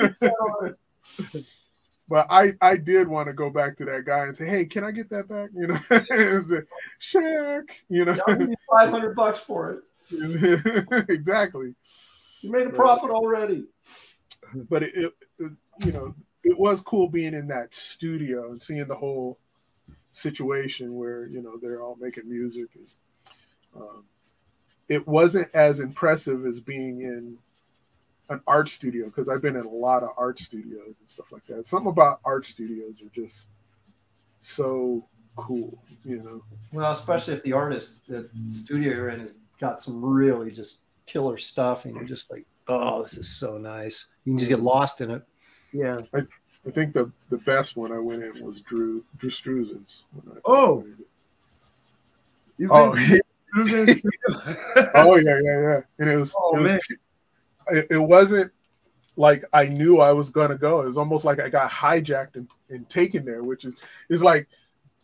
But I, I did want to go back to that guy and say, hey, can I get that back? You know, (laughs) say, Shaq, you know, you 500 bucks for it. (laughs) exactly. You made a profit already. But it, it, it, you know, it was cool being in that studio and seeing the whole situation where you know they're all making music. And, um, it wasn't as impressive as being in an art studio because I've been in a lot of art studios and stuff like that. Something about art studios are just so cool, you know. Well, especially if the artist, the studio you're in, has got some really just killer stuff, and you're just like, oh, this is so nice. You can just get lost in it. Yeah. I I think the the best one I went in was Drew Drew Struzan's. Oh. You've Oh, been through this? oh yeah, yeah, yeah. And it was, Oh, it, was man. It, it wasn't like I knew I was gonna go. It was almost like I got hijacked and, and taken there, which is is like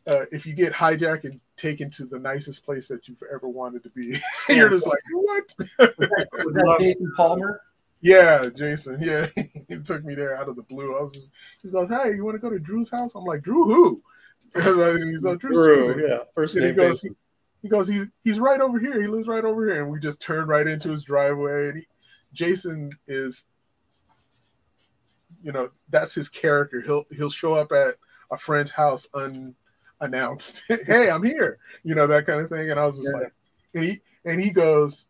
uh, if you get hijacked and taken to the nicest place that you've ever wanted to be. (laughs) You're just like, what? Was that Jason Palmer? Yeah, Jason. Yeah, (laughs) he took me there out of the blue. I was just, he goes, "Hey, you want to go to Drew's house?" I'm like, "Drew who?" (laughs) He's like, "Drew." Drew, yeah, first And he goes, basis. he goes, he's he's right over here. He lives right over here, and we just turned right into his driveway. And he, Jason is, you know, that's his character. He'll he'll show up at a friend's house unannounced. (laughs) hey, I'm here. You know that kind of thing. And I was just Yeah. like, and he and he goes,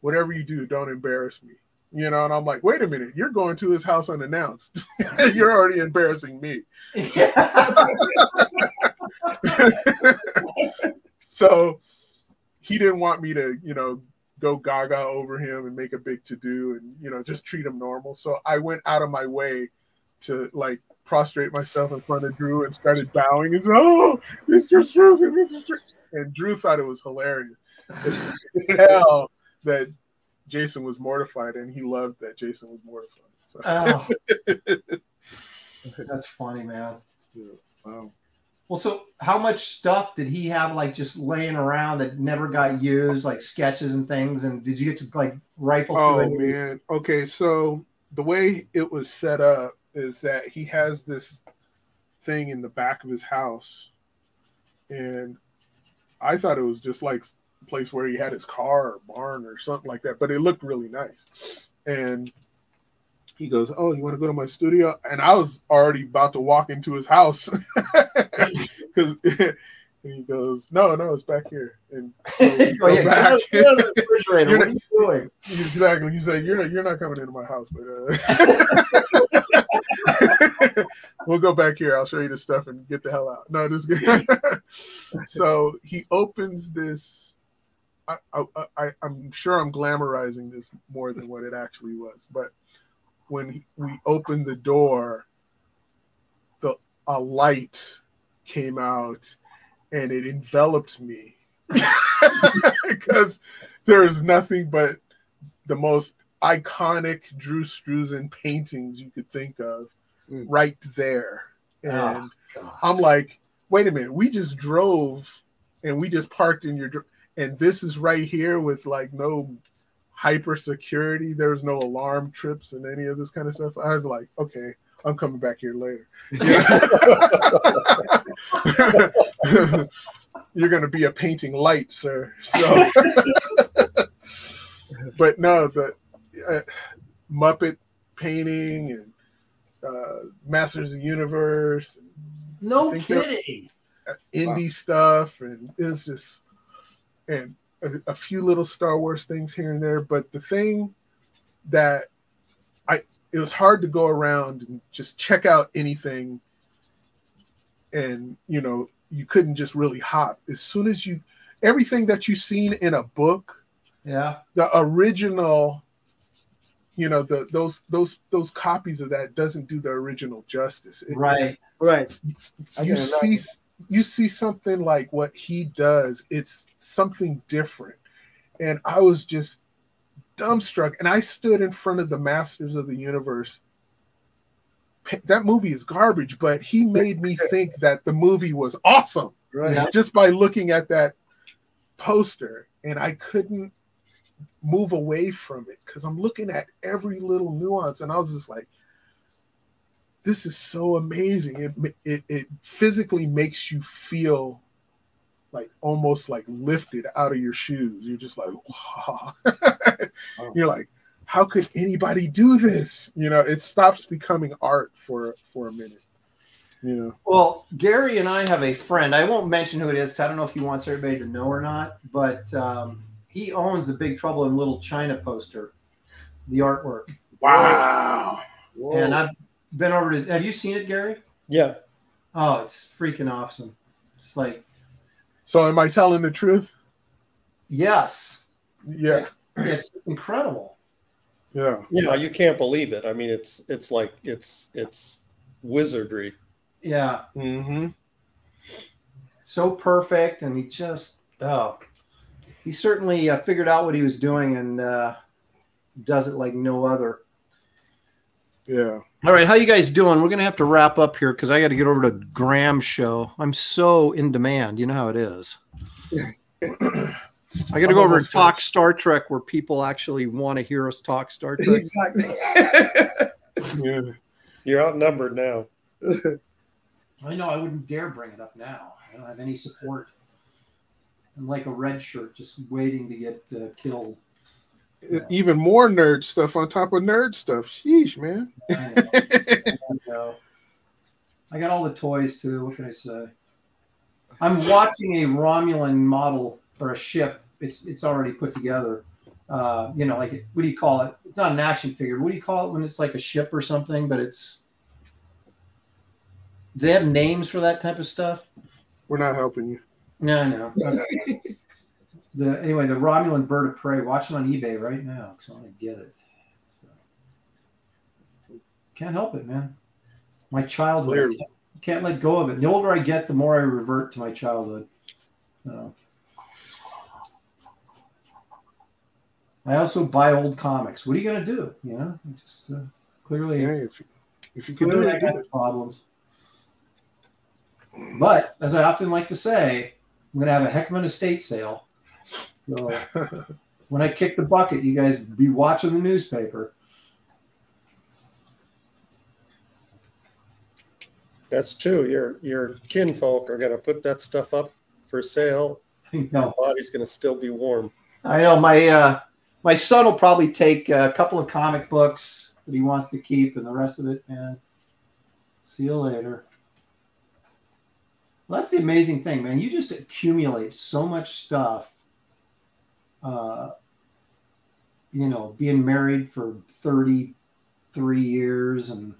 whatever you do, don't embarrass me. You know, and I'm like, wait a minute, you're going to his house unannounced. (laughs) you're already embarrassing me. (laughs) so he didn't want me to, you know, go gaga over him and make a big to do and, you know, just treat him normal. So I went out of my way to like prostrate myself in front of Drew and started bowing and said, Oh, Mr. Struzan, Mr. Struzan. And Drew thought it was hilarious. Tell (laughs) that Jason was mortified and he loved that Jason was mortified. So, Oh. (laughs) That's funny, man. yeah, wow. Well, so how much stuff did he have like just laying around that never got used, like sketches and things? And did you get to like rifle through Oh man. Okay, so the way it was set up is that he has this thing in the back of his house, and I thought it was just like a place where he had his car or barn or something like that, but it looked really nice. And he goes, "Oh, you want to go to my studio?" And I was already about to walk into his house (laughs) because. (laughs) And he goes, "No, no, it's back here." And so (laughs) Oh, yeah, back. of the refrigerator. You're What are you doing? Exactly. He said, "You're not, you're not coming into my house, but uh, we'll go back here. I'll show you the stuff and get the hell out." No, this so he opens this. I, I, I, I'm sure I'm glamorizing this more than what it actually was, but when he, we opened the door, the a light came out, and it enveloped me (laughs) because there is nothing but the most iconic Drew Struzan paintings you could think of Mm. right there. And Oh, I'm like, wait a minute, we just drove and we just parked in your and this is right here with like no hyper security. There's no alarm trips and any of this kind of stuff. I was like, okay, I'm coming back here later. (laughs) You're gonna be a painting light, sir. So, (laughs) but no, the uh, Muppet painting and uh, Masters of the Universe, No kidding. indie stuff, and it's just and a, a few little Star Wars things here and there. But the thing that I it was hard to go around and just check out anything, and you know you couldn't just really hop as soon as you everything that you've seen in a book, Yeah. the original. You know the those those those copies of that doesn't do the original justice. It- Right. Right. You see you see something like what he does it's something different. And i was just dumbstruck. And i stood in front of the masters of the universe. That movie is garbage but he made me think that the movie was awesome Right. Yeah. just by looking at that poster. And i couldn't move away from it because i'm looking at every little nuance. And i was just like this is so amazing it, it it physically makes you feel like almost like lifted out of your shoes you're just like wow you're like how could anybody do this you know it stops becoming art for for a minute you know Well, Gary and I have a friend. I won't mention who it is. I don't know if he wants everybody to know or not, but um, he owns the Big Trouble in Little China poster, the artwork. wow And I've been over to. Have you seen it, Gary? Yeah. Oh, it's freaking awesome. It's like, so am i telling the truth yes, yes it's incredible. yeah Yeah, you can't believe it. I mean, it's it's like it's it's wizardry. Yeah, mm-hmm. so perfect, and he just oh, he certainly uh, figured out what he was doing and uh, does it like no other. yeah All right, how you guys doing? We're gonna have to wrap up here because I got to get over to Graham's show. I'm so in demand. You know how it is. I got to go over and almost talk Star Trek where people actually want to hear us talk Star Trek. Exactly. (laughs) yeah You're outnumbered now. (laughs) I know I wouldn't dare bring it up now. I don't have any support. I'm like a red shirt, just waiting to get uh, killed. Even more nerd stuff on top of nerd stuff sheesh man I. (laughs) I. I got all the toys too. What can I say? I'm watching a Romulan model or a ship. It's it's already put together. Uh, you know, like what do you call it? It's not an action figure. What do you call it when it's like a ship or something? But it's. Do they have names for that type of stuff? we're not helping you No, no. (laughs) the anyway, the Romulan bird of prey. Watch it on eBay right now because I want to get it. Can't help it, man. My childhood. Clearly. Can't, can't let go of it. The older I get, the more I revert to my childhood. So. I also buy old comics. What are you gonna do? You know, just uh, clearly, yeah if you, if you can do clearly I got problems. But as I often like to say, I'm gonna have a heck of an estate sale. So (laughs) when I kick the bucket, you guys be watching the newspaper. That's true. Your your kinfolk are gonna put that stuff up for sale. Your body's gonna still be warm. I know my uh, my son will probably take a couple of comic books that he wants to keep, and the rest of it, man. See you later. Well, that's the amazing thing, man. You just accumulate so much stuff. Uh, you know, being married for thirty-three years, and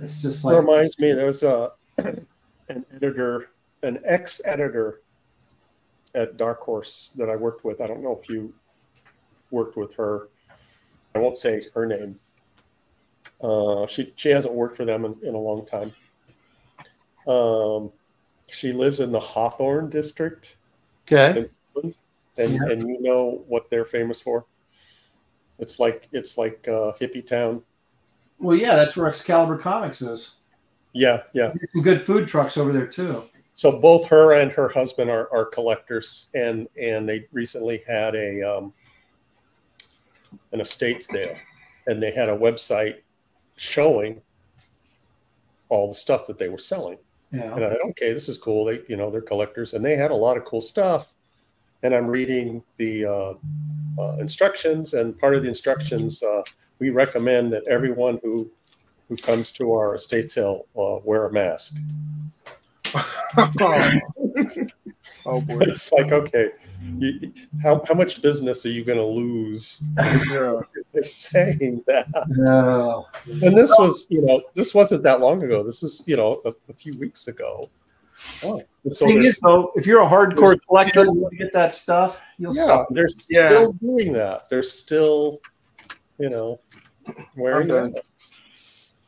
it's just like reminds me, there was a (clears throat) an editor, an ex-editor at Dark Horse that I worked with. I don't know if you worked with her. I won't say her name. Uh, she she hasn't worked for them in, in a long time. Um, she lives in the Hawthorne district, okay. and Yeah. and you know what they're famous for. It's like it's like uh, hippie town. Well, yeah, that's where Excalibur Comics is. Yeah, yeah. There's some good food trucks over there too. So both her and her husband are, are collectors, and and they recently had a um, an estate sale, and they had a website showing all the stuff that they were selling. Yeah. And I thought, okay, this is cool. They you know they're collectors, and they had a lot of cool stuff. And I'm reading the uh, uh, instructions, and part of the instructions uh, we recommend that everyone who who comes to our estate sale uh, wear a mask. oh, (laughs) Oh boy. It's like, okay, you, how, how much business are you going to lose (laughs) yeah. By (laughs) saying that? No. And this was, you know, this wasn't that long ago. This was, you know, a, a few weeks ago. Oh. And so Thing is, though, if you're a hardcore collector, still- you want to get that stuff, you'll yeah, sell. they're Yeah. still doing that. They're still, you know, wearing I'm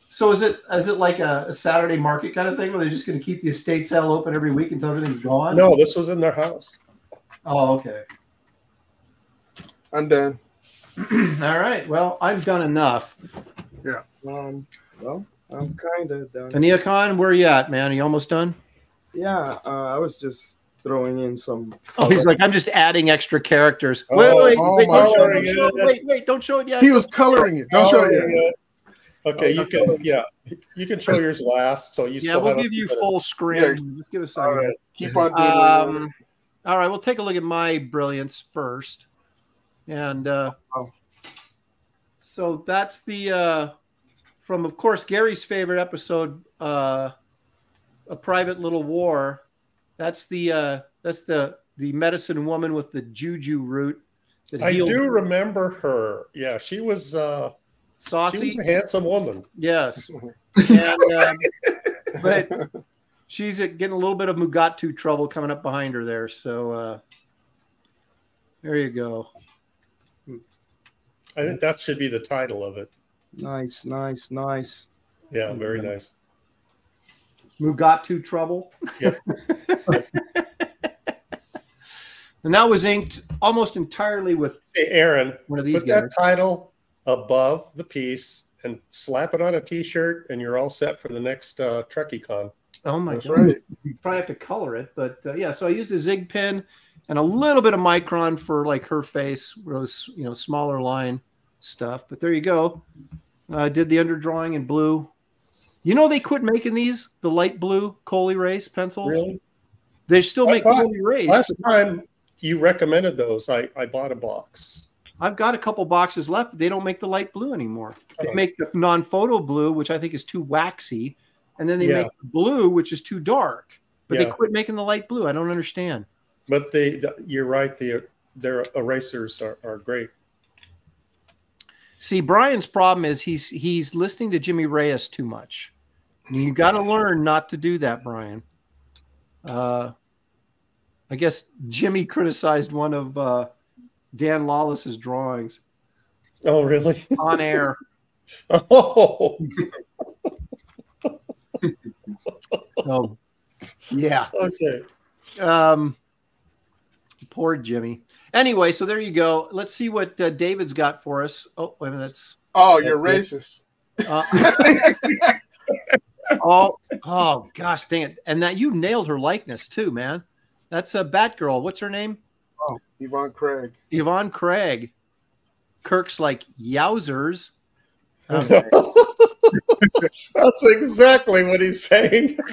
So is it is it like a, a Saturday market kind of thing, where they're just going to keep the estate sale open every week until everything's gone? No, this was in their house. Oh, okay. I'm done. (clears throat) All right. Well, I've done enough. Um, well, I'm kind of done. Aniekan, where are you at, man? Are you almost done? Yeah, uh, I was just throwing in some. Oh, he's like, I'm just adding extra characters. Oh, wait, wait, oh wait, don't show, word. don't show, wait, wait, don't show it yet. He was coloring it. Don't show Oh, it. yet. yeah. Okay, you can, yeah, you can show yours last. So you yeah, still we'll have give you few minutes. full screen. Yeah. Just give us a second. right. Keep on doing it. Um, all right, we'll take a look at my brilliance first. And uh, Oh. so that's the uh, from, of course, Gary's favorite episode, uh, "A Private Little War." That's the uh, that's the the medicine woman with the juju root. That I do remember her. Yeah, she was uh she saucy. was a handsome woman. Yes, (laughs) and, um, but she's getting a little bit of Mugato trouble coming up behind her there. So uh, there you go. I think that should be the title of it. Nice, nice, nice. Yeah, very nice. Mugato trouble. Yep. (laughs) and that was inked almost entirely with Hey, Aaron, one of these put guys. that title above the piece and slap it on a T-shirt, and you're all set for the next uh, TrekkyCon. Oh my That's god! right. You probably have to color it, but uh, yeah. So I used a zig pen and a little bit of micron for like her face, rose you know smaller line stuff. But there you go. I did the underdrawing in blue. You know they quit making these the light blue Col-Erase pencils. Really? They still I make bought- Col-Erase. Last time you recommended those, I, I bought a box. I've got a couple boxes left. They don't make the light blue anymore. They Oh. make the non-photo blue, which I think is too waxy, and then they Yeah. make the blue, which is too dark. But they quit making the light blue. I don't understand. But they, the, you're right. The, their erasers are, are great. See, Brian's problem is he's he's listening to Jimmy Reyes too much. You got to learn not to do that, Brian. Uh, I guess Jimmy criticized one of uh, Dan Lawless's drawings Oh, really? (laughs) on air. Oh, (laughs) So, yeah. okay. Um, poor Jimmy. Anyway, so there you go. Let's see what uh, David's got for us. Oh, wait a minute. That's Oh, you're That's racist. Uh, (laughs) oh, oh gosh, dang it! And that you nailed her likeness too, man. That's a Batgirl. What's her name? Oh, Yvonne Craig. Yvonne Craig. Kirk's like yowzers. Okay. (laughs) That's exactly what he's saying. (laughs)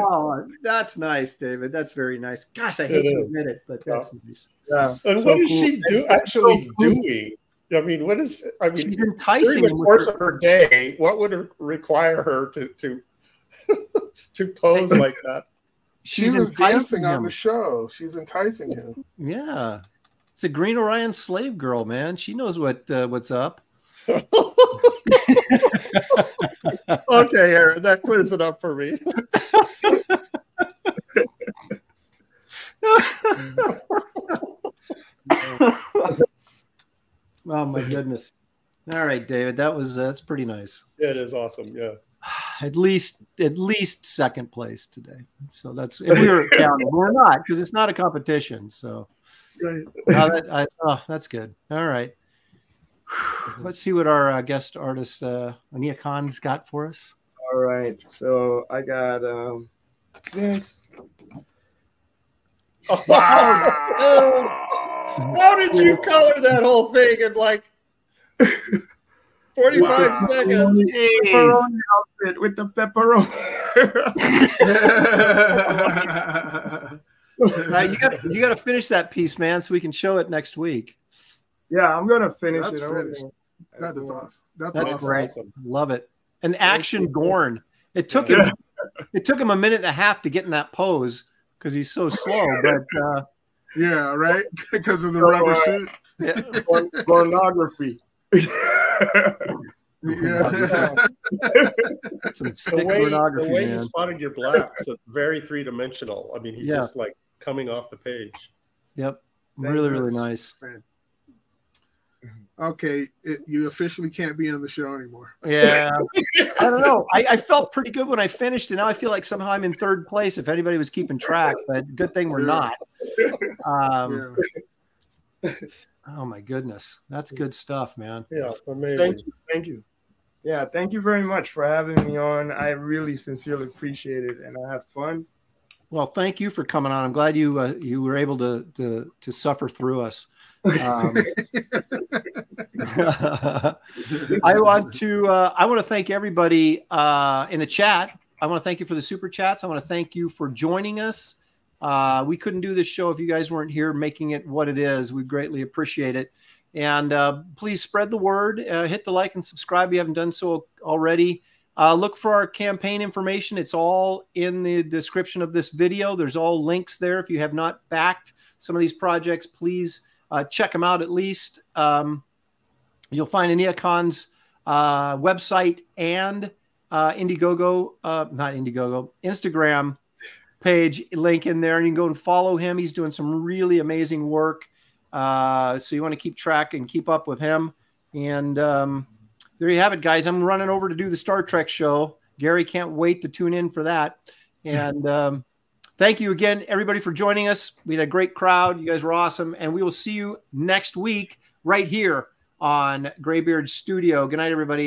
oh, that's nice, David. That's very nice. Gosh, I hate It to admit it, but that's nice. Yeah. And So what is cool. she do actually doing? I mean, what is? I mean, She's during enticing the course her- of her day, what would require her to to (laughs) to pose like that? She's she was enticing dancing on him. the show. She's enticing him. Yeah, it's a Green Orion slave girl, man. She knows what uh, what's up. (laughs) (laughs) okay, Aaron, that clears it up for me. (laughs) Oh my goodness! All right, David, that was uh, that's pretty nice. It is awesome. Yeah. (sighs) At least at least second place today. So that's if we were (laughs) counting. We're not because it's not a competition. So Right. that, I, oh, that's good. All right. Let's see what our uh, guest artist uh, Aniekan's got for us. All right. So I got um this. (laughs) Oh, wow. How did you color that whole thing in like 45 Wow. seconds? Pepperoni outfit with the pepperoni. (laughs) Uh, you got you got to finish that piece, man, so we can show it next week. Yeah, I'm gonna finish That's it. I'm finished. That is awesome. That's, That's awesome. great. awesome. Love it. An action Gorn. It took him. It took him a minute and a half to get in that pose because he's so slow. (laughs) But uh, Yeah, right. (laughs) because of the So, rubber uh, suit. yeah, Pornography. (laughs) Yeah. some The way, pornography, the way you spotted your blacks, it's very three dimensional. I mean, he's Yeah. just like coming off the page. Yep, Thank really, really nice. Okay, it, you officially can't be on the show anymore. Yeah, (laughs) I don't know. I, I felt pretty good when I finished, and now I feel like somehow I'm in third place. If anybody was keeping track, but good thing we're not. Um, yeah. Oh my goodness, that's good stuff, man. Yeah, amazing. Thank you. Thank you. Yeah, thank you very much for having me on. I really sincerely appreciate it and I had fun. Well, thank you for coming on. I'm glad you uh, you were able to to to suffer through us. Um, (laughs) (laughs) I want to uh, I want to thank everybody uh, in the chat. I want to thank you for the super chats. I want to thank you for joining us. Uh, we couldn't do this show if you guys weren't here making it what it is. We greatly appreciate it. And uh, please spread the word. Uh, hit the like and subscribe if you haven't done so already. Uh, look for our campaign information. It's all in the description of this video. There's all links there. If you have not backed some of these projects, please uh, check them out at least. Um, you'll find Aniekan's uh, website and uh, Indiegogo, uh, not Indiegogo, Instagram page link in there, and you can go and follow him. He's doing some really amazing work. Uh, so you want to keep track and keep up with him. And um, there you have it, guys. I'm running over to do the Star Trek show. Gary can't wait to tune in for that. And um, thank you again, everybody, for joining us. We had a great crowd. You guys were awesome. And we will see you next week right here on Graybeard Studio. Good night, everybody.